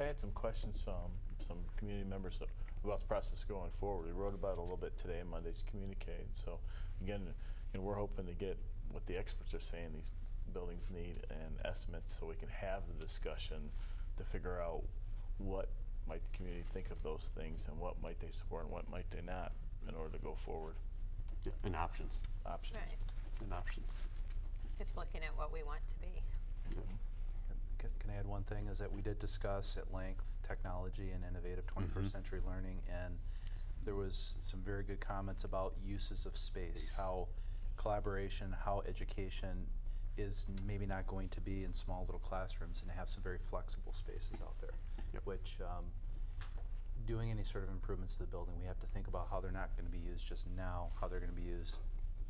F: I had some questions from some community members about the process going forward. We wrote about it a little bit today in Monday's Communicate. So again, you know, we're hoping to get what the experts are saying these buildings need and estimates so we can have the discussion to figure out what might the community think of those things and what might they support and what might they not in order to go forward.
A: Yeah, And options,
F: Options.
U: Right.
A: and options.
U: It's looking at what we want to be.
J: Can, can I add one thing, is that we did discuss at length technology and innovative twenty-first
A: Mhm.
J: century learning, and there was some very good comments about uses of space, how collaboration, how education is maybe not going to be in small little classrooms and have some very flexible spaces out there. Which, um, doing any sort of improvements to the building, we have to think about how they're not gonna be used just now, how they're gonna be used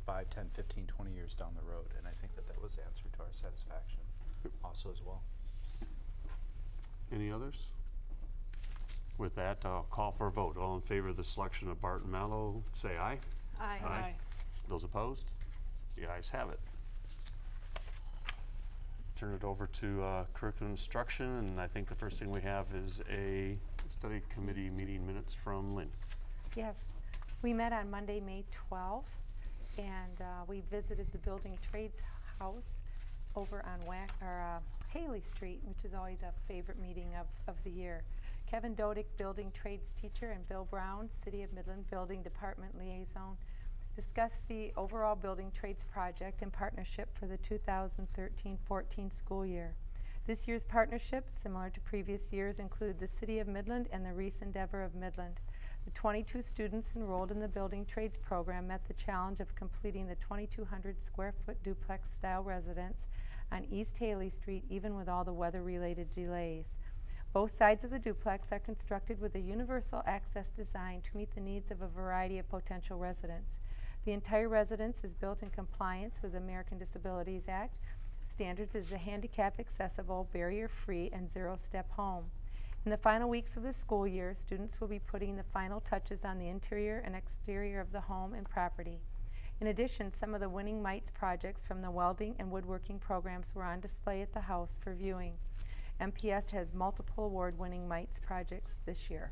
J: five, ten, fifteen, twenty years down the road, and I think that that was answered to our satisfaction also as well.
A: Any others? With that, I'll call for a vote. All in favor of the selection of Barton Malow, say aye.
B: Aye.
A: Aye. Those opposed? The ayes have it. Turn it over to uh, curriculum instruction, and I think the first thing we have is a study committee meeting minutes from Lynn.
X: Yes, we met on Monday, May 12th, and uh, we visited the Building Trades House over on Wack, or uh, Haley Street, which is always a favorite meeting of, of the year. Kevin Dodick, Building Trades Teacher, and Bill Brown, City of Midland Building Department Liaison, discussed the overall building trades project in partnership for the 2013-14 school year. This year's partnership, similar to previous years, include the City of Midland and the Reese Endeavor of Midland. The 22 students enrolled in the building trades program met the challenge of completing the 2,200 square foot duplex style residence on East Haley Street, even with all the weather-related delays. Both sides of the duplex are constructed with a universal access design to meet the needs of a variety of potential residents. The entire residence is built in compliance with the American Disabilities Act standards as a handicap accessible, barrier free, and zero step home. In the final weeks of the school year, students will be putting the final touches on the interior and exterior of the home and property. In addition, some of the winning MITES projects from the welding and woodworking programs were on display at the house for viewing. MPS has multiple award-winning MITES projects this year.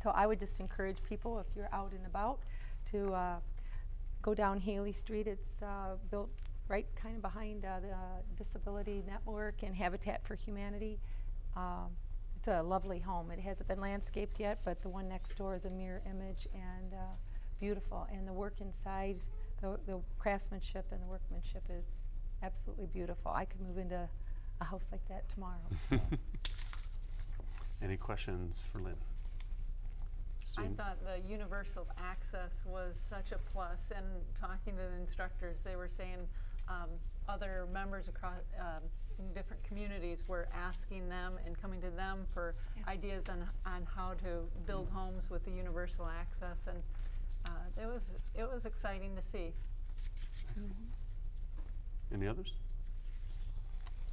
X: So I would just encourage people, if you're out and about, to uh, go down Haley Street. It's uh, built right kind of behind uh, the Disability Network and Habitat for Humanity. Um, it's a lovely home. It hasn't been landscaped yet, but the one next door is a mirror image and uh, beautiful. And the work inside, the, the craftsmanship and the workmanship is absolutely beautiful. I could move into a house like that tomorrow.
A: Any questions for Lynn?
G: I thought the universal access was such a plus. plus, and talking to the instructors, they were saying um, other members across um, in different communities were asking them and coming to them for ideas on on how to build homes with the universal access, and uh, it was it was exciting to see.
A: Any others?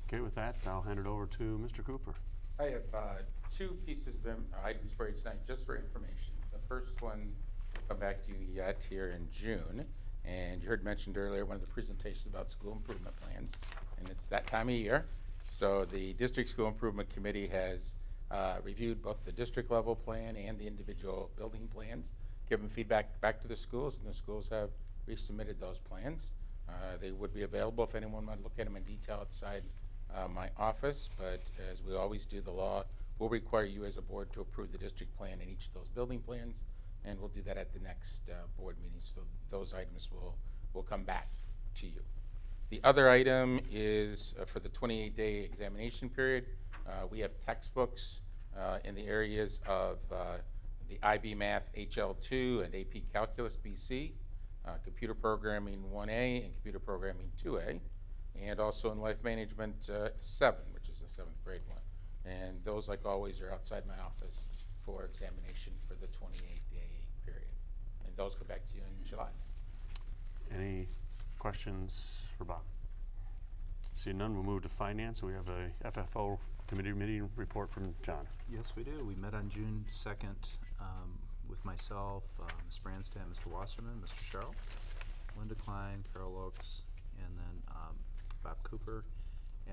A: Okay, with that, I'll hand it over to Mr. Cooper.
Y: I have uh, two pieces of im- items for you tonight, just for information. The first one will come back to you yet here in June. And you heard mentioned earlier, one of the presentations about school improvement plans, and it's that time of year. So the District School Improvement Committee has uh, reviewed both the district level plan and the individual building plans, given feedback back to the schools, and the schools have resubmitted those plans. Uh, They would be available if anyone to look at them in detail outside uh, my office, but as we always do, the law will require you as a board to approve the district plan in each of those building plans, and we'll do that at the next uh, board meeting, so those items will, will come back to you. The other item is uh, for the 28-day examination period. Uh, We have textbooks uh, in the areas of uh, the IB Math HL2 and AP Calculus BC, uh, Computer Programming 1A and Computer Programming 2A, and also in Life Management uh, 7, which is the seventh grade one. And those, like always, are outside my office for examination for the 28-day period. And those go back to you in July.
A: Any questions for Bob? Seeing none, we'll move to finance. We have a FFO committee meeting report from John.
J: Yes, we do. We met on June 2nd um, with myself, uh, Ms. Branstad, Mr. Wasserman, Mr. Sharrow, Linda Klein, Carol Oakes, and then um, Bob Cooper,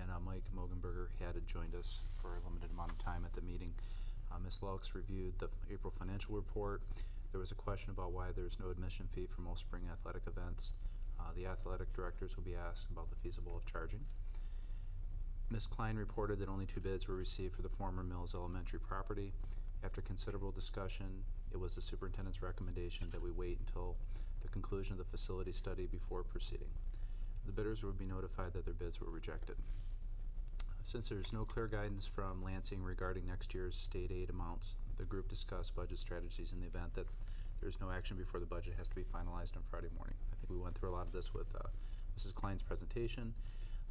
J: and uh, Mike Mogenberger had joined us for a limited amount of time at the meeting. Uh, Ms. Laux reviewed the April financial report. There was a question about why there's no admission fee for most spring athletic events. Uh, The athletic directors will be asked about the feasible of charging. Ms. Klein reported that only two bids were received for the former Mills Elementary property. After considerable discussion, it was the superintendent's recommendation that we wait until the conclusion of the facility study before proceeding. The bidders would be notified that their bids were rejected. Since there's no clear guidance from Lansing regarding next year's state aid amounts, the group discussed budget strategies in the event that there's no action before the budget has to be finalized on Friday morning. I think we went through a lot of this with uh, Mrs. Klein's presentation.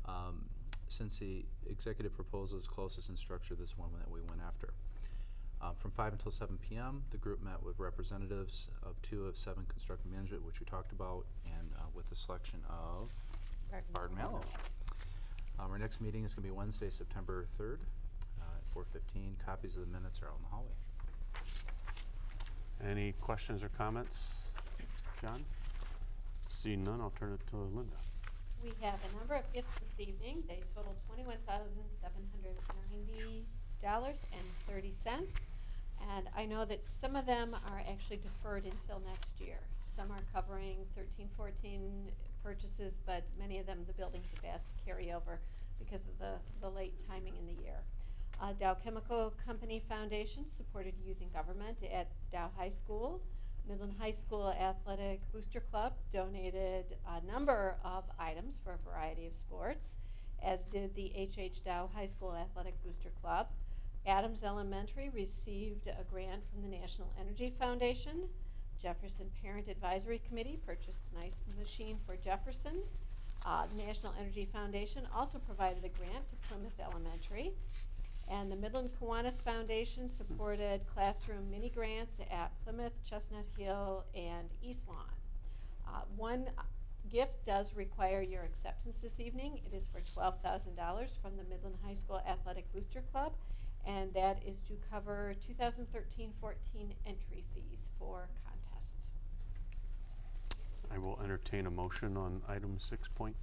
J: Um, Since the executive proposal is closest in structure, this one that we went after. Uh, From 5 until 7 p.m., the group met with representatives of two of seven construction management, which we talked about, and uh, with the selection of
N: Barton
J: Malow. Um, Our next meeting is going to be Wednesday, September 3rd, uh, at 4:15. Copies of the minutes are out in the hallway.
A: Any questions or comments? John? Seeing none, I'll turn it to Linda.
V: We have a number of gifts this evening. They total twenty-one thousand seven hundred ninety dollars and thirty cents. And I know that some of them are actually deferred until next year. Some are covering 13, 14 purchases, but many of them, the buildings have asked to carry over because of the, the late timing in the year. Uh, Dow Chemical Company Foundation supported youth in government at Dow High School. Midland High School Athletic Booster Club donated a number of items for a variety of sports, as did the H.H. Dow High School Athletic Booster Club. Adams Elementary received a grant from the National Energy Foundation. Jefferson Parent Advisory Committee purchased a nice machine for Jefferson. Uh, the National Energy Foundation also provided a grant to Plymouth Elementary. And the Midland Kiwanis Foundation supported classroom mini grants at Plymouth, Chestnut Hill, and East Lawn. Uh, one gift does require your acceptance this evening. It is for $12,000 from the Midland High School Athletic Booster Club, and that is to cover 2013-14 entry fees for.
A: I will entertain a motion on item 6.3.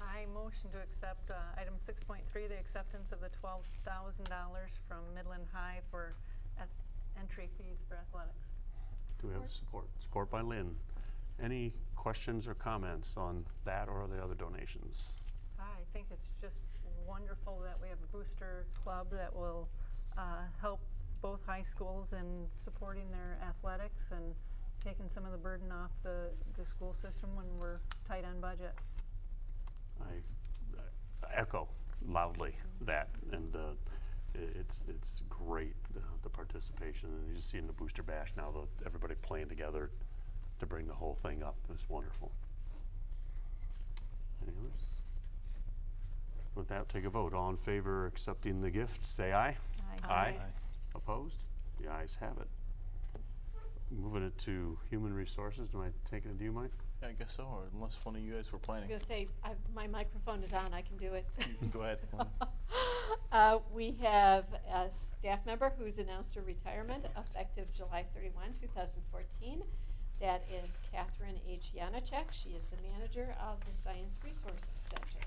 G: I motion to accept uh, item 6.3, the acceptance of the $12,000 from Midland High for ath- entry fees for athletics.
A: Do we have support? Support by Lynn. Any questions or comments on that or the other donations?
G: I think it's just wonderful that we have a booster club that will uh, help both high schools in supporting their athletics and taking some of the burden off the, the school system when we're tight on budget.
A: I echo loudly that, and uh, it's it's great uh, the participation, and you see in the Booster Bash now the everybody playing together to bring the whole thing up is wonderful. Any others? With that, take a vote. All in favor of accepting the gift, say aye.
G: Aye.
A: Aye. Opposed? The ayes have it. Moving it to Human Resources. Do I take it? Do you, Mike?
F: Yeah, I guess so, or unless one of you guys were planning.
V: I was
F: planning.
V: going to say, I, my microphone is on, I can do it.
F: Go ahead.
V: Uh, we have a staff member who's announced her retirement effective July 31, 2014. That is Catherine H. Janacek. She is the manager of the Science Resources Center.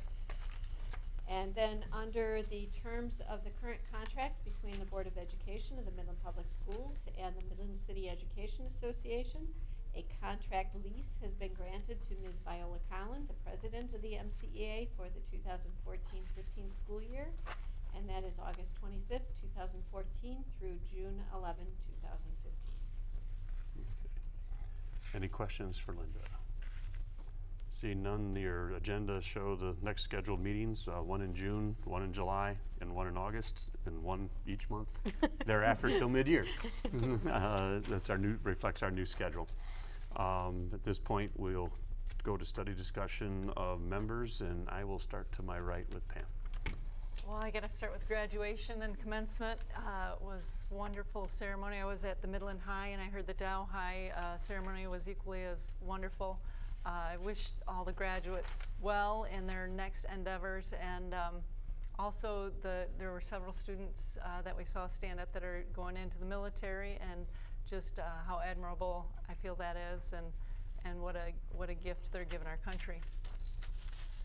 V: And then under the terms of the current contract between the Board of Education of the Midland Public Schools and the Midland City Education Association, a contract lease has been granted to Ms. Viola Collin, the president of the MCEA for the 2014-15 school year, and that is August 25th, 2014 through June 11, 2015.
A: Any questions for Linda? Seeing none, your agenda show the next scheduled meetings, uh, one in June, one in July, and one in August, and one each month thereafter till mid-year. Uh, That's our new, reflects our new schedule. Um, At this point, we'll go to study discussion of members, and I will start to my right with Pam.
G: Well, I got to start with graduation and commencement. Uh, it was wonderful ceremony. I was at the Midland High, and I heard the Dow High uh, ceremony was equally as wonderful. I wish all the graduates well in their next endeavors, and um, also the there were several students uh, that we saw stand up that are going into the military, and just uh, how admirable I feel that is, and and what a what a gift they're giving our country.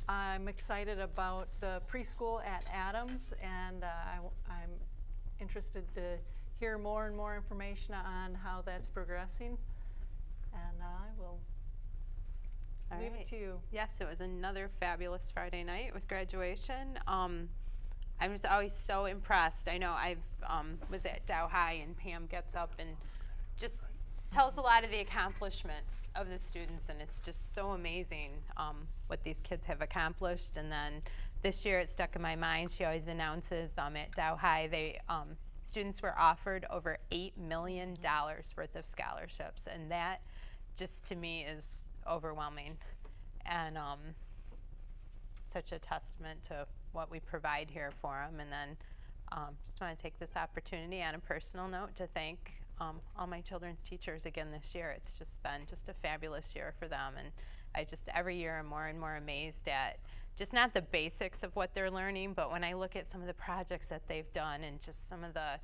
G: I'm excited about the preschool at Adams, and uh, I, am interested to hear more and more information on how that's progressing. And I will
U: All
G: leave
U: right.
G: it to you.
U: Yes, it was another fabulous Friday night with graduation. Um, I'm just always so impressed. I know I've um, was at Dow High and Pam gets up and just tells a lot of the accomplishments of the students, and it's just so amazing um, what these kids have accomplished. And then this year, it stuck in my mind. She always announces um, at Dow High they um, students were offered over eight million dollars worth of scholarships, and that just to me is overwhelming, and um, such a testament to what we provide here for them. And then um, just want to take this opportunity on a personal note to thank um, all my children's teachers again this year. It's just been just a fabulous year for them, and I just every year am more and more amazed at just not the basics of what they're learning, but when I look at some of the projects that they've done and just some of the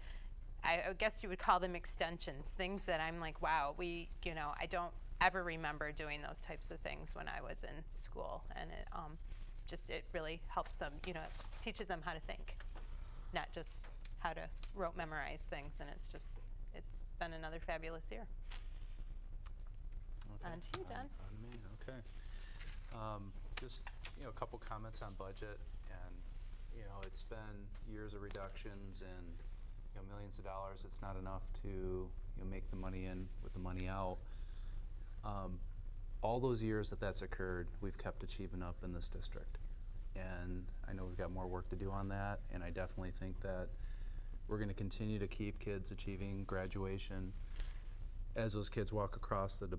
U: I I guess you would call them extensions, things that I'm like, wow, we, you know, I don't ever remember doing those types of things when I was in school, and it um, just it really helps them, you know, teaches them how to think, not just how to rote memorize things, and it's just it's been another fabulous year.
J: Okay.
U: On to you, Don.
J: On me, okay. Um, Just, you know, a couple comments on budget, and, you know, it's been years of reductions and, you know, millions of dollars. It's not enough to, you know, make the money in with the money out. Um, All those years that that's occurred, we've kept achievement up in this district. And I know we've got more work to do on that, and I definitely think that we're gonna continue to keep kids achieving graduation as those kids walk across the,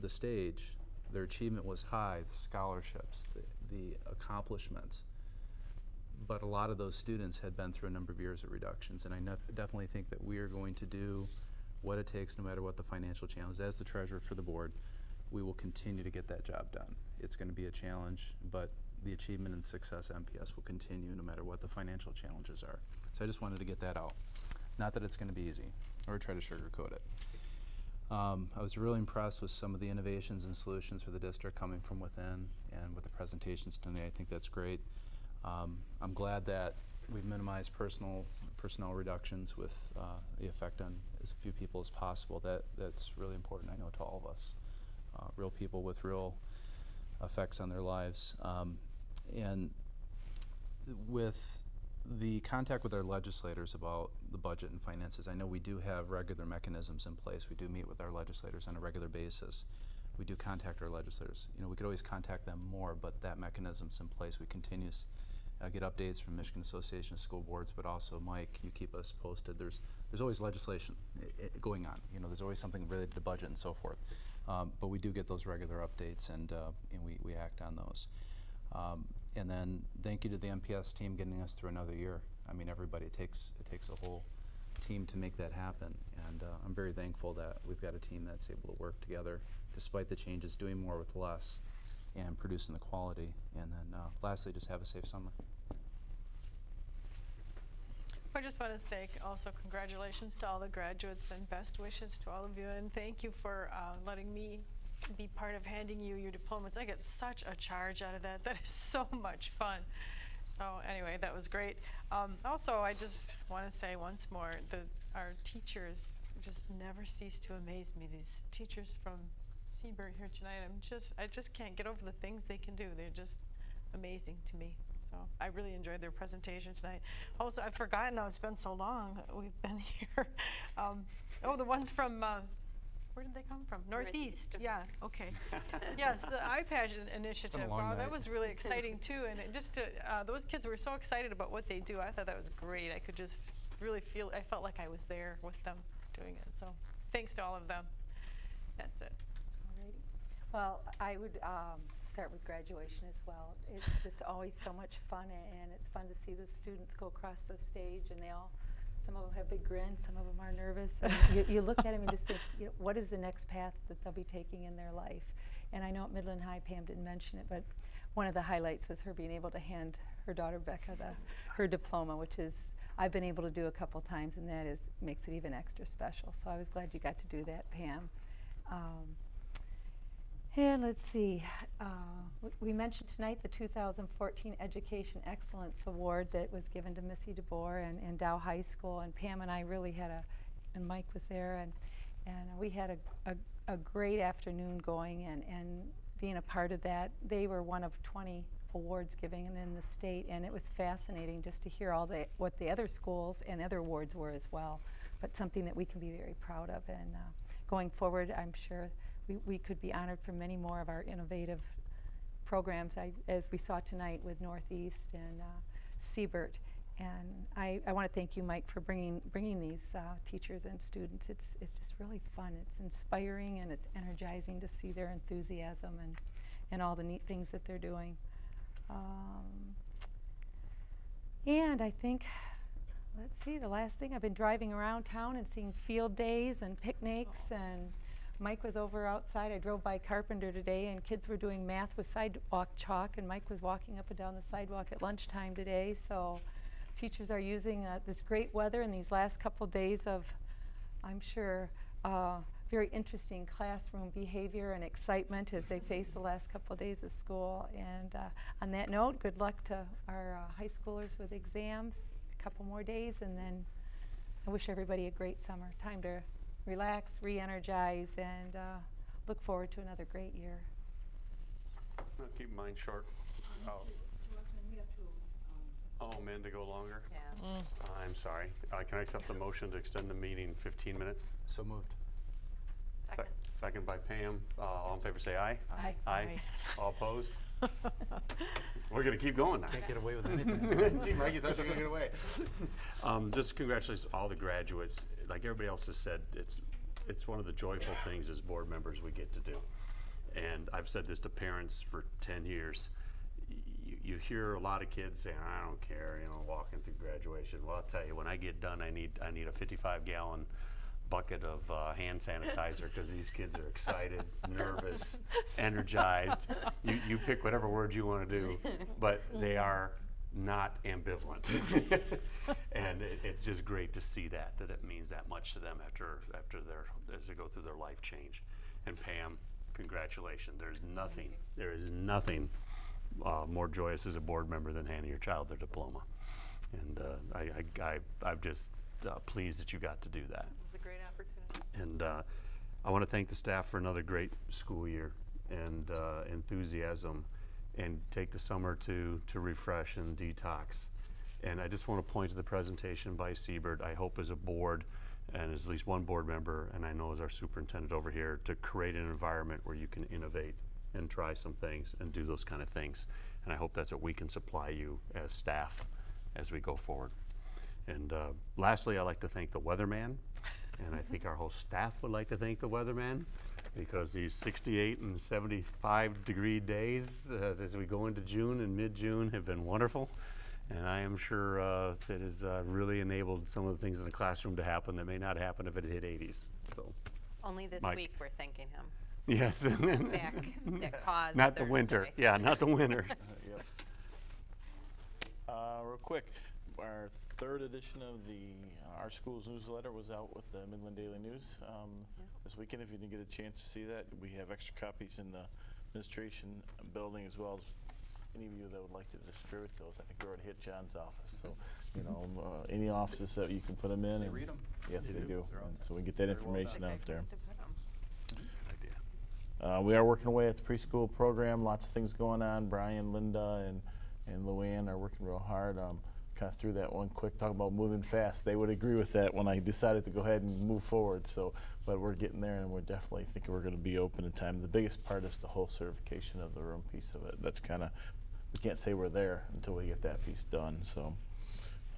J: the stage, their achievement was high, the scholarships, the, the accomplishments. But a lot of those students had been through a number of years of reductions, and I definitely think that we are going to do what it takes, no matter what the financial challenge. As the treasurer for the board, we will continue to get that job done. It's going to be a challenge, but the achievement and success MPS will continue no matter what the financial challenges are. So I just wanted to get that out. Not that it's going to be easy, or try to sugarcoat it. Um, I was really impressed with some of the innovations and solutions for the district coming from within and with the presentations today. I think that's great. Um, I'm glad that we've minimized personal personnel reductions with uh, the effect on as few people as possible. That that's really important. I know to all of us, uh, real people with real effects on their lives, um, and with the contact with our legislators about the budget and finances, I know we do have regular mechanisms in place. We do meet with our legislators on a regular basis. We do contact our legislators. You know, we could always contact them more, but that mechanism's in place. We continue uh, get updates from Michigan Association of School Boards, but also Mike, you keep us posted. There's there's always legislation i- i- going on. You know, there's always something related to budget and so forth. Um, but we do get those regular updates, and uh, and we we act on those. Um, and then thank you to the MPS team getting us through another year. I mean, everybody it takes it takes a whole team to make that happen, and uh, I'm very thankful that we've got a team that's able to work together despite the changes, doing more with less, and producing the quality. And then uh, lastly, just have a safe summer.
B: I just want to say also congratulations to all the graduates and best wishes to all of you. And thank you for uh, letting me be part of handing you your diplomas. I get such a charge out of that. That is so much fun. So anyway, that was great. Um, also, I just want to say once more that our teachers just never cease to amaze me. These teachers from Siebert here tonight, I'm just, I just can't get over the things they can do. They're just amazing to me. So I really enjoyed their presentation tonight. Also, I've forgotten now, it's been so long we've been here. Um, oh, the ones from, uh, where did they come from? Northeast, yeah, okay. Yes, the iPad initiative,
J: long
B: wow, that was really exciting too. And it just, to, uh, those kids were so excited about what they do. I thought that was great. I could just really feel, I felt like I was there with them doing it. So thanks to all of them. That's it.
X: Well, I would um, start with graduation as well. It's just always so much fun, and it's fun to see the students go across the stage, and they all, some of them have big grins, some of them are nervous. you, you look at them and just think, you know, what is the next path that they'll be taking in their life? And I know at Midland High, Pam didn't mention it, but one of the highlights was her being able to hand her daughter Becca the, her diploma, which is I've been able to do a couple times, and that is makes it even extra special. So I was glad you got to do that, Pam. Um, and let's see, uh, we mentioned tonight the 2014 Education Excellence Award that was given to Missy DeBoer and, and Dow High School, and Pam and I really had a and Mike was there, and, and we had a, a, a great afternoon going and, and being a part of that. They were one of 20 awards given in the state, and it was fascinating just to hear all the, what the other schools and other awards were as well. But something that we can be very proud of, and uh, going forward, I'm sure we, we could be honored for many more of our innovative programs, I, as we saw tonight with Northeast and uh, Siebert. And I, I want to thank you, Mike, for bringing, bringing these uh, teachers and students. It's, it's just really fun. It's inspiring and it's energizing to see their enthusiasm and, and all the neat things that they're doing. Um, and I think, let's see, the last thing, I've been driving around town and seeing field days and picnics and Mike was over outside. I drove by Carpenter today and kids were doing math with sidewalk chalk and Mike was walking up and down the sidewalk at lunchtime today. So teachers are using uh, this great weather and these last couple days of, I'm sure, uh, very interesting classroom behavior and excitement as they face the last couple of days of school. And uh, on that note, good luck to our uh, high schoolers with exams, a couple more days, and then I wish everybody a great summer. Time to relax, re-energize, and uh, look forward to another great year.
A: I'll keep mine short. Oh. Oh, Amanda, go longer?
U: Yeah.
A: I'm sorry. Uh, Can I accept the motion to extend the meeting 15 minutes?
J: So moved.
A: Sec- Second by Pam. Uh, All in favor, say aye.
X: Aye.
A: Aye.
X: Aye.
A: All opposed? We're gonna keep going now.
J: Can't get away with anything.
A: Gee, Mike, you thought you were gonna get away. Um, just congratulations to all the graduates. Like everybody else has said, it's, it's one of the joyful things as board members we get to do. And I've said this to parents for ten years. You, you hear a lot of kids saying, I don't care, you know, walking through graduation. Well, I'll tell you, when I get done, I need, I need a fifty-five gallon bucket of uh, hand sanitizer because these kids are excited, nervous, energized. You, you pick whatever word you want to do, but they are not ambivalent. and it, it's just great to see that, that it means that much to them after, after their, as they go through their life change. And Pam, congratulations. There's nothing, there is nothing uh, more joyous as a board member than handing your child their diploma. And uh, I, I, I, I'm just uh, pleased that you got to do that.
G: It's a great opportunity.
A: And uh, I want to thank the staff for another great school year and uh, enthusiasm and take the summer to, to refresh and detox. And I just want to point to the presentation by Siebert. I hope as a board and as at least one board member, and I know as our superintendent over here, to create an environment where you can innovate and try some things and do those kind of things. And I hope that's what we can supply you as staff as we go forward. And uh, lastly, I'd like to thank the weatherman. And I think our whole staff would like to thank the weatherman because these 68 and 75 degree days uh, as we go into June and mid-June have been wonderful. And I am sure uh, that has uh, really enabled some of the things in the classroom to happen that may not happen if it hit 80s. So,
U: Only this
A: Mike.
U: week we're thanking him.
A: yes.
U: Back, that caused
A: Not the winter.
U: Thursday.
A: Yeah, not the winter.
F: Yep. Uh, real quick, our third edition of the uh, Our Schools newsletter was out with the Midland Daily News um, this weekend. If you didn't get a chance to see that, we have extra copies in the administration building as well as any of you that would like to distribute those. I think we already hit John's office, so you know uh, any offices that you can put them in.
Z: They
F: and-
Z: read 'em.
F: Yes,
Z: They
F: they,
Z: do.
F: do.
Z: They're all
F: And so we get that
Z: very well
F: information
Z: done.
F: out there.
A: idea.
F: Uh, we are working away at the preschool program. Lots of things going on. Brian, Linda, and and Luann are working real hard. Um, kind of threw that one quick. Talk about moving fast. They would agree with that when I decided to go ahead and move forward. So, but we're getting there, and we're definitely thinking we're going to be open in time. The biggest part is the whole certification of the room piece of it. That's kind of we can't say we're there until we get that piece done. So.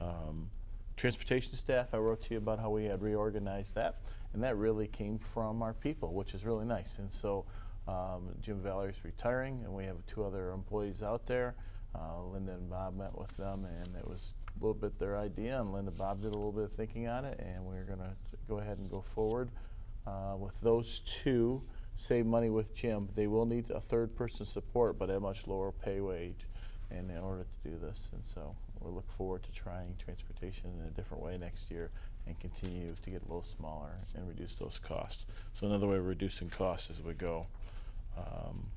F: Um, transportation staff, I wrote to you about how we had reorganized that, and that really came from our people, which is really nice. And so um, Jim Valerie's retiring, and we have two other employees out there. Uh, Linda and Bob met with them, and it was a little bit their idea, and Linda Bob did a little bit of thinking on it, and we're going to go ahead and go forward uh, with those two. Save money with Jim. They will need a third person support, but at a much lower pay wage in order to do this. And so we look forward to trying transportation in a different way next year and continue to get a little smaller and reduce those costs. So another way of reducing costs as we go. Um,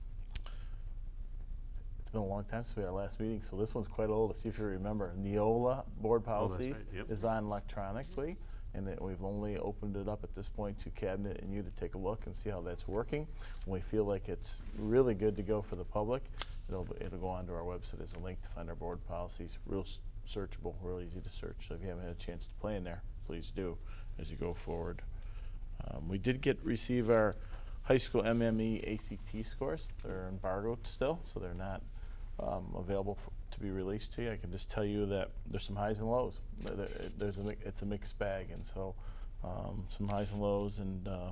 F: it's been a long time since we had our last meeting, so this one's quite old. Let's see if you remember. Neola board
A: Oh,
F: policies
A: right, yep.
F: is on electronically, and that we've only opened it up at this point to cabinet and you to take a look and see how that's working. When we feel like it's really good to go for the public, it'll, it'll go onto our website as a link to find our board policies. Real searchable, real easy to search. So if you haven't had a chance to play in there, please do as you go forward. Um, we did get receive our high school MME ACT scores. They're embargoed still, so they're not um, available f to be released to you. I can just tell you that there's some highs and lows. There- There's a it's a mixed bag, and so um, some highs and lows, and uh,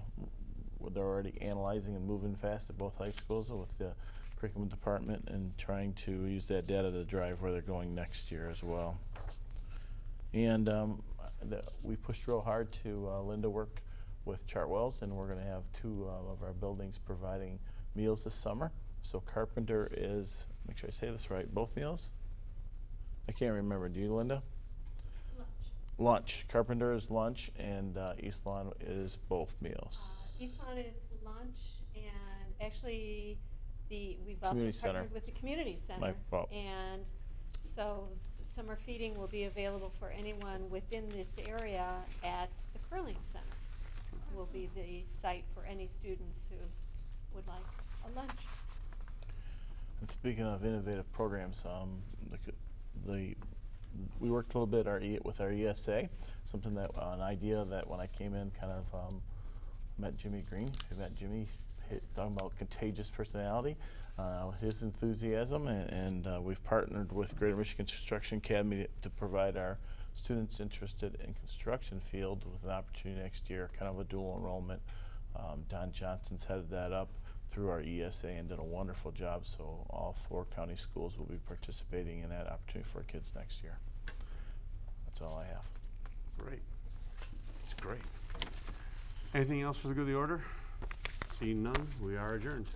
F: they're already analyzing and moving fast at both high schools with the curriculum department and trying to use that data to drive where they're going next year as well. And um, the, we pushed real hard to uh, Linda work with Chartwells, and we're going to have two uh, of our buildings providing meals this summer. So Carpenter is, make sure I say this right, both meals? I can't remember. Do you, Linda? Lunch. Lunch. Carpenter is lunch, and uh, East Lawn is both meals.
V: East Lawn is lunch, and actually, the, we've also
F: Community center.
V: partnered with the community
F: My
V: center. And so summer feeding will be available for anyone within this area at the curling center. Will be the site for any students who would like a lunch.
F: And speaking of innovative programs, um, the, the we worked a little bit our e, with our ESA, something that uh, an idea that when I came in, kind of um, met Jimmy Green. I met Jimmy he- talking about contagious personality, uh, his enthusiasm, and, and uh, we've partnered with Greater Michigan Construction Academy to, to provide our students interested in construction field with an opportunity next year, kind of a dual enrollment. Um, Don Johnson's headed that up through our ESA and did a wonderful job. So all four county schools will be participating in that opportunity for kids next year. That's all I have.
A: Great. It's great. Anything else for the good of the order? Seeing none, we are adjourned.